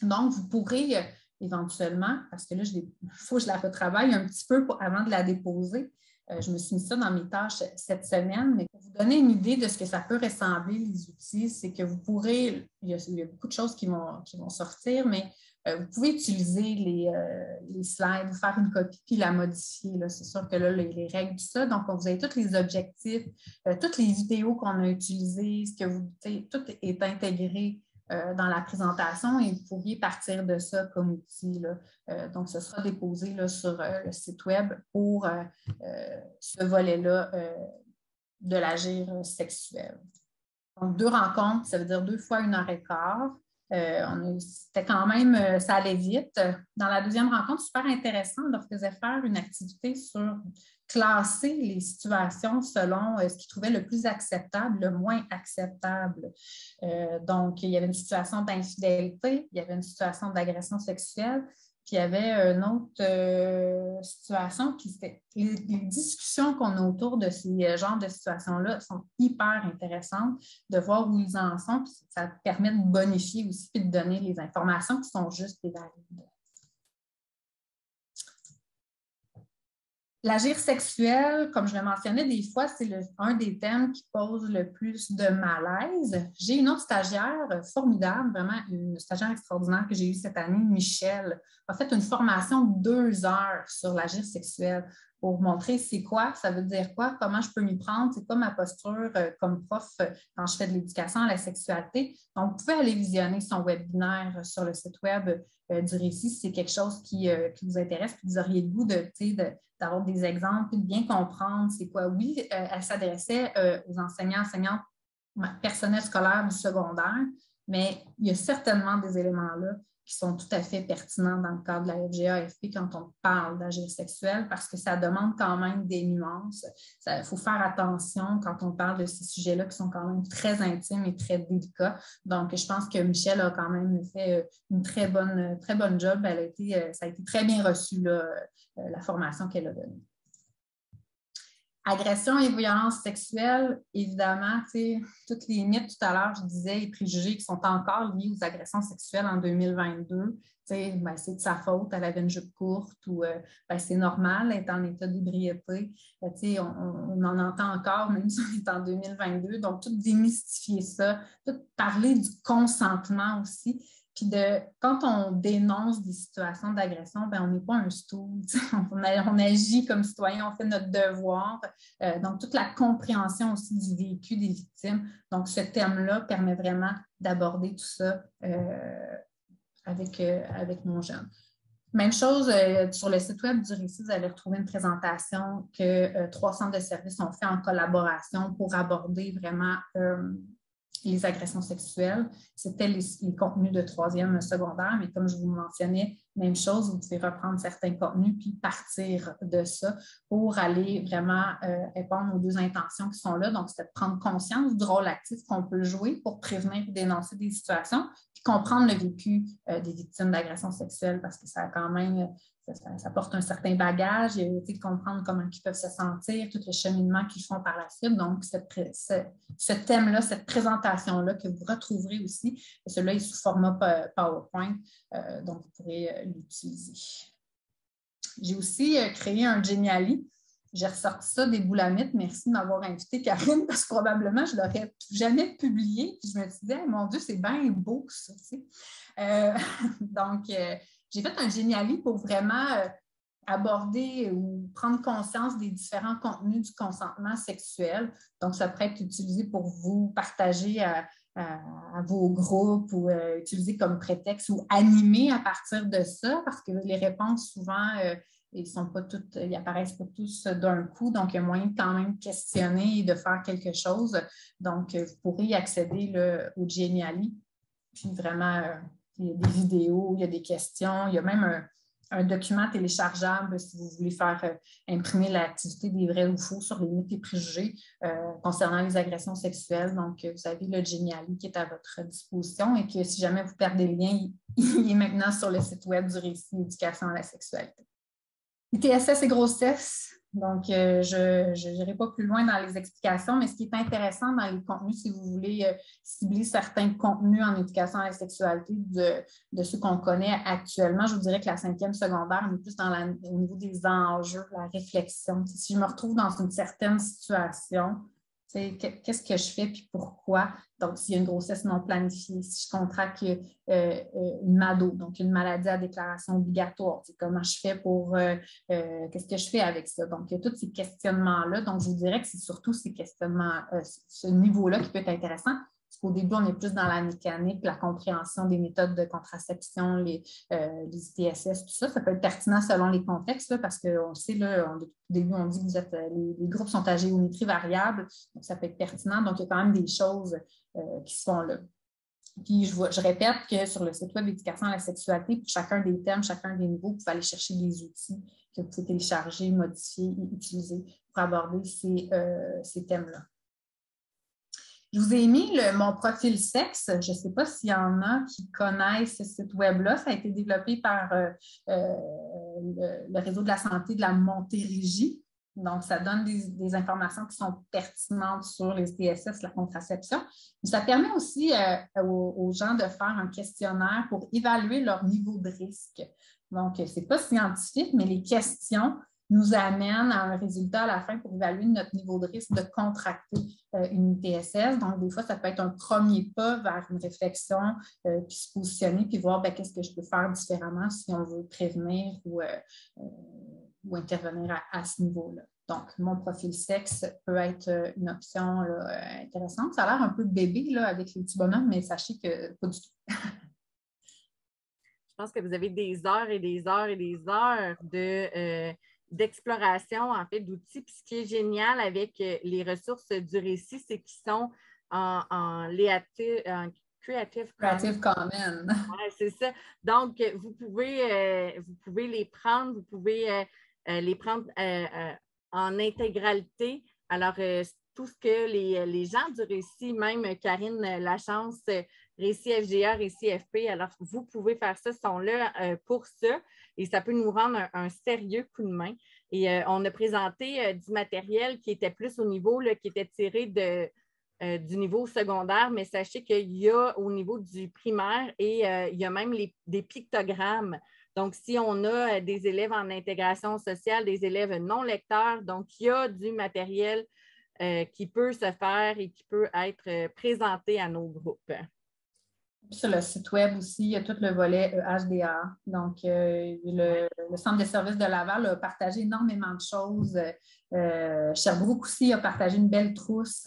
Donc, vous pourrez euh, éventuellement, parce que là, il faut que je la retravaille un petit peu avant de la déposer, euh, je me suis mis ça dans mes tâches cette semaine, mais pour vous donner une idée de ce que ça peut ressembler, les outils, c'est que vous pourrez, il y, a, beaucoup de choses qui vont, qui vont sortir, mais euh, vous pouvez utiliser les, euh, les, slides, faire une copie puis la modifier. C'est sûr que là, les, règles, tout ça. Donc, vous avez tous les objectifs, toutes les vidéos qu'on a utilisées, ce que vous, tout est intégré euh, dans la présentation et vous pourriez partir de ça comme outil. Euh, donc, ce sera déposé sur euh, le site Web pour ce volet-là de l'agir sexuel. Donc, deux rencontres, ça veut dire deux fois une heure et quart. C'était quand même, ça allait vite. Dans la deuxième rencontre, super intéressant, on leur faisait faire une activité sur classer les situations selon euh, ce qu'ils trouvaient le plus acceptable, le moins acceptable. Euh, donc, il y avait une situation d'infidélité, il y avait une situation d'agression sexuelle, puis il y avait une autre euh, situation qui c'était les, discussions qu'on a autour de ces genres de situations-là sont hyper intéressantes, de voir où ils en sont, puis ça permet de bonifier aussi, puis de donner les informations qui sont justes et valides. L'agir sexuel, comme je le mentionnais des fois, c'est un des thèmes qui pose le plus de malaise. J'ai une autre stagiaire formidable, vraiment une stagiaire extraordinaire que j'ai eue cette année, Michel, a fait une formation de deux heures sur l'agir sexuel pour montrer c'est quoi, ça veut dire quoi, comment je peux m'y prendre, c'est quoi ma posture euh, comme prof euh, quand je fais de l'éducation à la sexualité. Donc, vous pouvez aller visionner son webinaire sur le site web euh, du récit si c'est quelque chose qui, vous intéresse, puis vous auriez le goût d'avoir des exemples, de bien comprendre c'est quoi. Oui, elle s'adressait aux enseignants, enseignantes personnels scolaires du secondaire, mais il y a certainement des éléments là qui sont tout à fait pertinents dans le cadre de la FGAFP quand on parle d'agir sexuel parce que ça demande quand même des nuances. Il faut faire attention quand on parle de ces sujets-là qui sont quand même très intimes et très délicats. Donc, je pense que Michel a quand même fait euh, une très bonne, très bonne job. Elle a été, euh, ça a été très bien reçu, euh, la formation qu'elle a donnée. Agression et violence sexuelle, évidemment, toutes les mythes tout à l'heure, je disais, les préjugés qui sont encore liés aux agressions sexuelles en 2022, ben, c'est de sa faute, elle avait une jupe courte ou euh, ben, c'est normal, elle est en état d'ébriété. Euh, on, on, en entend encore, même si on est en 2022. Donc, tout démystifier ça, tout parler du consentement aussi. Puis de, quand on dénonce des situations d'agression, ben on n'est pas un stool. On, agit comme citoyen, on fait notre devoir. Euh, donc, toute la compréhension aussi du vécu des victimes. Donc, ce thème-là permet vraiment d'aborder tout ça euh, avec, euh, avec mon jeune. Même chose sur le site web du récit, vous allez retrouver une présentation que trois centres de services ont fait en collaboration pour aborder vraiment les agressions sexuelles. C'était les, contenus de troisième secondaire, mais comme je vous mentionnais, même chose, vous pouvez reprendre certains contenus puis partir de ça pour aller vraiment euh, répondre aux deux intentions qui sont là. Donc, c'est de prendre conscience du rôle actif qu'on peut jouer pour prévenir et dénoncer des situations, puis comprendre le vécu euh, des victimes d'agressions sexuelles parce que ça a quand même ça, porte un certain bagage, il de comprendre comment ils peuvent se sentir, tout le cheminement qu'ils font par la suite. Donc, ce, thème-là, cette présentation-là que vous retrouverez aussi, celui-là est sous format PowerPoint, euh, donc vous pourrez euh, l'utiliser. J'ai aussi euh, créé un Geniali. J'ai ressorti ça des boulamites. Merci de m'avoir invité, Karine, parce que probablement je ne l'aurais jamais publié. je me disais, mon Dieu, c'est bien beau ça. donc, j'ai fait un géniali pour vraiment euh, aborder ou prendre conscience des différents contenus du consentement sexuel. Donc, ça pourrait être utilisé pour vous partager à, vos groupes ou euh, utiliser comme prétexte ou animer à partir de ça, parce que les réponses, souvent, euh, ils sont pas toutes, ils apparaissent pas tous d'un coup, donc il y a moyen de quand même questionner et de faire quelque chose. Donc, vous pourrez y accéder au Geniali, puis vraiment il y a des vidéos, il y a des questions, il y a même un, document téléchargeable si vous voulez faire euh, imprimer l'activité des vrais ou faux sur les mythes et préjugés euh, concernant les agressions sexuelles. Donc, vous avez le Geniali qui est à votre disposition et que si jamais vous perdez le lien, il, est maintenant sur le site web du récit éducation à la sexualité. ITSS et grossesse, donc, euh, je n'irai pas plus loin dans les explications, mais ce qui est intéressant dans les contenus, si vous voulez euh, cibler certains contenus en éducation à la sexualité de, ceux qu'on connaît actuellement, je vous dirais que la cinquième secondaire, on est plus dans au niveau des enjeux, la réflexion. Si je me retrouve dans une certaine situation, qu'est-ce que je fais puis pourquoi? Donc, s'il y a une grossesse non planifiée, si je contracte euh, euh, une MADO, donc une maladie à déclaration obligatoire, comment je fais pour, euh, qu'est-ce que je fais avec ça? Donc, il y a tous ces questionnements-là. Donc, je vous dirais que c'est surtout ces questionnements, ce niveau-là qui peut être intéressant. Au début, on est plus dans la mécanique, la compréhension des méthodes de contraception, les, euh, ITSS, tout ça. Ça peut être pertinent selon les contextes, parce qu'on sait, là, au début, on dit que euh, les, groupes sont à géométrie variable, donc ça peut être pertinent. Donc, il y a quand même des choses euh, qui sont là. Puis, je, répète que sur le site web d'éducation à la sexualité, pour chacun des thèmes, chacun des niveaux, vous pouvez aller chercher des outils que vous pouvez télécharger, modifier et utiliser pour aborder ces, ces thèmes-là. Je vous ai mis mon profil sexe. Je ne sais pas s'il y en a qui connaissent ce site web-là. Ça a été développé par euh, euh, le, réseau de la santé de la Montérégie. Donc, ça donne des, informations qui sont pertinentes sur les TSS, la contraception. ça permet aussi euh, aux, gens de faire un questionnaire pour évaluer leur niveau de risque. Donc, ce n'est pas scientifique, mais les questions nous amène à un résultat à la fin pour évaluer notre niveau de risque de contracter euh, une ITSS. Donc, des fois, ça peut être un premier pas vers une réflexion, euh, puis se positionner, puis voir ben, qu'est-ce que je peux faire différemment si on veut prévenir ou, euh, intervenir à, ce niveau-là. Donc, mon profil sexe peut être une option intéressante. Ça a l'air un peu bébé là, avec les petits bonhommes, mais sachez que pas du tout. Je pense que vous avez des heures et des heures et des heures de d'exploration, en fait, d'outils. Puis ce qui est génial avec euh, les ressources du récit, c'est qu'ils sont en, en, Creative Commons. c'est ça. Donc, vous pouvez, euh, vous pouvez les prendre, vous pouvez euh, les prendre en intégralité. Alors, tout ce que les, les, gens du récit, même Karine Lachance, Récit FGA, Récit FP, alors vous pouvez faire ça, sont là pour ça et ça peut nous rendre un, sérieux coup de main. Et euh, on a présenté euh, du matériel qui était plus au niveau, qui était tiré euh, du niveau secondaire, mais sachez qu'il y a au niveau du primaire et il y a même des pictogrammes. Donc, si on a des élèves en intégration sociale, des élèves non lecteurs, donc il y a du matériel qui peut se faire et qui peut être présenté à nos groupes. Sur le site web aussi, il y a tout le volet HDA. Donc, le, Centre de services de Laval a partagé énormément de choses. Sherbrooke aussi a partagé une belle trousse.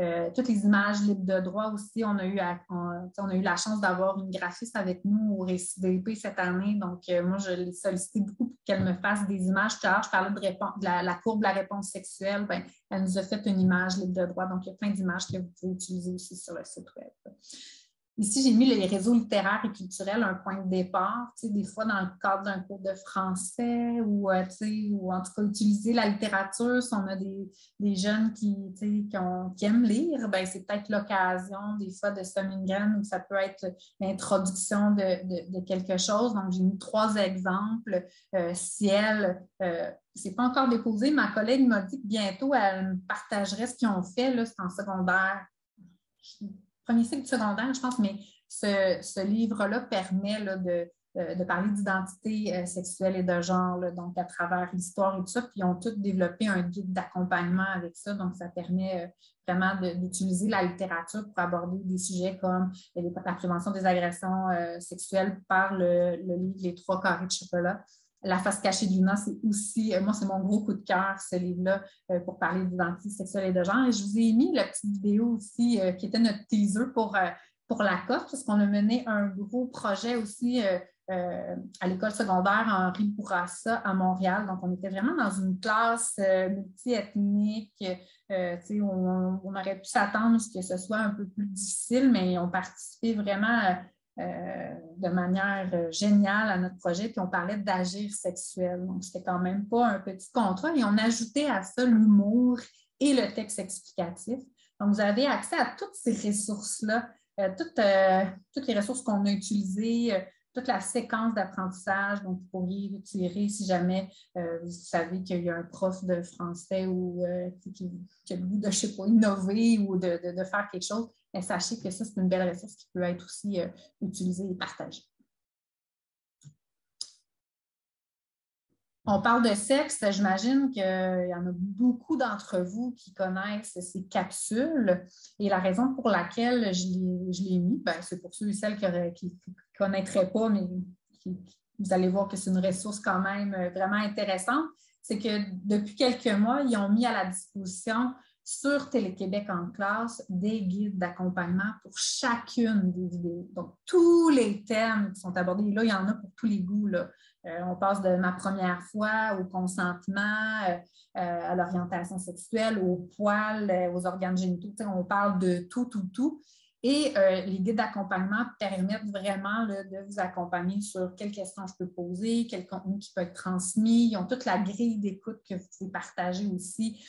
Euh, toutes les images libres de droit aussi, on a eu, on, a eu la chance d'avoir une graphiste avec nous au Récit cette année. Donc, euh, moi, je l'ai sollicité beaucoup pour qu'elle me fasse des images. Tout à l'heure, je parlais de, la, courbe de la réponse sexuelle. Ben, elle nous a fait une image libre de droit. Donc, il y a plein d'images que vous pouvez utiliser aussi sur le site web. Ici, j'ai mis les réseaux littéraires et culturels un point de départ. Des fois, dans le cadre d'un cours de français ou, euh, ou en tout cas utiliser la littérature, si on a des, des jeunes qui, qui, aiment lire, ben, c'est peut-être l'occasion des fois de semer une graine ou ça peut être l'introduction de, de, quelque chose. Donc, j'ai mis trois exemples. Euh, ciel, euh, c'est pas encore déposé. Ma collègue m'a dit que bientôt, elle me partagerait ce qu'ils ont fait. C'est en secondaire premier cycle secondaire, je pense, mais ce, livre-là permet euh, de, parler d'identité euh, sexuelle et de genre, donc à travers l'histoire et tout ça. Puis ils ont tous développé un guide d'accompagnement avec ça. Donc, ça permet euh, vraiment d'utiliser la littérature pour aborder des sujets comme la prévention des agressions sexuelles par le, le livre Les trois carrés de chocolat. La face cachée du Luna, c'est aussi, euh, moi, c'est mon gros coup de cœur, ce livre-là, euh, pour parler d'identité sexuelle et de genre. Et je vous ai mis la petite vidéo aussi euh, qui était notre teaser pour, pour la COF, parce qu'on a mené un gros projet aussi à l'école secondaire Henri Bourassa à Montréal. Donc, on était vraiment dans une classe multiethnique. On, on, aurait pu s'attendre à ce que ce soit un peu plus difficile, mais on participait vraiment euh, de manière euh, géniale à notre projet, puis on parlait d'agir sexuel. Donc, c'était quand même pas un petit contrat. Et on ajoutait à ça l'humour et le texte explicatif. Donc, vous avez accès à toutes ces ressources-là, euh, toutes, toutes, les ressources qu'on a utilisées, toute la séquence d'apprentissage. Donc, vous pourriez retirer si jamais vous savez qu'il y a un prof de français ou qui, a le goût de, je sais pas, innover ou de, de faire quelque chose sachez que ça, c'est une belle ressource qui peut être aussi euh, utilisée et partagée. On parle de sexe, j'imagine qu'il y en a beaucoup d'entre vous qui connaissent ces capsules. Et la raison pour laquelle je l'ai mis, ben, c'est pour ceux et celles qui ne connaîtraient pas, mais vous allez voir que c'est une ressource quand même euh, vraiment intéressante. C'est que depuis quelques mois, ils ont mis à la disposition sur Télé-Québec en classe des guides d'accompagnement pour chacune des vidéos. Donc, tous les thèmes qui sont abordés, là, il y en a pour tous les goûts. Euh, on passe de ma première fois au consentement, euh, euh, à l'orientation sexuelle, au poil, aux organes génitaux. On parle de tout, tout, tout. Et les guides d'accompagnement permettent vraiment de vous accompagner sur quelles questions je peux poser, quel contenu qui peut être transmis. Ils ont toute la grille d'écoute que vous pouvez partager aussi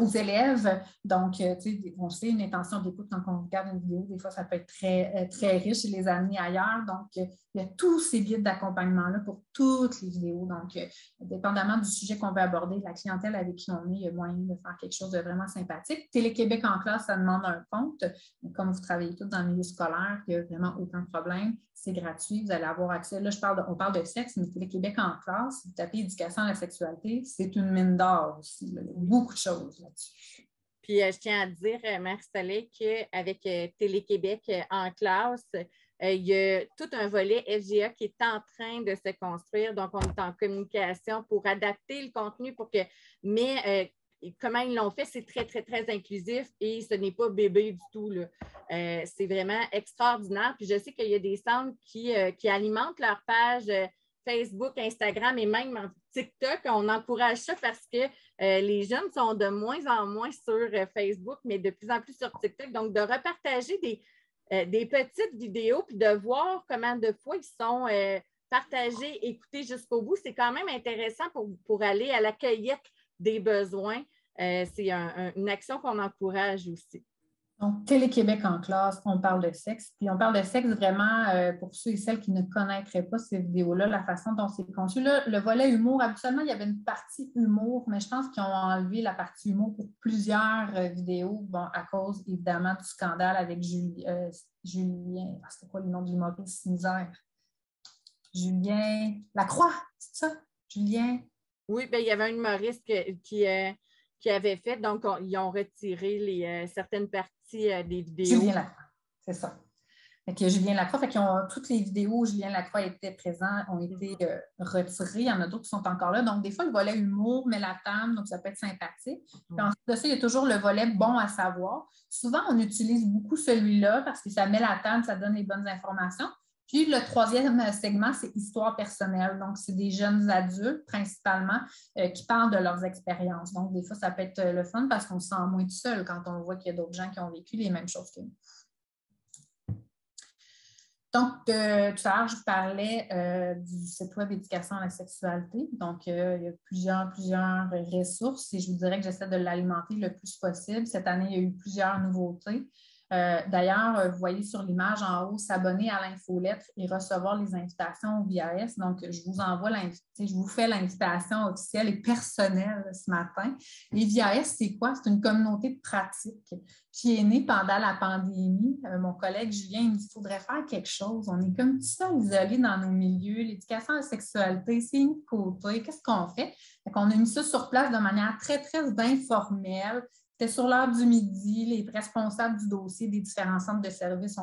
aux élèves. Donc, euh, tu sais, on sait, une intention d'écoute quand on regarde une vidéo, des fois, ça peut être très, euh, très riche et les amener ailleurs. Donc, il y a tous ces guides d'accompagnement-là pour toutes les vidéos. Donc, dépendamment du sujet qu'on veut aborder, de la clientèle avec qui on est, il y a moyen de faire quelque chose de vraiment sympathique. Télé-Québec en classe, ça demande un compte. comme vous travaillez tous dans le milieu scolaire, il n'y a vraiment aucun problème. C'est gratuit, vous allez avoir accès. Là, je parle on parle de sexe, mais Télé-Québec en classe, vous tapez éducation à la sexualité, c'est une mine d'or aussi. Beaucoup de choses là-dessus. Puis, euh, je tiens à dire, euh, Marie-Soleil, qu'avec euh, Télé-Québec en classe, il y a tout un volet FGA qui est en train de se construire. Donc, on est en communication pour adapter le contenu pour que. Mais comment ils l'ont fait, c'est très, très, très inclusif et ce n'est pas bébé du tout. c'est vraiment extraordinaire. Puis je sais qu'il y a des centres qui, qui alimentent leur page Facebook, Instagram et même TikTok. On encourage ça parce que euh, les jeunes sont de moins en moins sur euh, Facebook, mais de plus en plus sur TikTok. Donc, de repartager des, euh, petites vidéos puis de voir comment de fois ils sont partagés, écoutés jusqu'au bout, c'est quand même intéressant pour, pour aller à la cueillette des besoins. c'est une action qu'on encourage aussi. Donc, Télé-Québec en classe, on parle de sexe. Puis on parle de sexe vraiment euh, pour ceux et celles qui ne connaîtraient pas ces vidéos-là, la façon dont c'est conçu. Là, le volet humour, habituellement, il y avait une partie humour, mais je pense qu'ils ont enlevé la partie humour pour plusieurs euh, vidéos, bon, à cause évidemment du scandale avec euh, Julien. Ah, c'était quoi le nom du humoriste? Misère? Julien Lacroix, c'est ça? Julien? Oui, bien, il y avait un humoriste qui, qui avait fait. Donc, ils ont retiré certaines parties euh, des vidéos. Julien Lacroix. C'est ça. Fait Julien Lacroix, fait ont, toutes les vidéos où Julien Lacroix était présent ont été euh, retirées. Il y en a d'autres qui sont encore là. Donc, des fois, le volet humour met la table, donc ça peut être sympathique. Puis ensuite de ça, il y a toujours le volet bon à savoir. Souvent, on utilise beaucoup celui-là parce que ça met la table, ça donne les bonnes informations. Puis le troisième segment, c'est histoire personnelle. Donc, c'est des jeunes adultes principalement euh, qui parlent de leurs expériences. Donc, des fois, ça peut être le fun parce qu'on se sent moins tout seul quand on voit qu'il y a d'autres gens qui ont vécu les mêmes choses que nous. Donc, euh, tout à l'heure, je vous parlais euh, du site web Éducation à la sexualité. Donc, euh, il y a plusieurs, plusieurs ressources et je vous dirais que j'essaie de l'alimenter le plus possible. Cette année, il y a eu plusieurs nouveautés. Euh, d'ailleurs, euh, vous voyez sur l'image en haut, s'abonner à l'infolettre et recevoir les invitations au VIS. Donc, je vous envoie je vous fais l'invitation officielle et personnelle ce matin. Les VIS, c'est quoi? C'est une communauté de pratique qui est née pendant la pandémie. Euh, mon collègue Julien, il me dit faudrait faire quelque chose. On est comme tout ça isolés dans nos milieux. L'éducation à la sexualité, c'est une côté. Qu'est-ce qu'on fait? On a mis ça sur place de manière très, très informelle. C'était sur l'heure du midi, les responsables du dossier des différents centres de services,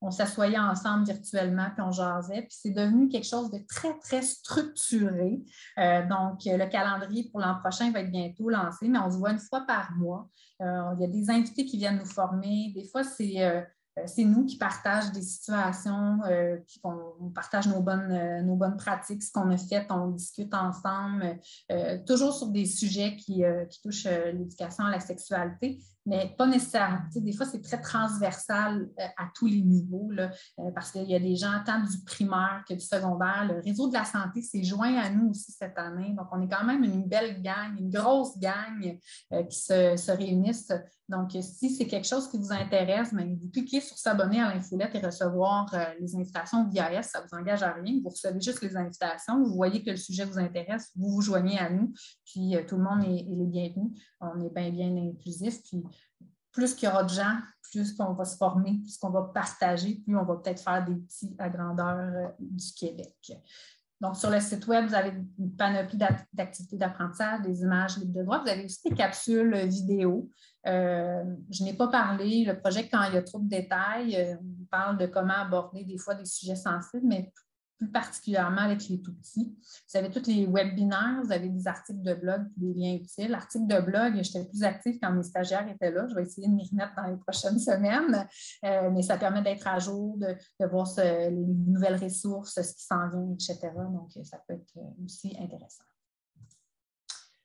on, s'assoyait ensemble virtuellement, puis on jasait. Puis c'est devenu quelque chose de très, très structuré. Euh, donc, le calendrier pour l'an prochain va être bientôt lancé, mais on se voit une fois par mois. Euh, il y a des invités qui viennent nous former. Des fois, c'est euh, c'est nous qui partageons des situations, euh, on, partage nos bonnes, euh, nos bonnes pratiques, ce qu'on a fait, on discute ensemble, toujours sur des sujets qui, touchent l'éducation à la sexualité, mais pas nécessairement. des fois, c'est très transversal à tous les niveaux, parce qu'il y a des gens, tant du primaire que du secondaire. Le réseau de la santé s'est joint à nous aussi cette année. Donc, on est quand même une belle gang, une grosse gang qui se, se réunissent donc, si c'est quelque chose qui vous intéresse, bien, vous cliquez sur s'abonner à l'infolette et recevoir euh, les invitations via S. Ça ne vous engage à rien. Vous recevez juste les invitations. Vous voyez que le sujet vous intéresse. Vous vous joignez à nous. Puis, euh, tout le monde est, est, bienvenu. On est bien, bien inclusif. Puis, plus qu'il y aura de gens, plus qu'on va se former, plus qu'on va partager, plus on va peut-être faire des petits à grandeur euh, du Québec. Donc, sur le site Web, vous avez une panoplie d'activités d'apprentissage, des images libres de droit. Vous avez aussi des capsules vidéo. Euh, je n'ai pas parlé, le projet, quand il y a trop de détails, euh, on parle de comment aborder des fois des sujets sensibles, mais plus particulièrement avec les tout petits. Vous avez tous les webinaires, vous avez des articles de blog, des liens utiles. L'article de blog, j'étais plus active quand mes stagiaires étaient là. Je vais essayer de m'y remettre dans les prochaines semaines, euh, mais ça permet d'être à jour, de, voir les nouvelles ressources, ce qui s'en vient, etc. Donc, ça peut être aussi intéressant.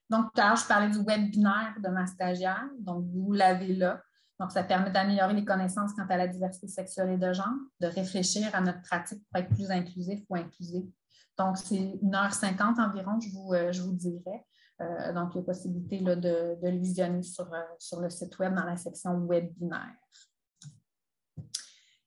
Donc, tout à l'heure, je parlais du webinaire de ma stagiaire. Donc, vous l'avez là. Donc, ça permet d'améliorer les connaissances quant à la diversité sexuelle et de genre, de réfléchir à notre pratique pour être plus inclusif ou inclusif. Donc, c'est 1h50 environ, je vous, euh, je vous dirais. Euh, donc, il y a possibilité là, de, le visionner sur, euh, sur le site web dans la section webinaire.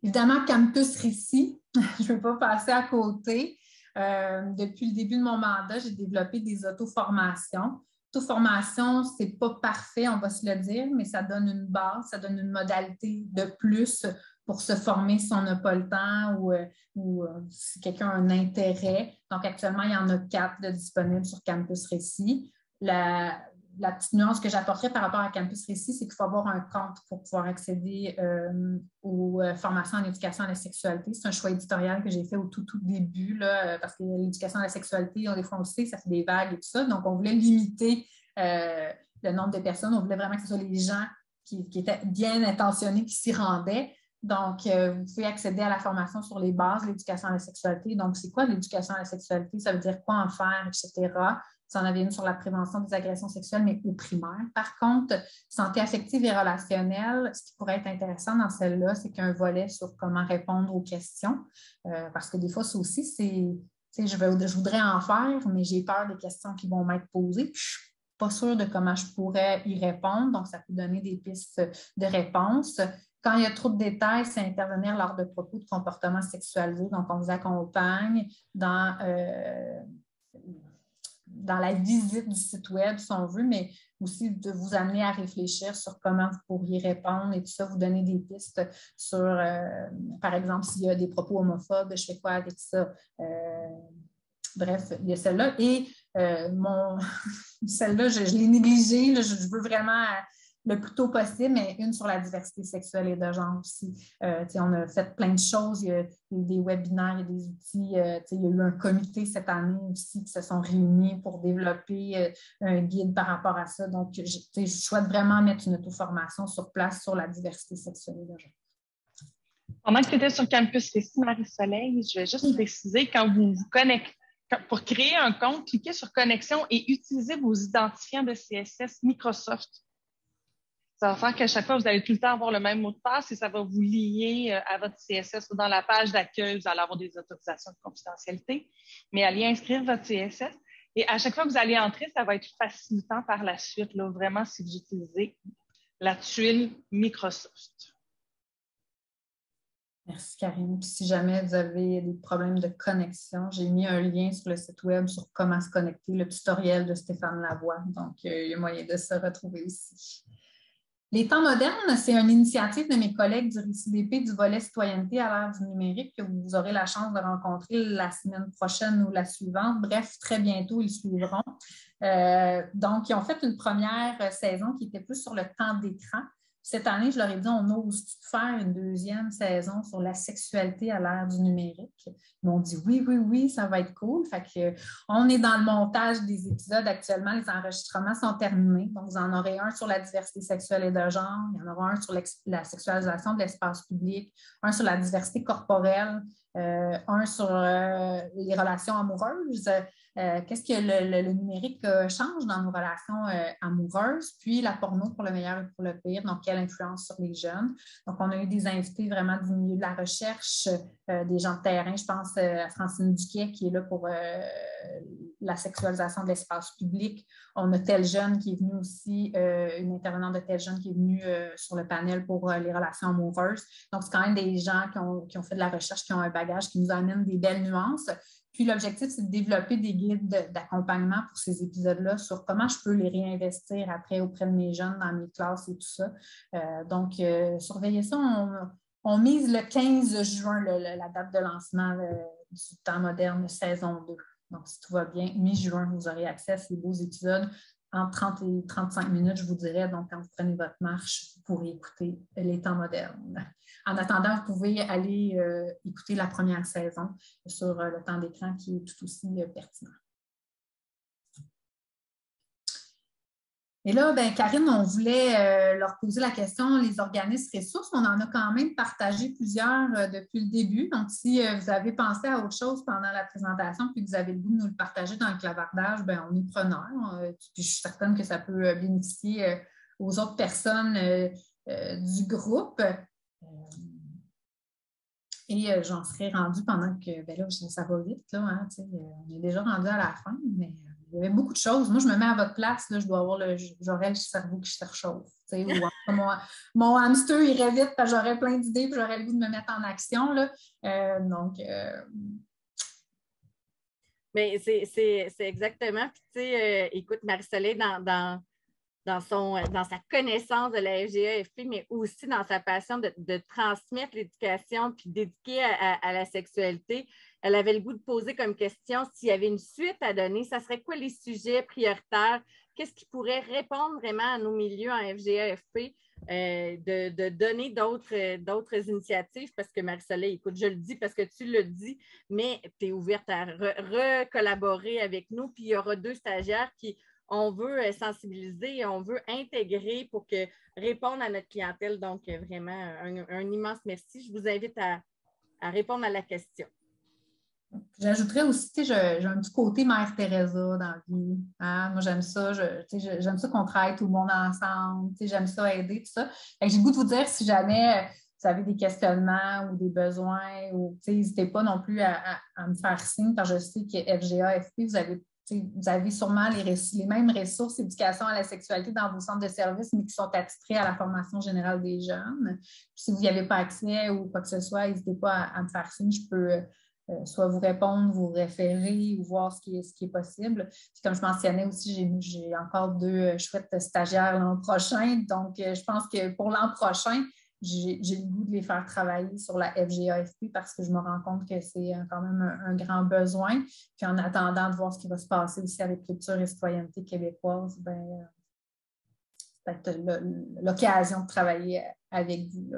Évidemment, Campus Récit, je ne vais pas passer à côté. depuis le début de mon mandat, j'ai développé des auto-formations formation, ce n'est pas parfait, on va se le dire, mais ça donne une base, ça donne une modalité de plus pour se former si on n'a pas le temps ou, euh, euh, si quelqu'un a un intérêt. Donc, actuellement, il y en a quatre disponibles sur Campus Récit. La, la petite nuance que j'apporterais par rapport à Campus Récit, c'est qu'il faut avoir un compte pour pouvoir accéder euh, aux euh, formations en éducation à la sexualité. C'est un choix éditorial que j'ai fait au tout, tout début, là, euh, parce que l'éducation à la sexualité, on, des fois, on sait, ça fait des vagues et tout ça. Donc, on voulait limiter le nombre de personnes. On voulait vraiment que ce soit les gens qui étaient bien intentionnés qui s'y rendaient. Donc, vous pouvez accéder à la formation sur les bases de l'éducation à la sexualité. Donc, c'est quoi l'éducation à la sexualité? Ça veut dire quoi en faire, etc. Ça en avait une sur la prévention des agressions sexuelles, mais au primaire. Par contre, santé affective et relationnelle, ce qui pourrait être intéressant dans celle-là, c'est qu'il y a un volet sur comment répondre aux questions. Euh, parce que des fois, ça aussi, c'est. Je, je voudrais en faire, mais j'ai peur des questions qui vont m'être posées. Je suis pas sûre de comment je pourrais y répondre, donc ça peut donner des pistes de réponse. Quand il y a trop de détails, c'est intervenir lors de propos de comportement sexualisés. Donc, on vous accompagne dans euh, dans la visite du site web, si on veut, mais aussi de vous amener à réfléchir sur comment vous pourriez répondre et tout ça, vous donner des pistes sur, euh, par exemple, s'il y a des propos homophobes, je fais quoi avec ça? Euh, bref, il y a celle-là. Et euh, mon celle-là, je, l'ai négligée. je, veux vraiment le plus tôt possible, mais une sur la diversité sexuelle et de genre aussi. Euh, on a fait plein de choses. Il y a, eu des webinaires, il y a des outils. Euh, il y a eu un comité cette année aussi qui se sont réunis pour développer euh, un guide par rapport à ça. Donc, je, souhaite vraiment mettre une auto-formation sur place sur la diversité sexuelle et de genre. Pendant que tu étais sur Campus Récit Marie-Soleil, je vais juste préciser, quand vous vous connectez, pour créer un compte, cliquez sur Connexion et utilisez vos identifiants de CSS Microsoft. Ça va faire qu'à chaque fois, vous allez tout le temps avoir le même mot de passe et ça va vous lier euh, à votre CSS dans la page d'accueil, vous allez avoir des autorisations de confidentialité, mais allez inscrire votre CSS. Et à chaque fois que vous allez entrer, ça va être facilitant par la suite, là, vraiment, si vous utilisez la tuile Microsoft. Merci Karine. Puis si jamais vous avez des problèmes de connexion, j'ai mis un lien sur le site web sur comment se connecter, le tutoriel de Stéphane Lavoie. Donc, euh, il y a moyen de se retrouver ici. Les temps modernes, c'est une initiative de mes collègues du RICIDP du volet citoyenneté à l'ère du numérique que vous aurez la chance de rencontrer la semaine prochaine ou la suivante. Bref, très bientôt, ils suivront. Euh, donc, ils ont fait une première saison qui était plus sur le temps d'écran. Cette année, je leur ai dit, on ose faire une deuxième saison sur la sexualité à l'ère du numérique? Ils m'ont dit oui, oui, oui, ça va être cool. Fait on est dans le montage des épisodes actuellement. Les enregistrements sont terminés. Donc, vous en aurez un sur la diversité sexuelle et de genre. Il y en aura un sur la sexualisation de l'espace public, un sur la diversité corporelle, euh, un sur euh, les relations amoureuses. Euh, qu'est-ce que le, numérique euh, change dans nos relations euh, amoureuses, puis la porno pour le meilleur et pour le pire, donc quelle influence sur les jeunes. Donc, on a eu des invités vraiment du milieu de la recherche, des gens de terrain. Je pense à Francine Duquet qui est là pour la sexualisation de l'espace public. On a Tel Jeune qui est venu aussi, une intervenante de Tel Jeune qui est venue sur le panel pour les relations amoureuses. Donc, c'est quand même des gens qui ont, qui ont fait de la recherche, qui ont un bagage, qui nous amènent des belles nuances. Puis l'objectif, c'est de développer des guides d'accompagnement pour ces épisodes-là sur comment je peux les réinvestir après auprès de mes jeunes dans mes classes et tout ça. Euh, donc, euh, surveillez ça. On, mise le 15 juin, la date de lancement euh, du temps moderne saison 2. Donc, si tout va bien, mi-juin, vous aurez accès à ces beaux épisodes en 30 et 35 minutes, je vous dirais. Donc, quand vous prenez votre marche, vous pourrez écouter les temps modernes. En attendant, vous pouvez aller euh, écouter la première saison sur euh, le temps d'écran qui est tout aussi euh, pertinent. Et là, ben, Karine, on voulait leur poser la question, les organismes ressources, on en a quand même partagé plusieurs depuis le début. Donc, si vous avez pensé à autre chose pendant la présentation, puis que vous avez le goût de nous le partager dans le clavardage, ben, on est preneur. Je suis certaine que ça peut bénéficier aux autres personnes du groupe. Et j'en serais rendue pendant que, ben là, ça, va vite, là, hein, on est déjà rendu à la fin, mais il y avait beaucoup de choses. Moi, je me mets à votre place, là, je dois avoir le, j'aurais le cerveau qui se réchauffe. mon, mon, hamster irait vite parce que j'aurais plein d'idées puis j'aurais le goût de me mettre en action. Là. Euh, donc. Euh... Mais c'est exactement. Tu sais, euh, écoute, Marie-Soleil, dans, dans, dans, son, dans sa connaissance de la FGAFP, mais aussi dans sa passion de, transmettre l'éducation puis d'éduquer à, la sexualité. Elle avait le goût de poser comme question s'il y avait une suite à donner, ça serait quoi les sujets prioritaires? Qu'est-ce qui pourrait répondre vraiment à nos milieux en FGAFP? Euh, de, donner d'autres initiatives? Parce que Marie-Soleil, écoute, je le dis parce que tu le dis, mais tu es ouverte à recollaborer avec nous. Puis il y aura deux stagiaires qui on veut euh, sensibiliser, on veut intégrer pour que répondre à notre clientèle. Donc, euh, vraiment, un, immense merci. Je vous invite à, répondre à la question. J'ajouterais aussi, j'ai un petit côté Mère Teresa dans la vie. Hein. Moi, j'aime ça. J'aime ça qu'on travaille tout le monde ensemble. J'aime ça aider, tout ça. J'ai le goût de vous dire si jamais euh, vous avez des questionnements ou des besoins, ou n'hésitez pas non plus à, à, me faire signe, parce que je sais que FGA, FP, vous avez vous avez sûrement les, mêmes ressources éducation à la sexualité dans vos centres de services, mais qui sont attitrés à la formation générale des jeunes. si vous n'y avez pas accès ou quoi que ce soit, n'hésitez pas à, me faire signe. Je peux euh, soit vous répondre, vous référer ou voir ce qui est, possible. comme je mentionnais aussi, j'ai encore deux euh, chouettes stagiaires l'an prochain. Donc, euh, je pense que pour l'an prochain, j'ai le goût de les faire travailler sur la FGAFP parce que je me rends compte que c'est quand même un, grand besoin. Puis en attendant de voir ce qui va se passer aussi avec culture et citoyenneté québécoise, ben, l'occasion de travailler avec vous.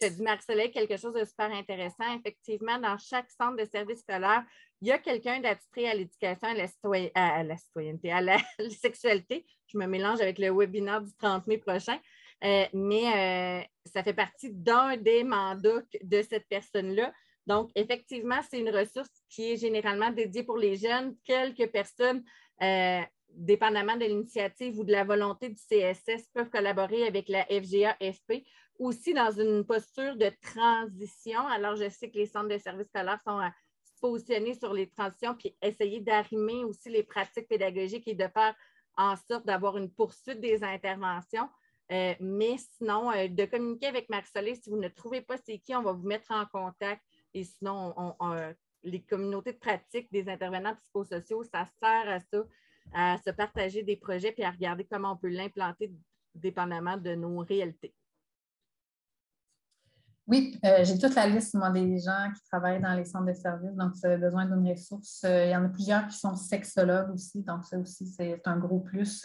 Tu as dit, Marcelet, quelque chose de super intéressant. Effectivement, dans chaque centre de service scolaire, il y a quelqu'un d'attitré à l'éducation, à, la citoyenneté, à la, sexualité. Je me mélange avec le webinaire du 30 mai prochain. Euh, mais euh, ça fait partie d'un des mandats de cette personne-là. Donc, effectivement, c'est une ressource qui est généralement dédiée pour les jeunes. Quelques personnes, euh, dépendamment de l'initiative ou de la volonté du CSS, peuvent collaborer avec la FGA-FP, aussi dans une posture de transition. Alors, je sais que les centres de services scolaires sont à se positionner sur les transitions, puis essayer d'arrimer aussi les pratiques pédagogiques et de faire en sorte d'avoir une poursuite des interventions. Euh, mais sinon, euh, de communiquer avec Marie-Soleil, si vous ne trouvez pas c'est qui, on va vous mettre en contact. Et sinon, les communautés de pratique des intervenants psychosociaux, ça sert à ça, à se partager des projets puis à regarder comment on peut l'implanter dépendamment de nos réalités. Oui, euh, j'ai toute la liste, moi, des gens qui travaillent dans les centres de services. Donc, vous avez besoin d'une ressource, il y en a plusieurs qui sont sexologues aussi. Donc, ça aussi, c'est un gros plus.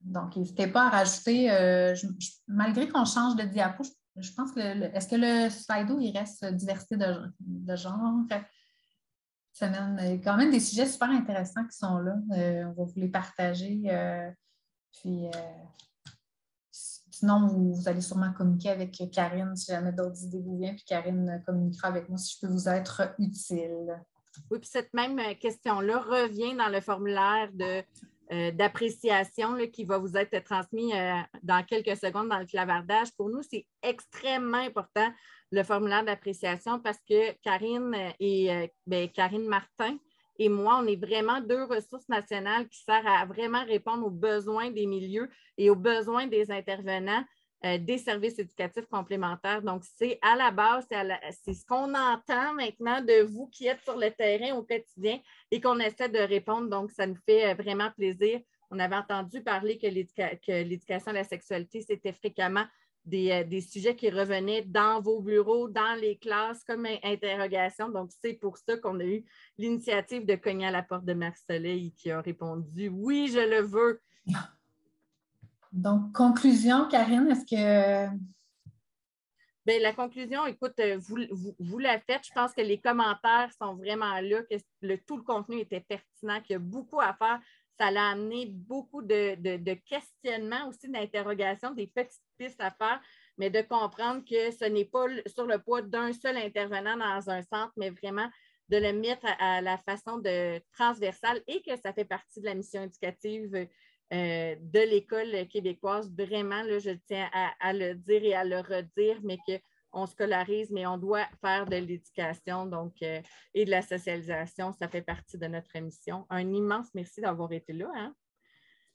Donc, n'hésitez pas à rajouter, euh, malgré qu'on change de diapo, je, pense que est-ce que le Slido, il reste diversité de, genre? Ça mène quand même des sujets super intéressants qui sont là. Euh, on va vous les partager. Euh, puis, sinon, vous, allez sûrement communiquer avec Karine si jamais d'autres idées vous viennent. Puis Karine communiquera avec moi si je peux vous être utile. Oui, puis cette même question-là revient dans le formulaire de euh, d'appréciation qui va vous être transmis euh, dans quelques secondes dans le clavardage. Pour nous, c'est extrêmement important le formulaire d'appréciation parce que Karine et euh, ben, Karine Martin et moi, on est vraiment deux ressources nationales qui servent à vraiment répondre aux besoins des milieux et aux besoins des intervenants euh, des services éducatifs complémentaires. Donc, c'est à la base, c'est ce qu'on entend maintenant de vous qui êtes sur le terrain au quotidien et qu'on essaie de répondre. Donc, ça nous fait euh, vraiment plaisir. On avait entendu parler que l'éducation à la sexualité, c'était fréquemment euh, des, sujets qui revenaient dans vos bureaux, dans les classes comme interrogation. Donc, c'est pour ça qu'on a eu l'initiative de cogner à la porte de Marc-Soleil qui a répondu Oui, je le veux. Donc, conclusion, Karine, est-ce que. Bien, la conclusion, écoute, euh, vous, vous, la faites. Je pense que les commentaires sont vraiment là, que le, tout le contenu était pertinent, qu'il y a beaucoup à faire. Ça l'a amené beaucoup de, questionnements, aussi d'interrogations, des petites pistes à faire, mais de comprendre que ce n'est pas sur le poids d'un seul intervenant dans un centre, mais vraiment de le mettre à, la façon de transversale et que ça fait partie de la mission éducative euh, de l'école québécoise. Vraiment, là, je tiens à, le dire et à le redire, mais qu'on scolarise, mais on doit faire de l'éducation donc, euh, et de la socialisation. Ça fait partie de notre mission. Un immense merci d'avoir été là. Hein?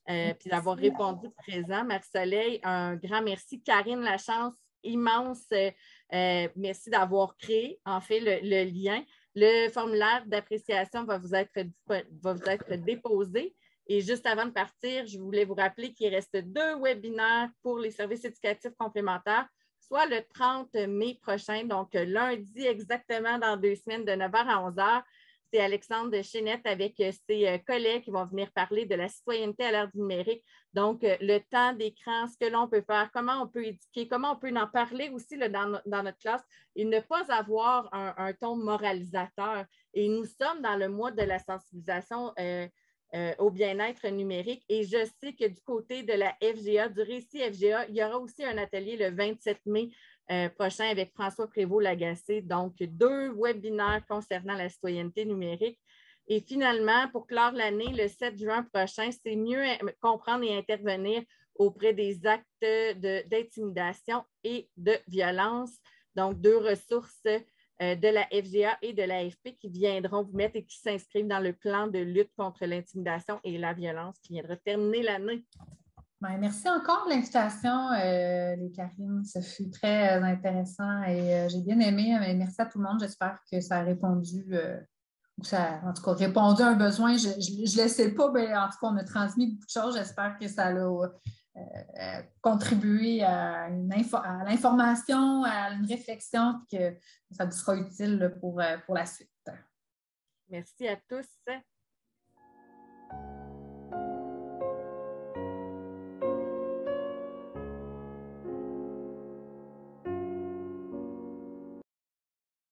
Euh, puis d'avoir répondu présent. Marie-Soleil, un grand merci. Karine Lachance, immense merci d'avoir créé, en fait, le, lien. Le formulaire d'appréciation va vous être déposé. Et juste avant de partir, je voulais vous rappeler qu'il reste deux webinaires pour les services éducatifs complémentaires, soit le 30 mai prochain, donc lundi exactement dans deux semaines de 9h à 11h. C'est Alexandre Chénette avec ses euh, collègues qui vont venir parler de la citoyenneté à l'ère du numérique. Donc, euh, le temps d'écran, ce que l'on peut faire, comment on peut éduquer, comment on peut en parler aussi dans, notre classe et ne pas avoir un, ton moralisateur. Et nous sommes dans le mois de la sensibilisation. Euh, euh, au bien-être numérique. Et je sais que du côté de la FGA, du récit FGA, il y aura aussi un atelier le 27 mai euh, prochain avec François Prévost-Lagacé. Donc, deux webinaires concernant la citoyenneté numérique. Et finalement, pour clore l'année, le 7 juin prochain, c'est mieux comprendre et intervenir auprès des actes d'intimidation et de violence. Donc, deux ressources euh, de la FGA et de l'AFP qui viendront vous mettre et qui s'inscrivent dans le plan de lutte contre l'intimidation et la violence qui viendra terminer l'année. Ben, merci encore de l'invitation, euh, les Karine. Ce fut très euh, intéressant et j'ai bien aimé. merci à tout le monde. J'espère que ça a répondu, ça, en tout cas, répondu à un besoin. Je ne le sais pas, mais en tout cas, on a transmis beaucoup de choses. J'espère que ça l'a euh, contribuer à, l'information, à une réflexion, que ça vous sera utile pour, euh, pour la suite. Merci à tous.